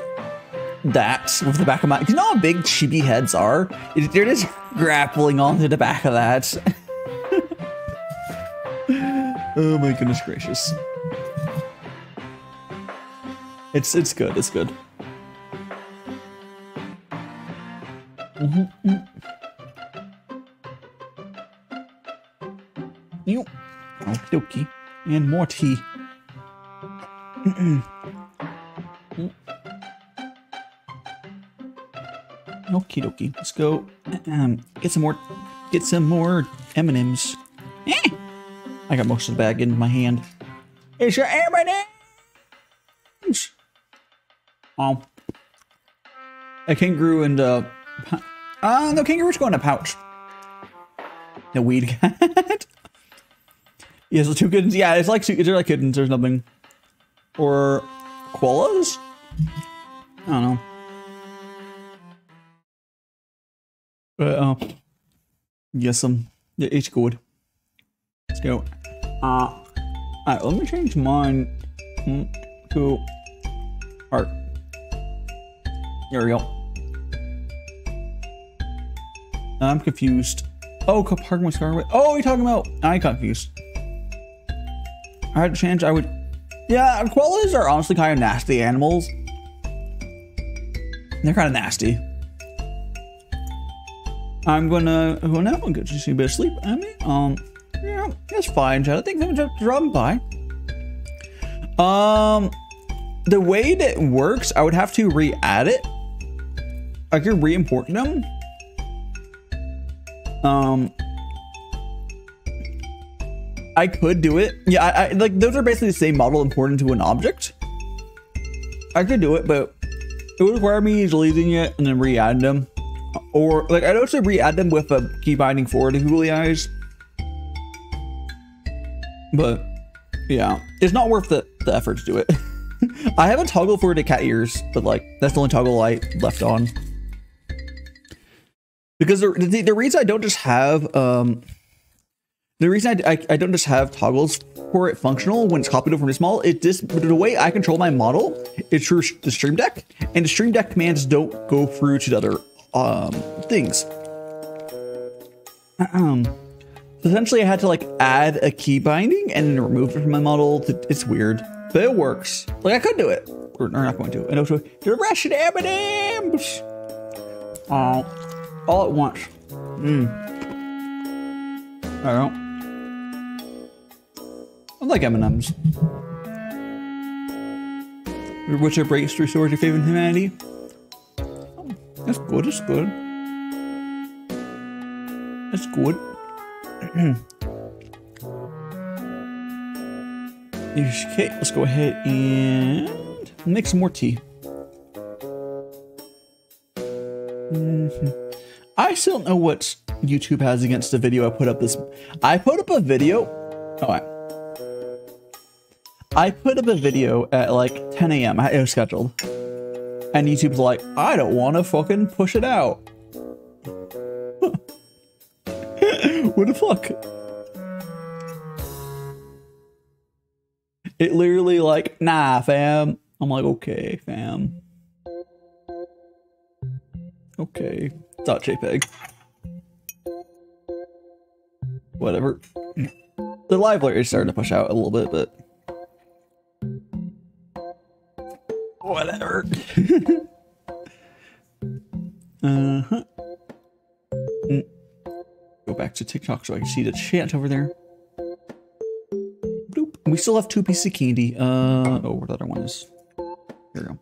that with the back of my. You know how big chibi heads are? They're just grappling onto the back of that. oh my goodness gracious! It's it's good. It's good. Mm -hmm. You. Okie dokie. And more tea. Okie dokie. Let's go um, get some more get some more M&Ms. Eh. I got most of the bag in my hand. It's your M&Ms. Oh. A kangaroo and uh uh no kangaroo's going in a pouch. The weed cat. yes, the two kittens. Yeah, it's like they're like kittens. There's nothing. Or koalas. I don't know. But uh, yes, um, yeah, it's good. Let's go. Uh, alright, let me change mine to art. There we go. I'm confused. Oh, parking with Scarlet. Oh, you talking about? I'm confused. I had to change. I would. Yeah, koalas are honestly kind of nasty animals. They're kind of nasty. I'm gonna go now and get you a bit of sleep. I mean, um, yeah, that's fine, Chad. I think I'm just dropping by. Um, the way that works, I would have to re-add it. I could re-import them. Um, I could do it. Yeah, I, I, like those are basically the same model imported into an object. I could do it, but it would require me deleting it and then re-adding them. Or like I'd also re-add them with a key binding for the googly eyes. But yeah, it's not worth the, the effort to do it. I have a toggle for the cat ears, but like that's the only toggle I left on. Because the, the, the reason I don't just have um the reason I, I, I, don't just have toggles for it functional when it's copied over from small, it just the way I control my model is through the Stream Deck, and the Stream Deck commands don't go through to the other um, things. Um, essentially, I had to like add a key binding and remove it from my model. It's weird, but it works. Like I could do it. We're not going to. And also, the Russian M&Ms. Uh, all at once. Mm. I don't. I like M&Ms. What's your breakthrough sword your favorite humanity? That's good, that's good. That's good. okay, let's go ahead and make some more tea. Mm -hmm. I still don't know what YouTube has against the video I put up this. I put up a video. Oh, I, I put up a video at like 10 a.m. It was scheduled. And YouTube's like, I don't want to fucking push it out. what the fuck? It literally like, nah, fam. I'm like, okay, fam. Okay. Dot JPEG. Whatever. The live layer is starting to push out a little bit, but Whatever. uh-huh. Mm. Go back to TikTok so I can see the chat over there. Bloop. We still have two pieces of candy. Uh oh, where the other one is. Here we go.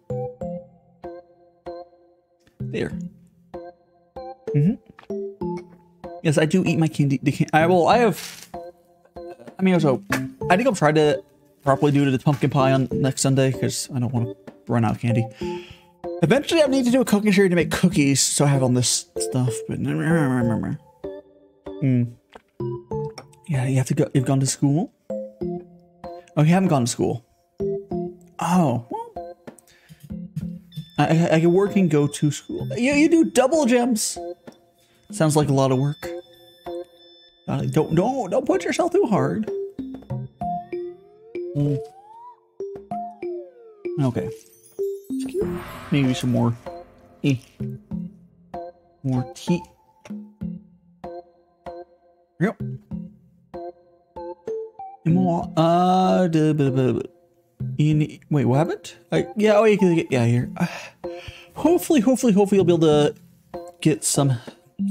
There. Mm-hmm. Yes, I do eat my candy. Can I will. I have. I mean, also, I think I'll try to properly do the pumpkin pie on next Sunday because I don't want to run out of candy. Eventually, I need to do a cooking show to make cookies, so I have all this stuff. But hmm. Yeah, you have to go. You've gone to school. Oh, you haven't gone to school. Oh, well, I, I can work and go to school. You, you do double gems. Sounds like a lot of work. Uh, don't don't don't put yourself too hard. Mm. Okay. Maybe some more. Eh. More tea. Yep. And more. Uh. Duh, duh, duh, duh. In, wait, what happened? I, yeah, oh, you can get yeah here. Uh, hopefully, hopefully, hopefully, you'll be able to get some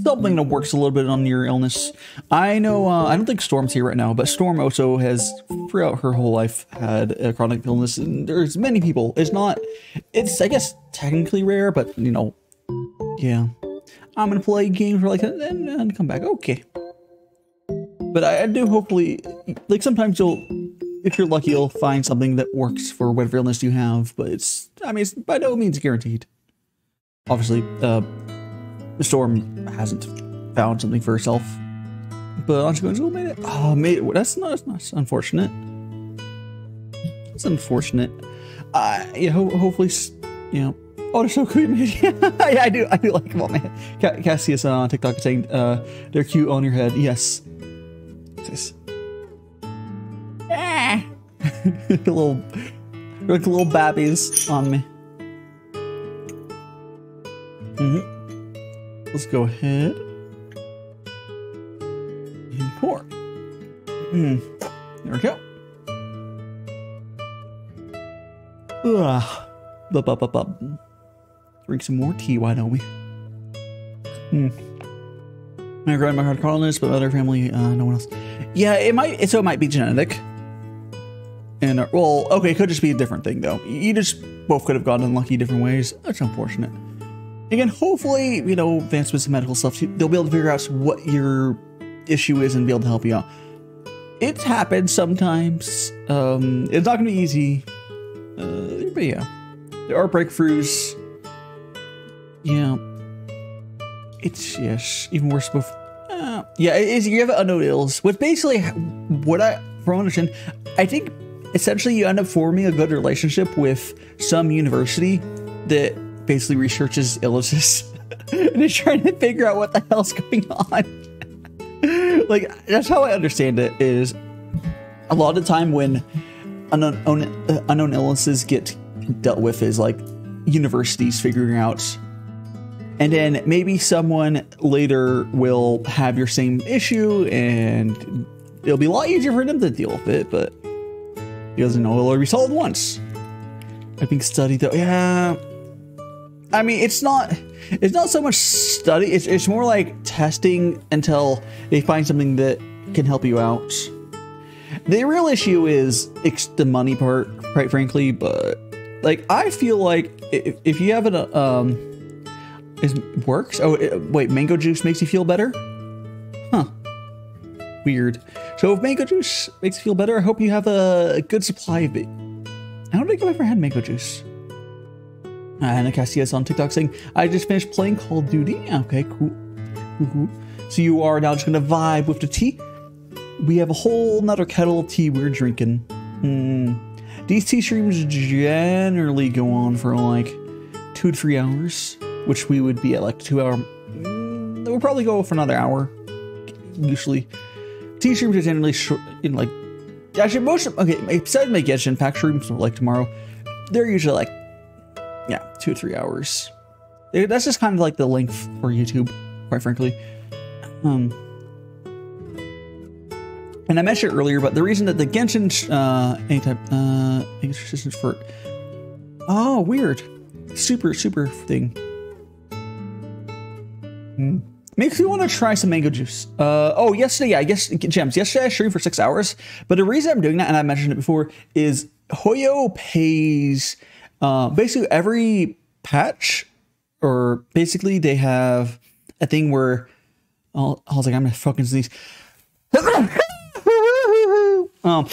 something that works a little bit on your illness. I know, uh, I don't think Storm's here right now, but Storm also has, throughout her whole life, had a chronic illness, and there's many people. It's not, it's, I guess, technically rare, but, you know, yeah. I'm gonna play games for like, and then come back. Okay. But I, I do hopefully, like, sometimes you'll, if you're lucky, you'll find something that works for whatever illness you have, but it's, I mean, it's by no means guaranteed. Obviously, uh, storm hasn't found something for herself. But Anshiko made it. Oh, made it. That's not. That's, not, unfortunate. It's unfortunate. Uh, yeah. Ho hopefully, you know. Oh, they're so cute, man. yeah, I do. I do like them all, man. Cassius on TikTok is saying, uh, "They're cute on your head." Yes. This. Ah. little, like little babbies on me. Mm-hmm. Let's go ahead and pour. Hmm. There we go. Ugh. Bup, bup, bup, bup. Drink some more tea, why don't we? Hmm. My grandma had colonists, but other family, uh, no one else. Yeah, it might. So it might be genetic. And uh, well, okay, it could just be a different thing though. You just both could have gotten unlucky different ways. That's unfortunate. Again, hopefully, you know, advancements in medical stuff, they'll be able to figure out what your issue is and be able to help you out. It happens sometimes. Um, it's not going to be easy. Uh, but yeah, there are breakthroughs. Yeah. It's, yes, even worse before. Uh, yeah, it is, you have unknown ills, which basically, what I, from understand, I think essentially you end up forming a good relationship with some university that basically researches illnesses and is trying to figure out what the hell's going on. like that's how I understand it. Is a lot of time when unknown uh, unknown illnesses get dealt with is like universities figuring out and then maybe someone later will have your same issue and it'll be a lot easier for them to deal with it but he doesn't know it'll be solved once i think study though yeah I mean, it's not it's not so much study. It's it's more like testing until they find something that can help you out. The real issue is it's the money part, quite frankly. But like, I feel like if, if you have an um, it works. Oh wait, mango juice makes you feel better. Huh. Weird. So if mango juice makes you feel better, I hope you have a, good supply of it. I don't think I've ever had mango juice. Anna Casillas on TikTok saying, I just finished playing Call of Duty. Okay, cool. So you are now just gonna vibe with the tea. We have a whole nother kettle of tea we're drinking. Mm. These tea streams generally go on for like two to three hours, which we would be at like two hour. Mm, we'll probably go for another hour. Usually, tea streams are generally short. In like, actually, most okay. Besides my Genshin Impact streams, like tomorrow, they're usually like yeah, two or three hours. That's just kind of like the length for YouTube, quite frankly. Um, and I mentioned it earlier, but the reason that the Genshin uh, anytime uh, resistance for oh weird, super super thing. Hmm. Makes me want to try some mango juice. Uh, oh, yesterday, yeah, I guess gems. Yesterday I streamed for six hours, but the reason I'm doing that, and I mentioned it before, is Hoyo pays uh, basically, every patch, or basically, they have a thing where oh, I was like, I'm gonna fucking sneeze. um,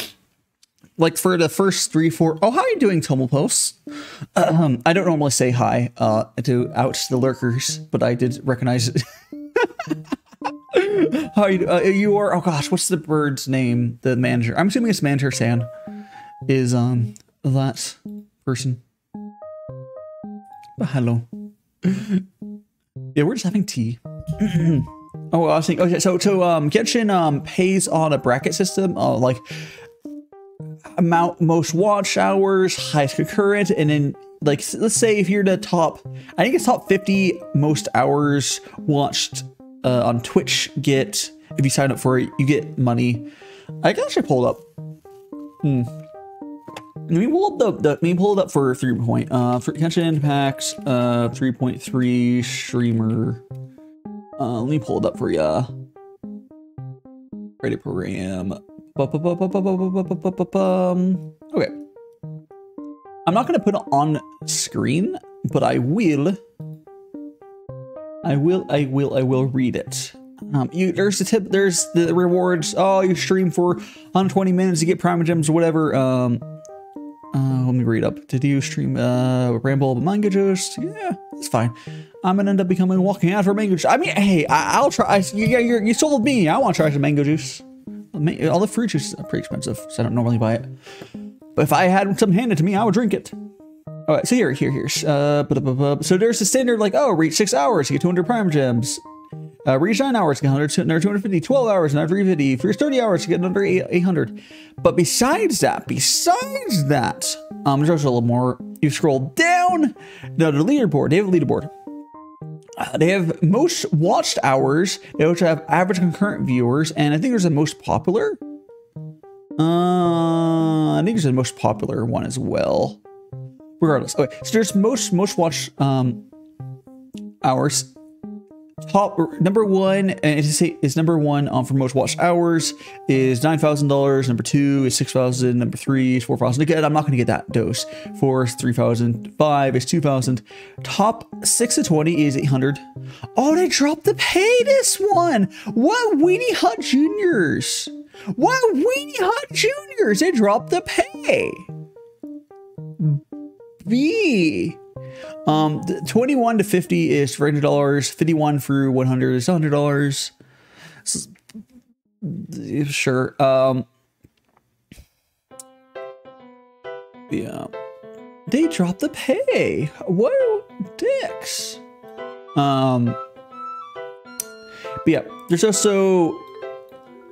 like for the first three, four. Oh, how are you doing, Posts? Um, I don't normally say hi uh, to out the lurkers, but I did recognize it. how are you? Uh, you are. Oh gosh, what's the bird's name? The manager. I'm assuming it's manager San. Is um that person? Hello. yeah, we're just having tea. oh, I was thinking. Okay, so so um, Genshin um pays on a bracket system. Uh, like amount most watch hours, highest concurrent, and then like let's say if you're the top, I think it's top 50 most hours watched uh, on Twitch get if you sign up for it, you get money. I can actually pull up. Hmm. Let me pull up the, the let me pull it up for three point uh for Genshin Impacts uh 3.3 streamer. Uh let me pull it up for ya. Ready program. Okay. I'm not to put it on screen, but I will. I will, I will, I will read it. Um, you, there's the tip, there's the rewards. Oh, you stream for 120 minutes, you get Primogems whatever. Um, uh, let me read up. Did you stream uh, Ramble Mango Juice? Yeah, it's fine. I'm gonna end up becoming walking out for mango juice. I mean, hey, I, will try. Yeah, you you sold me. I want to try some mango juice all the fruit juice is pretty expensive, so I don't normally buy it. But if I had some handed to me, I would drink it. All right, so here, here, here. Uh, so there's the standard like, oh, reach six hours, you get 200 Primogems. Uh, reach 9 hours, get 100, another 250, 12 hours, another 350. For 30 hours, get another 800. But besides that, besides that, um, there's also a little more. You scroll down, now the leaderboard, they have a leaderboard. Uh, they have most watched hours. They also have average concurrent viewers, and I think there's the most popular. Uh, I think there's the most popular one as well. Regardless, okay. So there's most most watched um hours top number one and say is number one um, for most watched hours is nine thousand dollars. Number two is six thousand number three is four thousand again i'm not going to get that dose. Four is three thousand five is two thousand top six to 20 is 800 oh they dropped the pay this one! What weenie hut juniors? What weenie hut juniors? They dropped the pay! B um, 21 to 50 is $300. 51 through 100 is $100. Sure. Um, yeah. They dropped the pay. What dicks? Um, but yeah, there's also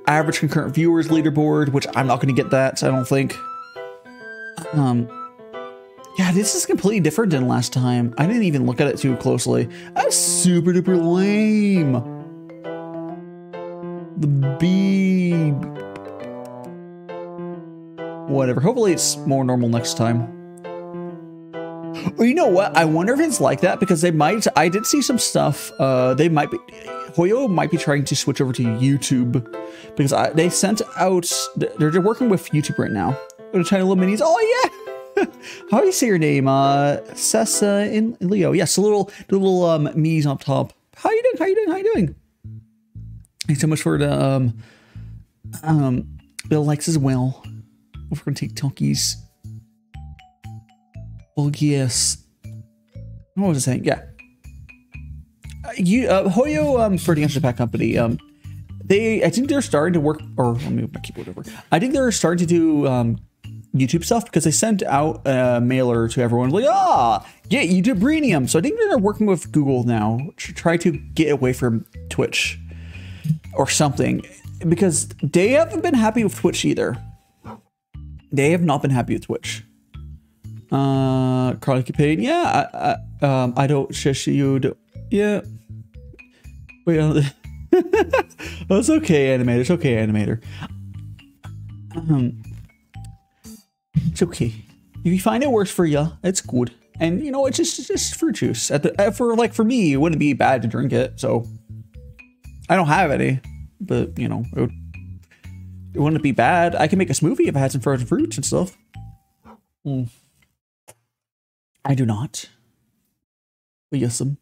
average concurrent viewers leaderboard, which I'm not going to get that, I don't think. Um, yeah, this is completely different than last time. I didn't even look at it too closely. That's super duper lame. The bee... Whatever. Hopefully it's more normal next time. You know what? I wonder if it's like that because they might. I did see some stuff. Uh, they might be. Hoyo might be trying to switch over to YouTube because I, they sent out. They're, they're working with YouTube right now. Little tiny little minis. Oh yeah. How do you say your name? Uh, Sessa in Leo. Yes, a little, the little um me's up top. How you doing? How you doing? How you doing? Thanks so much for the um um Bill likes as well. We're gonna take talkies. Oh yes. What was I saying? Yeah. Uh, you uh, Hoyo um for the Genshin Impact company um they I think they're starting to work or let me move my keyboard over. I think they're starting to do um YouTube stuff because they sent out a mailer to everyone like, ah, get YouTube Premium. So I think they're working with Google now to try to get away from Twitch or something because they haven't been happy with Twitch either. They have not been happy with Twitch. Uh, Carly Capane, yeah, I, I, um, I don't shush you. Do, yeah. Wait, uh, that's okay, animator. It's okay, animator. Um, it's okay. If you find it works for you, it's good. And you know, it's just it's just fruit juice. At the for like for me, it wouldn't be bad to drink it. So I don't have any, but you know, it, would, it wouldn't be bad. I can make a smoothie if I had some frozen fruits and stuff. Mm. I do not. But yes, some. Um,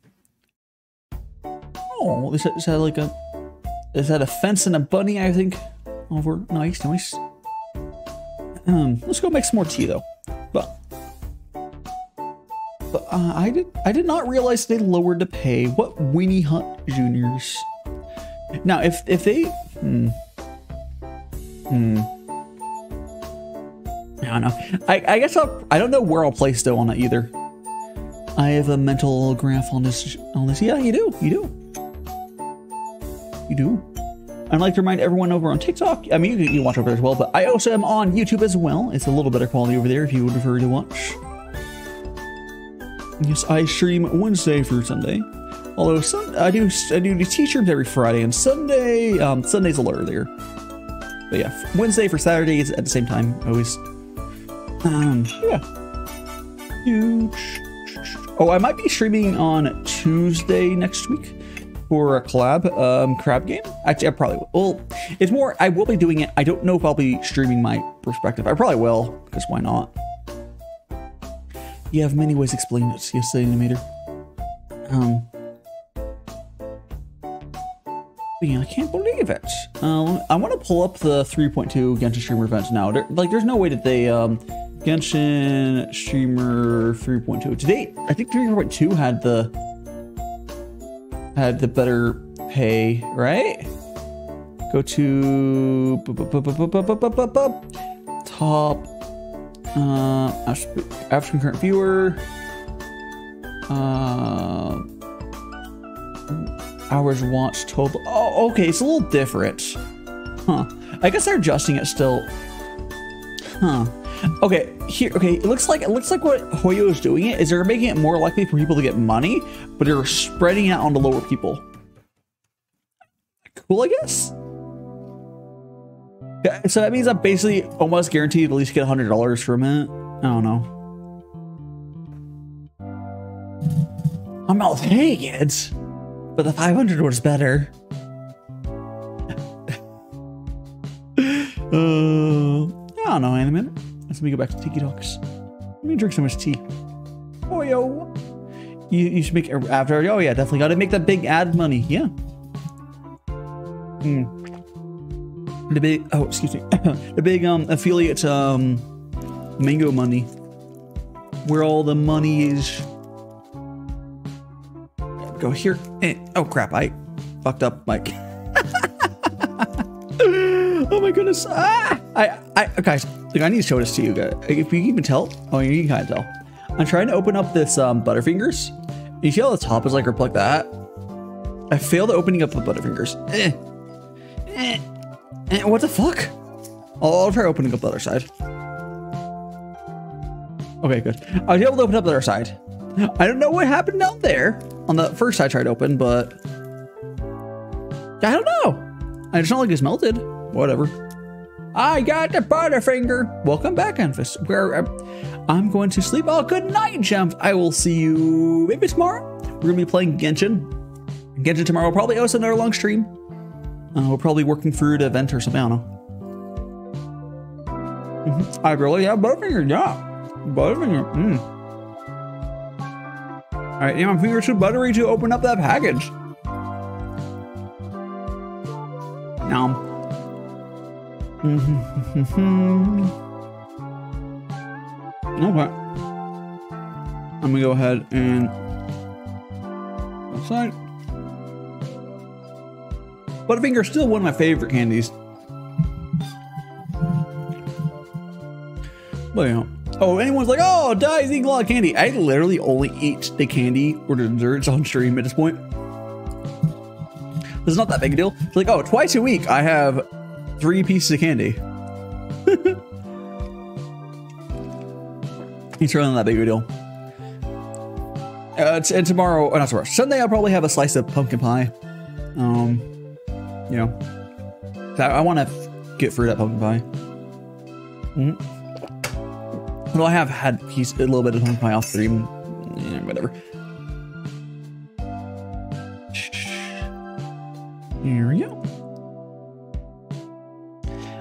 Oh, is that, is that like a is that a fence and a bunny? I think over. Nice, nice. Um, let's go make some more tea though. But but uh, I did I did not realize they lowered the pay. What Weenie Hut Juniors? Now, if if they hmm hmm. I don't know. I, I guess I'll, I don't know where I'll place though on it either. I have a mental graph on this on this. Yeah, you do. You do. You do. I'd like to remind everyone over on TikTok. I mean, you can, watch over there as well, but I also am on YouTube as well. It's a little better quality over there if you would prefer to watch. Yes, I stream Wednesday through Sunday. Although sun, I do I do t streams every Friday and Sunday. Um, Sunday's a little earlier. But yeah, Wednesday for Saturdays at the same time. Always. Um, yeah. Oh, I might be streaming on Tuesday next week for a collab um, crab game. Actually, I probably will. Well, it's more, I will be doing it. I don't know if I'll be streaming my perspective. I probably will, because why not? You have many ways to explain it, yes, animator. Um, yeah, I can't believe it. Um, I want to pull up the 3.2 Genshin streamer events now. There, like, there's no way that they, um, Genshin streamer 3.2. To date, I think 3.2 had the had the better pay, right? Go to top uh, current viewer. Uh, hours watched total. Oh, okay, it's a little different. Huh. I guess they're adjusting it still. Huh. Okay, here. Okay, it looks like it looks like what Hoyo is doing it is they're making it more likely for people to get money, but they're spreading it out onto lower people. Cool, I guess. So that means I'm basically almost guaranteed at least get hundred dollars from it. I don't know. I'm not take it, but the 500 was better. uh, I don't know, Animate. Let me go back to Tiki Talks. Let me drink so much tea. Oh, yo. You, you should make after. Oh, yeah, definitely got to make that big ad money. Yeah. Hmm. The big, oh, excuse me. the big um affiliate um mango money. Where all the money is. Go here. Eh. Oh, crap. I fucked up, Mike. oh my goodness. Ah! I, I, guys, like I need to show this to you guys. If you can even tell, oh, you can kind of tell. I'm trying to open up this um, Butterfingers. You see how the top is like like that? I failed opening up the Butterfingers. Eh. Eh. Eh. What the fuck? I'll, I'll try opening up the other side. Okay, good. I was able to open up the other side. I don't know what happened down there on the first I tried to open, but I don't know. It's not like it's melted. Whatever. I got the Butterfinger. Welcome back, Enfys. Where uh, I'm going to sleep. Oh, good night, Jump. I will see you maybe tomorrow. We're gonna be playing Genshin. Genshin tomorrow. will Probably also another long stream. Uh, we're probably working through the event or something. I don't know. Mm -hmm. I really have Butterfinger. Yeah, Butterfinger. Mm. All right, yeah, my fingers too buttery to open up that package. Now. Mm-hmm. okay. I'm gonna go ahead and outside. Butterfinger still one of my favorite candies. But yeah. Oh, anyone's like, oh, Dai's eating a lot of candy. I literally only eat the candy or the desserts on stream at this point. It's not that big a deal. It's like, oh, twice a week I have three pieces of candy. He's really not that big of a deal. Uh, and tomorrow, oh, not tomorrow, Sunday, I'll probably have a slice of pumpkin pie. Um, you know, I, I want to get through that pumpkin pie. Mm -hmm. Well, I have had piece, a little bit of pumpkin pie off three, yeah, whatever. Here we go.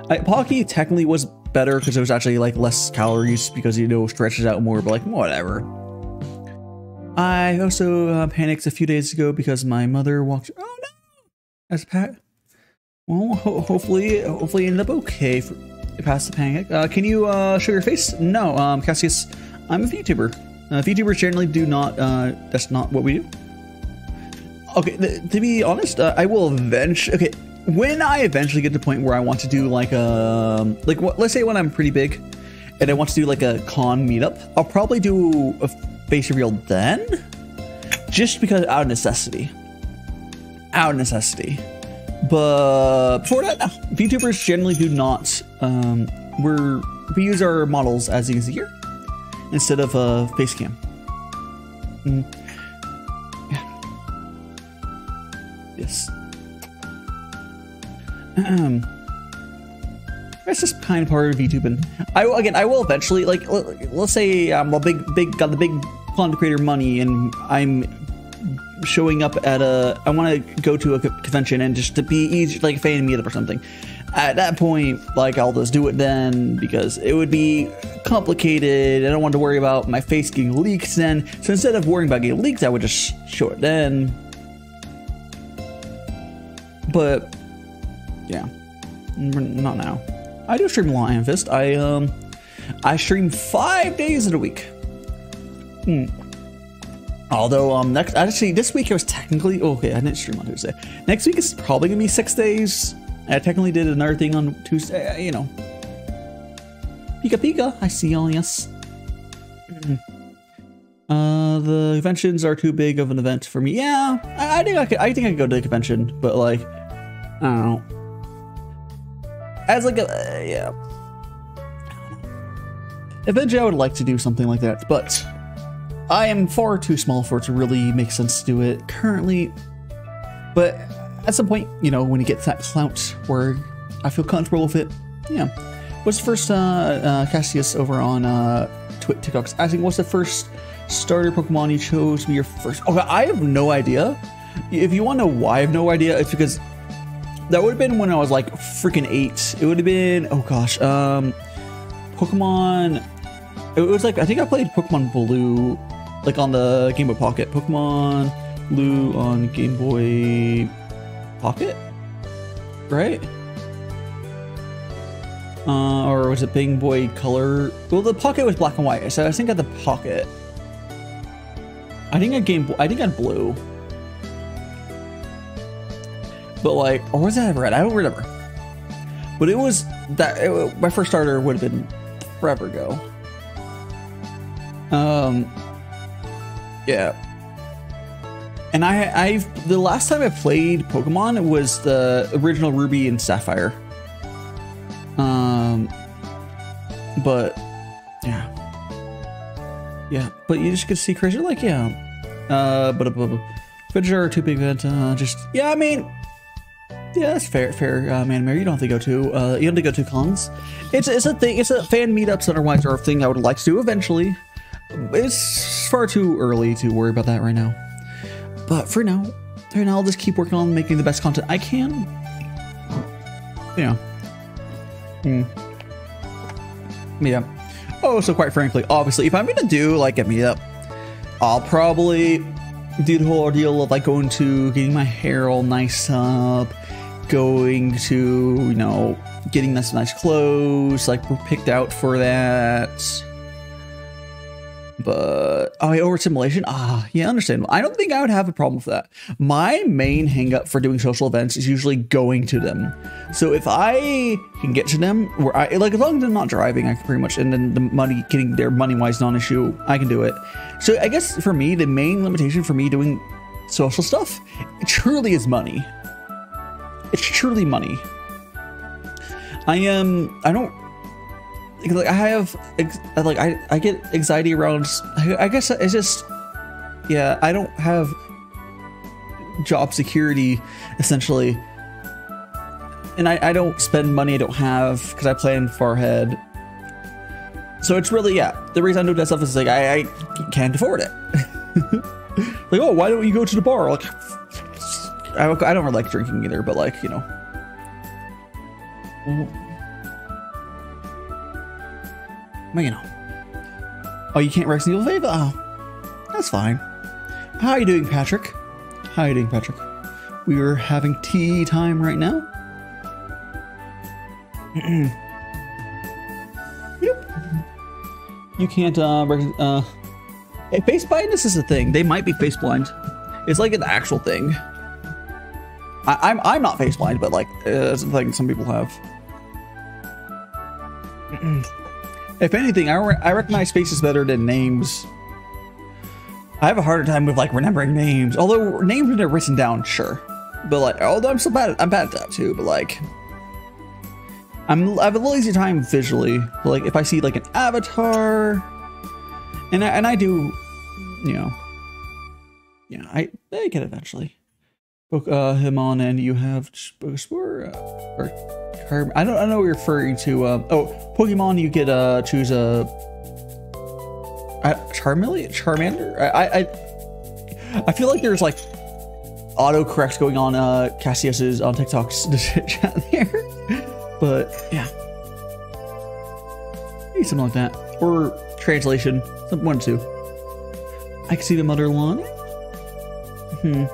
I, Pocky technically was better because it was actually like less calories because you know stretches out more, but like whatever. I also uh, panicked a few days ago because my mother walked. Oh no! As Pat. Well, ho- hopefully, hopefully, ended up okay for past the panic. Uh, can you uh, show your face? No, um, Cassius. I'm a VTuber. Uh, VTubers generally do not. Uh, that's not what we do. Okay, to be honest, uh, I will eventually. Okay, when I eventually get to the point where I want to do like a like let's say when I'm pretty big, and I want to do like a con meetup, I'll probably do a face reveal then, just because out of necessity. Out of necessity. But before that, no. VTubers generally do not. Um, we're we use our models as you can see here instead of a face cam. Mm. Yeah. Yes. That's just kind of part of VTubing. I again, I will eventually like. let- Let's say I'm a big, big got the big content creator money, and I'm showing up at a. I want to go to a convention and just to be easy, like a fan meetup or something. At that point, like I'll just do it then because it would be complicated. I don't want to worry about my face getting leaked then. So instead of worrying about getting leaked, I would just show it then. But yeah, not now. I do stream Lion Fist. I um, I stream five days in a week. Hmm. Although um, next actually this week it was technically okay. I didn't stream on Tuesday. Next week is probably gonna be six days. I technically did another thing on Tuesday. uh, You know, Pika Pika. I see y'all. Yes. Uh, the conventions are too big of an event for me. Yeah, I, I think I could. I think I could go to the convention, but like, I don't know. As like a uh, yeah. Eventually, I would like to do something like that, but I am far too small for it to really make sense to do it currently. But at some point, you know, when you get that clout where I feel comfortable with it, yeah. What's the first uh, uh, Cassius over on uh, Twi- TikTok's asking? What's the first starter Pokemon you chose to be your first? Okay, I have no idea. If you want to know why I have no idea, it's because that would have been when I was like freaking eight. It would have been oh gosh, um, Pokemon. It was like I think I played Pokemon Blue, like on the Game Boy Pocket. Pokemon Blue on Game Boy Pocket, right? Uh, or was it Game Boy Color? Well, the Pocket was black and white, so I think I had the Pocket. I think I Game Boy. I think I had Blue. But like, or was that red? I don't remember. But it was that it, my first starter would have been forever ago. Um, yeah. And I, I've the last time I played Pokemon was the original Ruby and Sapphire. Um, but yeah, yeah. But you just get to see crazy like yeah. Uh, but but Fidgeter too big event. Uh, just yeah. I mean, yeah, that's fair. Fair, uh, man. Mary, you don't have to go to. Uh, you don't have to go to cons. It's it's a thing. It's a fan meetups otherwise are a thing I would like to do eventually. It's far too early to worry about that right now. But for now, for now, I'll just keep working on making the best content I can. Yeah. Hmm. Yeah. Oh, so quite frankly, obviously, if I'm gonna do like a meetup, I'll probably do the whole ordeal of like going to getting my hair all nice up, going to you know getting us nice clothes, like we're picked out for that. But oh, yeah, over simulation. Ah, yeah, understandable. I don't think I would have a problem with that. My main hangup for doing social events is usually going to them. So if I can get to them, where I like as long as I'm not driving, I can pretty much, and then the money getting there money wise non-issue, I can do it. So I guess for me, the main limitation for me doing social stuff truly is money. It's truly money. I am. I don't like I have like I I get anxiety around. I, I guess it's just yeah. I don't have job security essentially, and I I don't spend money I don't have because I plan far ahead. So it's really yeah. The reason I do that stuff is like I I can't afford it. like oh why don't you go to the bar like I don't, I don't really like drinking either but like you know Well, you know. Oh, you can't Resident Evil Viva? Oh, that's fine. How are you doing, Patrick? How are you doing, Patrick? We are having tea time right now. yep. You can't, uh, uh, face blindness is a thing. They might be face blind. It's like an actual thing. I, I'm, I'm not face blind, but like, uh, it's a thing some people have. if anything, I, re I recognize faces better than names. I have a harder time with like remembering names. Although names when they're written down, sure. But like, although I'm still bad at, I'm bad at that too, but like, I'm, I have a little easier time visually. But like, if I see like an avatar, and I, and I do, you know, yeah, I, I get it eventually. Uh, him on, and you have Spore, uh, or I don't, I know what you're referring to. Uh, oh, Pokemon, you get uh choose a uh, Charmeleon, Charmander. I, I I feel like there's like autocorrects going on uh Cassius's on TikTok's chat there, but yeah, maybe something like that or translation, one two. I can see the mother lawn. Hmm.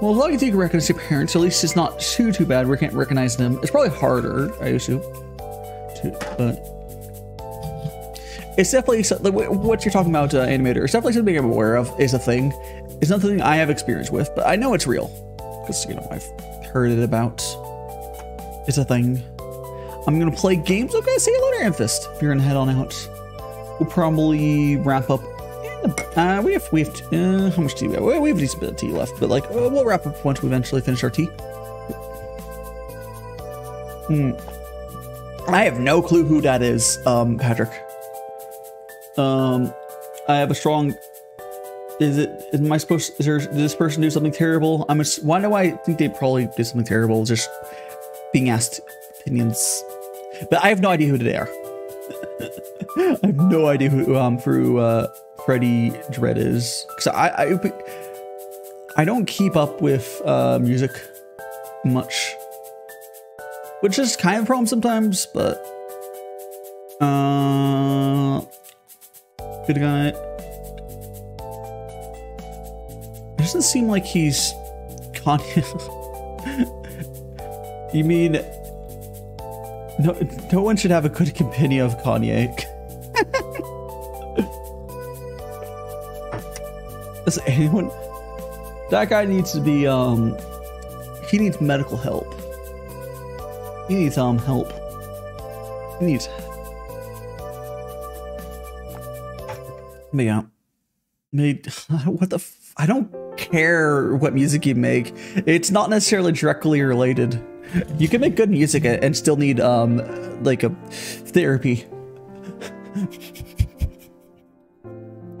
Well, can recognize your parents, at least it's not too too bad. We can't recognize them. It's probably harder, I assume, to, but it's definitely what you're talking about, uh, animator. It's definitely something I'm aware of. Is a thing. It's nothing I have experience with, but I know it's real because you know I've heard it about. It's a thing. I'm gonna play games. Okay, see you later, Amphist. If you're gonna head on out, we'll probably wrap up uh, we have we have uh, how much tea we have? We have a decent bit of tea left, but like uh, we'll wrap up once we eventually finish our tea. Hmm. I have no clue who that is, um, Patrick. Um, I have a strong. Is it? Am I supposed? Is there? Did this person do something terrible? I'm. Why do I think they probably did something terrible? Just being asked opinions, but I have no idea who they are. I have no idea who um through uh Freddie Dredd is. Because I, I, I don't keep up with uh, music much. Which is kind of a problem sometimes, but... Uh, good guy. It doesn't seem like he's Kanye. you mean no? No one should have a good opinion of Kanye. Does anyone? That guy needs to be, um, he needs medical help. He needs, um, help. He needs. But yeah. Made, what the, I don't care what music you make. It's not necessarily directly related. You can make good music and still need, um, like a therapy.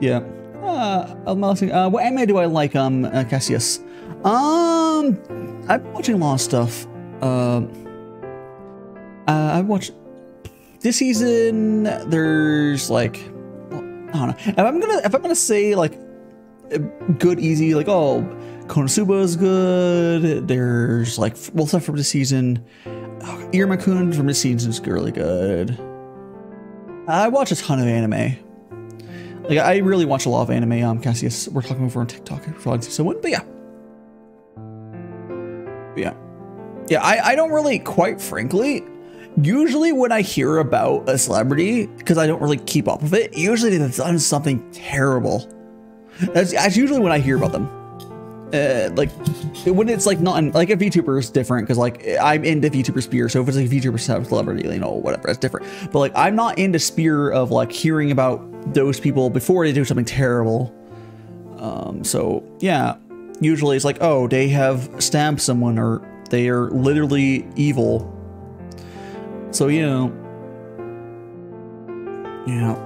yeah. Uh, uh, what anime do I like, um, uh, Cassius? Um, I've been watching a lot of stuff. Um, uh, I watched this season. There's like, I don't know. If I'm gonna, if I'm gonna say like, good, easy, like, oh, Konosuba is good. There's like, well, stuff from this season. Oh, Iruma-kun from this season is really good. I watch a ton of anime. Like I really watch a lot of anime. Um, Cassius, we're talking over on TikTok. To see someone, but yeah, but yeah, yeah. I I don't really, quite frankly, usually when I hear about a celebrity, because I don't really keep up with it, usually they've done something terrible. That's, that's usually when I hear about them uh, like when it's like not in, like a VTuber is different because like I'm into VTuber spear. So if it's like a VTuber celebrity, you know, whatever, it's different. But like I'm not into spear of like hearing about those people before they do something terrible. Um, so yeah, usually it's like, oh, they have stabbed someone or they are literally evil. So you know, yeah.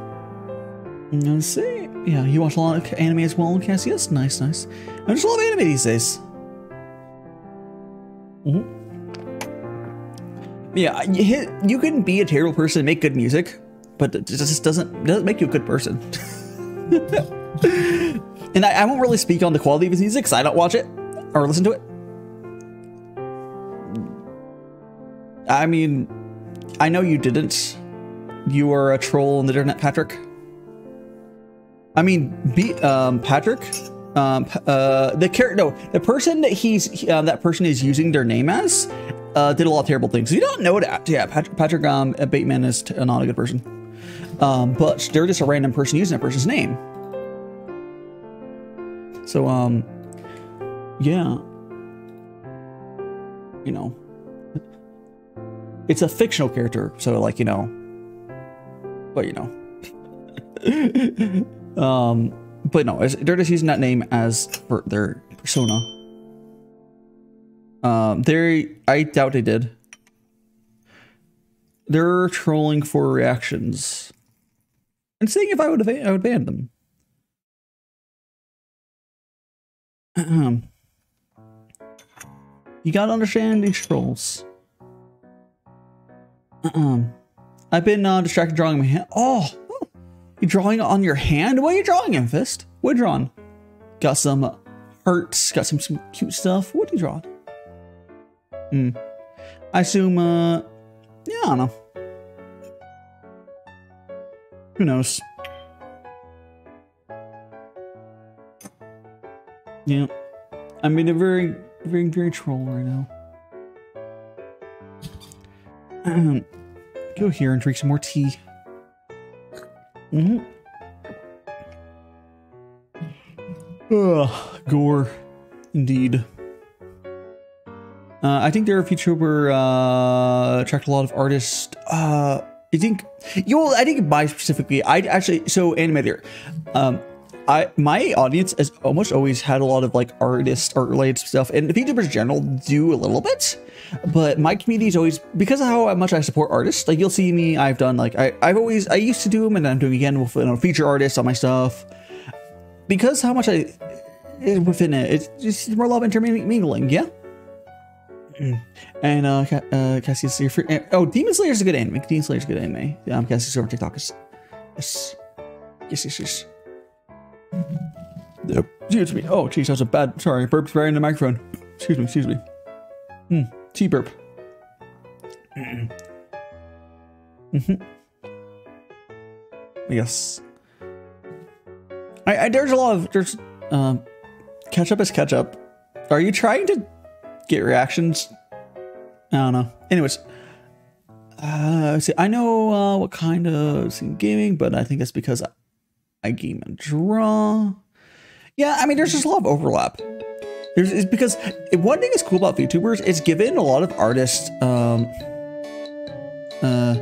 Let's see. Yeah, you watch a lot of anime as well, Cassius. Nice, nice. I just love anime these days. Mm -hmm. Yeah, you, can be a terrible person and make good music, but it just doesn't doesn't make you a good person. and I, I, won't really speak on the quality of his music because I don't watch it or listen to it. I mean, I know you didn't. You are a troll on the internet, Patrick. I mean, be, um, Patrick, um, uh, the character, no, the person that he's uh, that person is using their name as, uh, did a lot of terrible things. You don't know that. Yeah, Patrick, Patrick um, Bateman is not a good person. Um, but they're just a random person using that person's name. So, um, yeah, you know, it's a fictional character. So, like, you know, but you know, um, but no, they're just using that name as for their persona. Um, they, I doubt they did. They're trolling for reactions and seeing if I would have, I would ban them. Um, you gotta understand these trolls. Um, I've been uh, distracted drawing my hand. Oh, you drawing on your hand? What are you drawing, in Fist? What are you drawing? Got some hearts, got some, some cute stuff. What are you drawing? Hmm. I assume, uh, yeah, I don't know. Who knows? Yeah. I'm in a very, very, very troll right now. Um, go here and drink some more tea. Mm-hmm. Ugh, gore. Indeed. Uh, I think few where uh, attract a lot of artists. Uh, I think you know, I think my specifically, I actually so animator. Um, I my audience has almost always had a lot of like artist art related stuff, and VTubers in general do a little bit. But my community is always because of how much I support artists. Like you'll see me, I've done like I I've always I used to do them, and I'm doing again with you know, feature artists on my stuff. Because how much I within it, it's just more love intermingling. Yeah. Mm. And uh, uh Cassius your free, oh Demon Slayer is a good anime. Demon Slayer is a good anime. Yeah, I'm Cassius over TikTok. Is, yes, yes, yes, yes. Yep. Excuse me. Oh, geez, that's a bad. Sorry, burp's right in the microphone. Excuse me. Excuse me. Hmm. Tea burp. Mm-hmm. Yes. I, I there's a lot of there's um catch up is catch up. Are you trying to get reactions? I don't know. Anyways, uh, see, I know uh, what kind of gaming, but I think it's because I, I game and draw. Yeah, I mean, there's just a lot of overlap. There's it's because one thing that's cool about VTubers is given a lot of artists. Um, uh,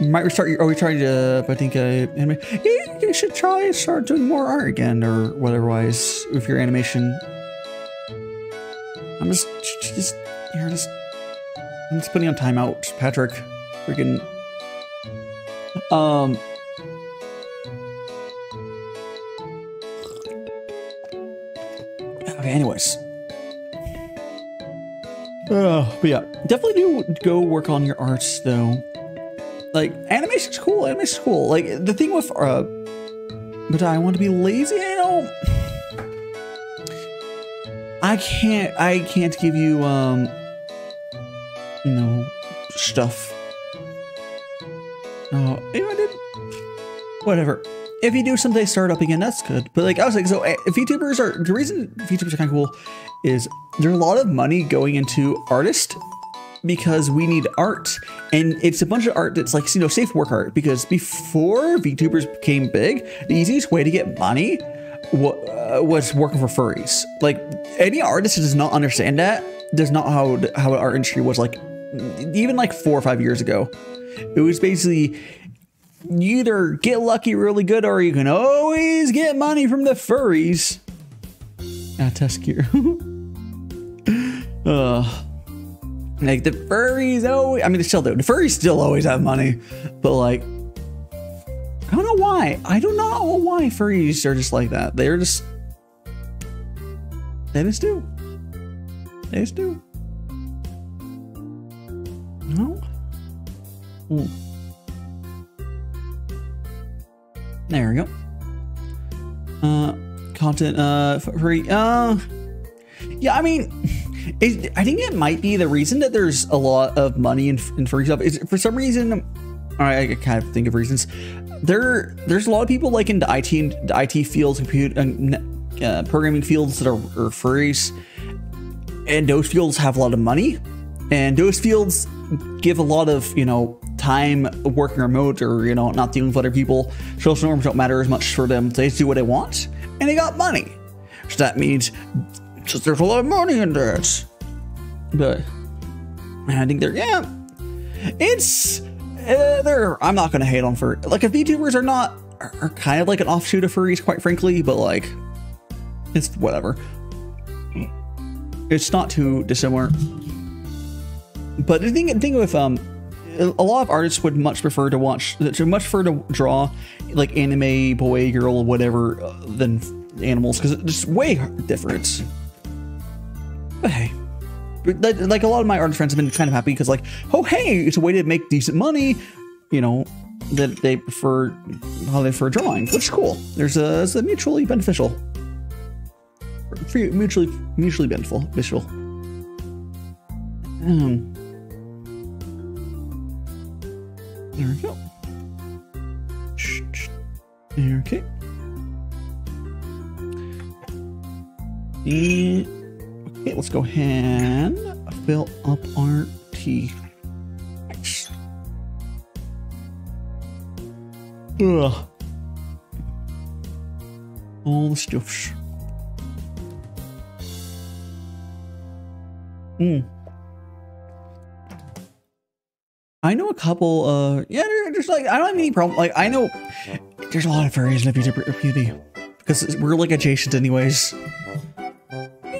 might restart your. Are we trying to? I think uh, anime. You, you should try start doing more art again or whateverwise with your animation. I'm just just here just. I'm just putting on timeout, Patrick. Freaking. Um. Okay, anyways. Uh, but yeah, definitely do go work on your arts though. Like animation's cool, animation's cool. Like the thing with uh but I want to be lazy, I don't I can't I can't give you um you know stuff. Oh, if I did whatever if you do someday start up again, that's good. But like I was like, so if VTubers are the reason VTubers are kind of cool is there's a lot of money going into artists because we need art and it's a bunch of art that's like you know safe work art because before VTubers became big, the easiest way to get money uh, was working for furries. Like any artist who does not understand that does not how how our industry was like even like four or five years ago. It was basically you either get lucky really good or you can always get money from the furries. Ah, test gear. uh, like the furries always, I mean, still do. The furries still always have money, but like, I don't know why. I do not know why furries are just like that. They're just, they just do. They just do. No? Hmm. There we go. Uh, content, uh, free, uh, yeah, I mean, it, I think it might be the reason that there's a lot of money in, in free stuff is for some reason, I, I kind of think of reasons. There, there's a lot of people like in the IT, the IT fields, compute, and uh, programming fields that are, are furries, and those fields have a lot of money, and those fields give a lot of you know time working remote or you know not dealing with other people. Social norms don't matter as much for them. They do what they want, and they got money. So that means just there's a lot of money in that. But I think they're yeah, it's uh. I'm not gonna hate on fur. Like if VTubers are not are, kind of like an offshoot of furries, quite frankly. But like, it's whatever. It's not too dissimilar. But the thing, thing with um, a lot of artists would much prefer to watch, to much prefer to draw like anime, boy, girl, whatever, uh, than animals because it's way different. But hey, like a lot of my artist friends have been kind of happy because like, oh hey, it's a way to make decent money, you know, that they prefer how they prefer drawing, which is cool. There's a, it's a mutually beneficial, mutually mutually beneficial. Visual. Um, there we go. Okay. And, okay, let's go ahead and fill up our tea. Ugh. All the stuffs. Hmm. I know a couple, uh, yeah, there's like, I don't have any problem. Like, I know there's a lot of furries in the beauty because we're like adjacent anyways.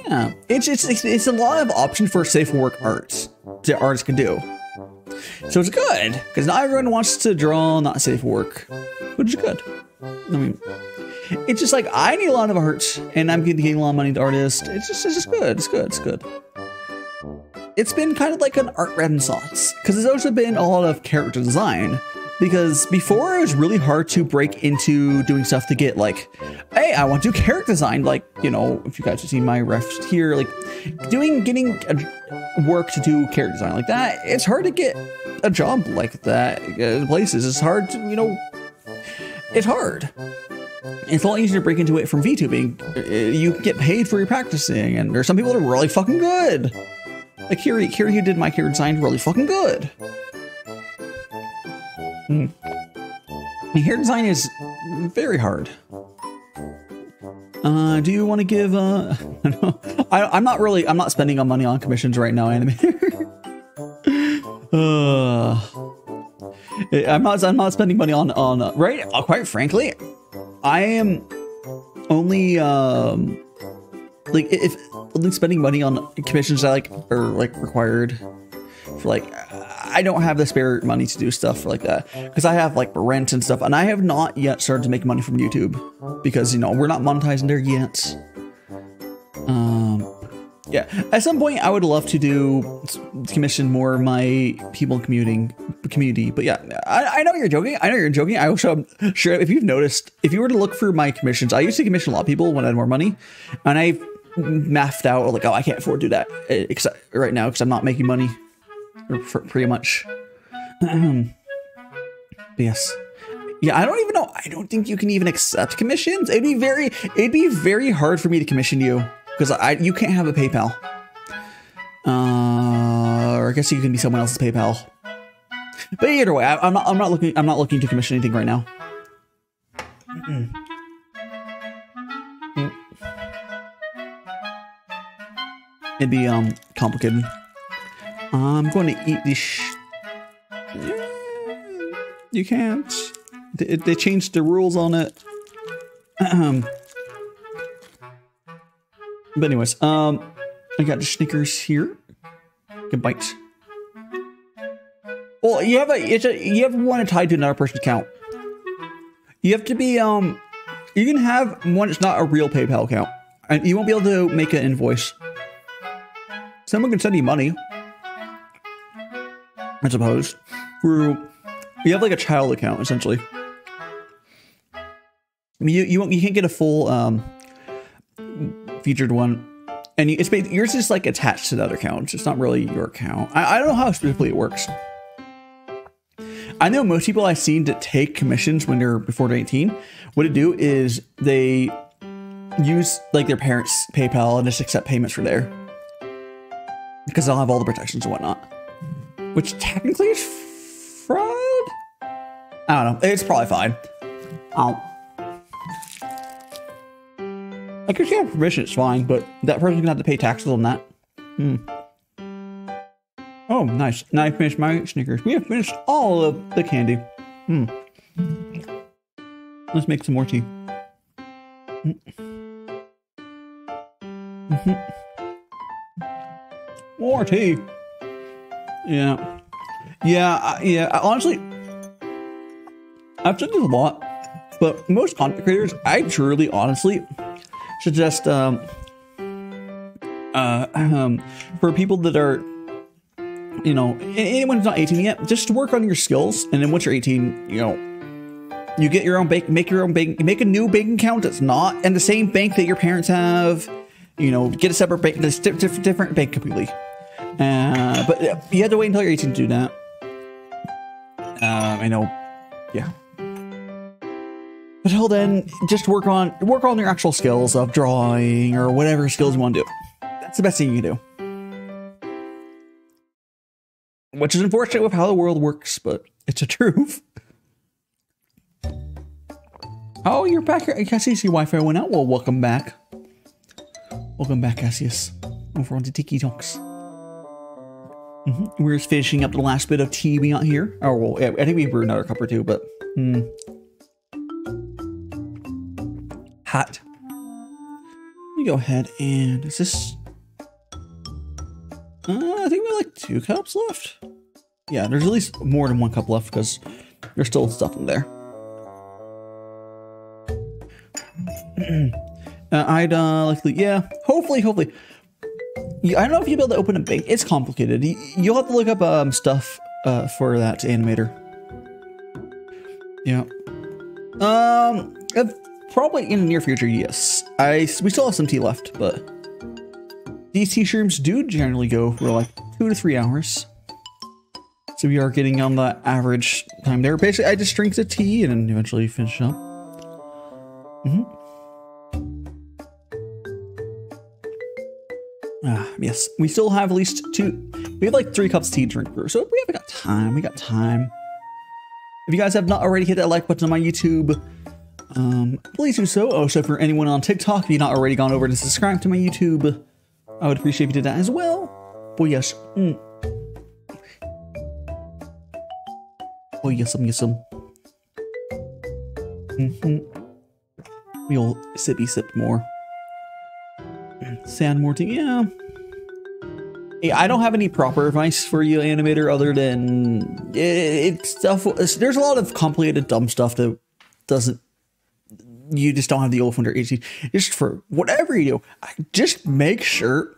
Yeah, it's, it's, it's, it's a lot of options for safe work arts that artists can do. So it's good, because not everyone wants to draw not safe work, which is good. I mean, it's just like, I need a lot of art, and I'm getting a lot of money to artists. It's just, it's just good, it's good, it's good. It's been kind of like an art renaissance, because there's also been a lot of character design, because before it was really hard to break into doing stuff to get like hey i want to do character design like you know if you guys have seen my refs here like doing getting work to do character design like that it's hard to get a job like that in places it's hard to you know it's hard it's a lot easier to break into it from VTubing. Uh, you get paid for your practicing, and there's some people that are really fucking good. Like here, here who did my character design really fucking good. Mm. Hair design is very hard. Uh, do you want to give, uh, I, am not really, I'm not spending on money on commissions right now, animator. uh, I'm not, I'm not spending money on, on, uh, right? Uh, quite frankly, I am only, um, like, if, only spending money on commissions that like, are like required for like, I don't have the spare money to do stuff like that because I have like rent and stuff, and I have not yet started to make money from YouTube because you know we're not monetizing there yet. Um, yeah, at some point I would love to do commission more of my people commuting community, but yeah, I, I know you're joking. I know you're joking. I also I'm sure if you've noticed, if you were to look for my commissions, I used to commission a lot of people when I had more money, and I mapped out like, oh, I can't afford to do that uh, right now because I'm not making money pretty much. yes. Yeah, I don't even know. I don't think you can even accept commissions. It'd be very, it'd be very hard for me to commission you because I, you can't have a PayPal. Uh, or I guess you can be someone else's PayPal. But either way, I, am not, I'm not looking, I'm not looking to commission anything right now. It'd be um complicated. I'm going to eat this. You can't. They, they changed the rules on it. But anyways, um, I got the Snickers here. Good bites. Well, you have a, it's a, you have one tied to another person's account. You have to be, um, you can have one that's not a real PayPal account, and you won't be able to make an invoice. Someone can send you money. I suppose. Through you have like a child account essentially. I mean, you you you can't get a full um featured one, and it's yours is like attached to the other account. It's not really your account. I, I don't know how specifically it works. I know most people I've seen that take commissions when they're before 18, what they do is they use like their parents' PayPal and just accept payments from there because they'll have all the protections and whatnot. Which technically is fraud. I don't know. It's probably fine. Um, I guess you have permission, it's fine, but that person's gonna have to pay taxes on that. Hmm. Oh, nice. Now I finished my Snickers. We have finished all of the candy. Hmm. Let's make some more tea. Mm. hmm More tea. Yeah. Yeah, yeah, honestly, I've said this a lot, but most content creators, I truly, honestly, suggest um, uh, um, for people that are, you know, anyone who's not 18 yet, just work on your skills, and then once you're 18, you know, you get your own bank, make your own bank, make a new bank account that's not in the same bank that your parents have. You know, get a separate bank, that's different, different bank completely. Uh, but you had to wait until you're 18 to do that. Um, I know, yeah. But until then, just work on work on your actual skills of drawing or whatever skills you want to do. That's the best thing you can do. Which is unfortunate with how the world works, but it's a truth. Oh, you're back here. Cassius, your Wi-Fi went out. Well, welcome back. Welcome back, Cassius. Over on the Tiki Talks. Mm -hmm. We're just finishing up the last bit of tea we got here. Oh, well, yeah, I think we brewed another cup or two, but... Hmm. Hot. Let me go ahead and... Is this... Uh, I think we have like two cups left. Yeah, there's at least more than one cup left because there's still stuff in there. uh, I'd uh, likely, yeah, hopefully, hopefully. I don't know if you'll be able to open a bank. It's complicated. You'll have to look up um, stuff uh, for that animator. Yeah. Um, probably in the near future, yes. I we still have some tea left, but these tea shrooms do generally go for like two to three hours. So we are getting on the average time there. Basically, I just drink the tea and eventually finish up. Mm -hmm. Ah, yes, we still have at least two. We have like three cups tea drink through, so we haven't got time. We got time. If you guys have not already hit that like button on my YouTube, um, please do so. Also, for anyone on TikTok, if you've not already gone over to subscribe to my YouTube, I would appreciate if you did that as well. Oh yes. Mm. Oh yes, um, yes, um. Mm-hmm. We'll sippy sip more. Sand Morting, yeah. Hey, I don't have any proper advice for you, animator, other than it, it's stuff. There's a lot of complicated, dumb stuff that doesn't. You just don't have the old under 18. Just for whatever you do, just make sure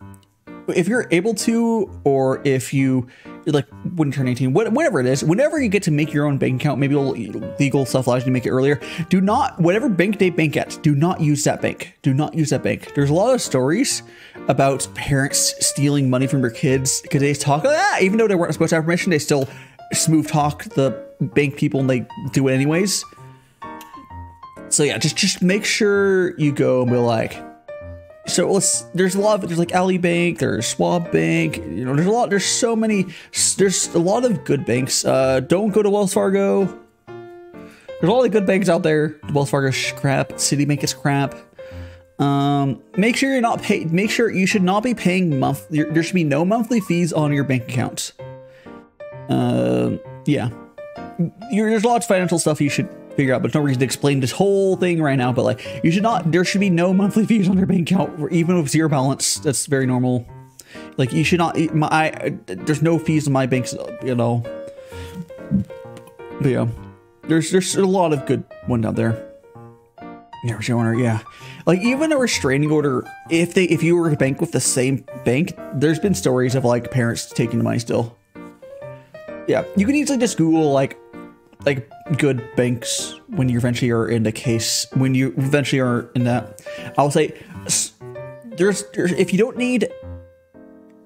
if you're able to, or if you like wouldn't turn 18, whatever it is, whenever you get to make your own bank account, maybe legal stuff allows you to make it earlier. Do not, whatever bank they bank at, do not use that bank. Do not use that bank. There's a lot of stories about parents stealing money from their kids because they talk, ah, even though they weren't supposed to have permission, they still smooth talk the bank people and they do it anyways. So yeah, just just make sure you go and be like, so there's a lot of there's like Ally Bank, there's Schwab Bank, you know, there's a lot, there's so many, there's a lot of good banks. Uh, don't go to Wells Fargo. There's a lot of good banks out there. Wells Fargo crap. Citibank is crap. Um, make sure you're not pay. Make sure you should not be paying month. There should be no monthly fees on your bank account. Uh, yeah. You're, there's lots of financial stuff you should figure out, but no reason to explain this whole thing right now. But like, you should not, there should be no monthly fees on your bank account, even with zero balance. That's very normal. Like, you should not, my, I, there's no fees on my banks, you know. But yeah, there's, there's a lot of good ones out there. Yeah, restraining order, yeah. Like even a restraining order, if they if you were to bank with the same bank, there's been stories of like parents taking the money still. Yeah, you can easily just Google like like good banks when you eventually are in the case when you eventually are in that i'll say there's, there's if you don't need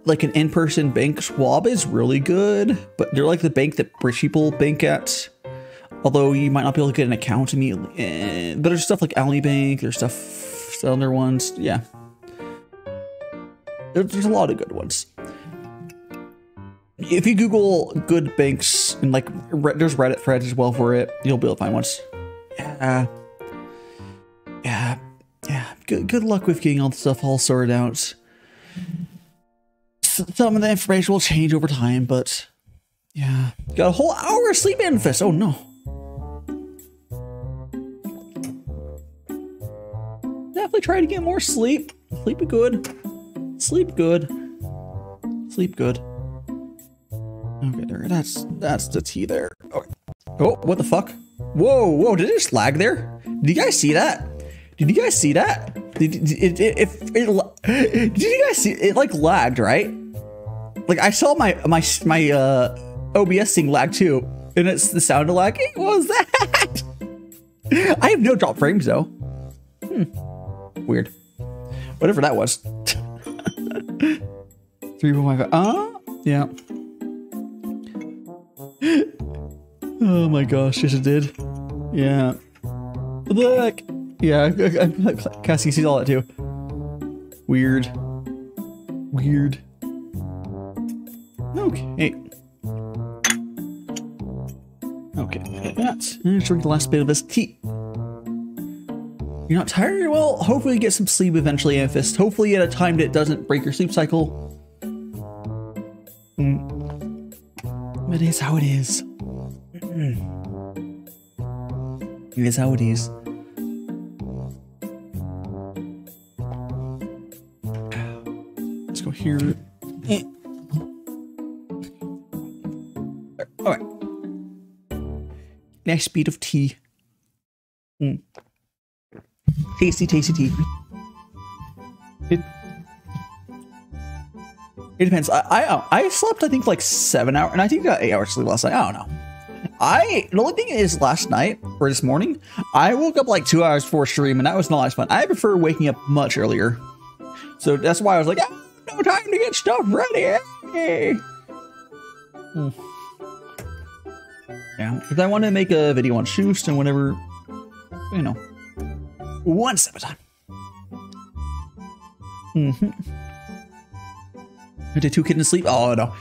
like an in-person bank Schwab is really good but they're like the bank that rich people bank at although you might not be able to get an account immediately eh, but there's stuff like Ally Bank there's stuff other ones, yeah. There's, there's a lot of good ones. If you Google good banks and like re- there's Reddit threads as well for it, you'll be able to find ones. Yeah, yeah, yeah. Good good luck with getting all the stuff all sorted out. Some of the information will change over time, but yeah, got a whole hour of sleep manifest. Oh no. Definitely try to get more sleep. Sleep good. Sleep good. Sleep good. Okay, there. That's that's the T there. Okay. Oh, what the fuck? Whoa, whoa! Did it just lag there? Did you guys see that? Did you guys see that? Did it, it, it, la- did you guys see it? Like lagged, right? Like I saw my my my uh OBS thing lag too, and it's the sound of lagging. What was that? I have no drop frames though. Hmm. Weird. Whatever that was. Three point five. Uh, yeah. Oh my gosh, yes it did. Yeah. Look. Yeah, Cassie sees all that too. Weird. Weird. Okay. Okay, that's. Drink the last bit of this tea. You're not tired? Well, hopefully you get some sleep eventually, Amethyst. Hopefully at a time that doesn't break your sleep cycle. Mm. It is how it is. Mm. It is how it is. Let's go here. Eh. All right. Nice beat of tea. Mm. Tasty, tasty tea. It depends. I, I I slept I think like seven hours, and I think I got eight hours sleep last night. I don't know. I the only thing is last night or this morning, I woke up like two hours before stream, and that was not as fun. I prefer waking up much earlier, so that's why I was like, ah, no time to get stuff ready. Hmm. Yeah, because I want to make a video on Shoost and whatever, you know, one step at a time. Mm-hmm. Did two kittens sleep? Oh no.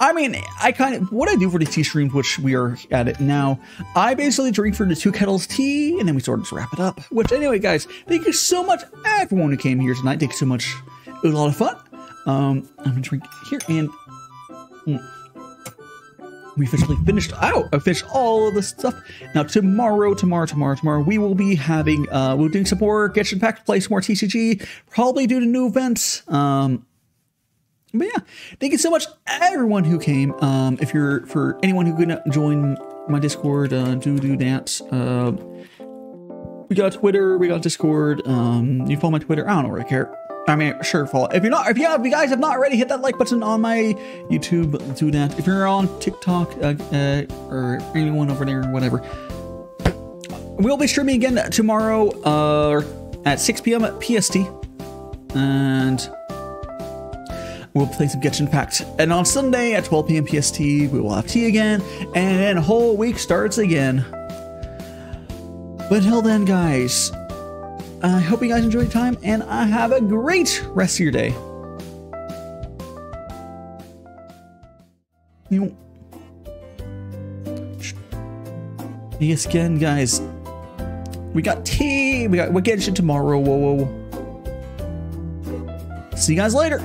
I mean, I kind of what I do for the tea streams, which we are at it now. I basically drink for the two kettles tea, and then we sort of just wrap it up. Which anyway, guys, thank you so much everyone who came here tonight. Thank you so much. It was a lot of fun. Um, I'm gonna drink here and. Mm. We officially finished out. I finished all of this stuff. Now tomorrow, tomorrow, tomorrow, tomorrow, we will be having uh we're doing some more Genshin Impact, play some more TCG, probably do the new events. Um but yeah, thank you so much everyone who came. Um if you're for anyone who couldn't join my Discord, uh do do dance. Uh we got Twitter, we got Discord, um you follow my Twitter, I don't really care. I mean, sure, follow. If you're not, if you have, if you guys have not already hit that like button on my YouTube, do that. If you're on TikTok uh, uh, or anyone over there, whatever, we'll be streaming again tomorrow uh, at 6 p.m. PST, and we'll play some Genshin Impact. And on Sunday at 12 p.m. PST, we will have tea again, and whole week starts again. But until then, guys. I hope you guys enjoyed your time and I have a great rest of your day. You Yes, again, guys. We got tea. We got we get shit tomorrow. Whoa, Whoa, whoa. See you guys later.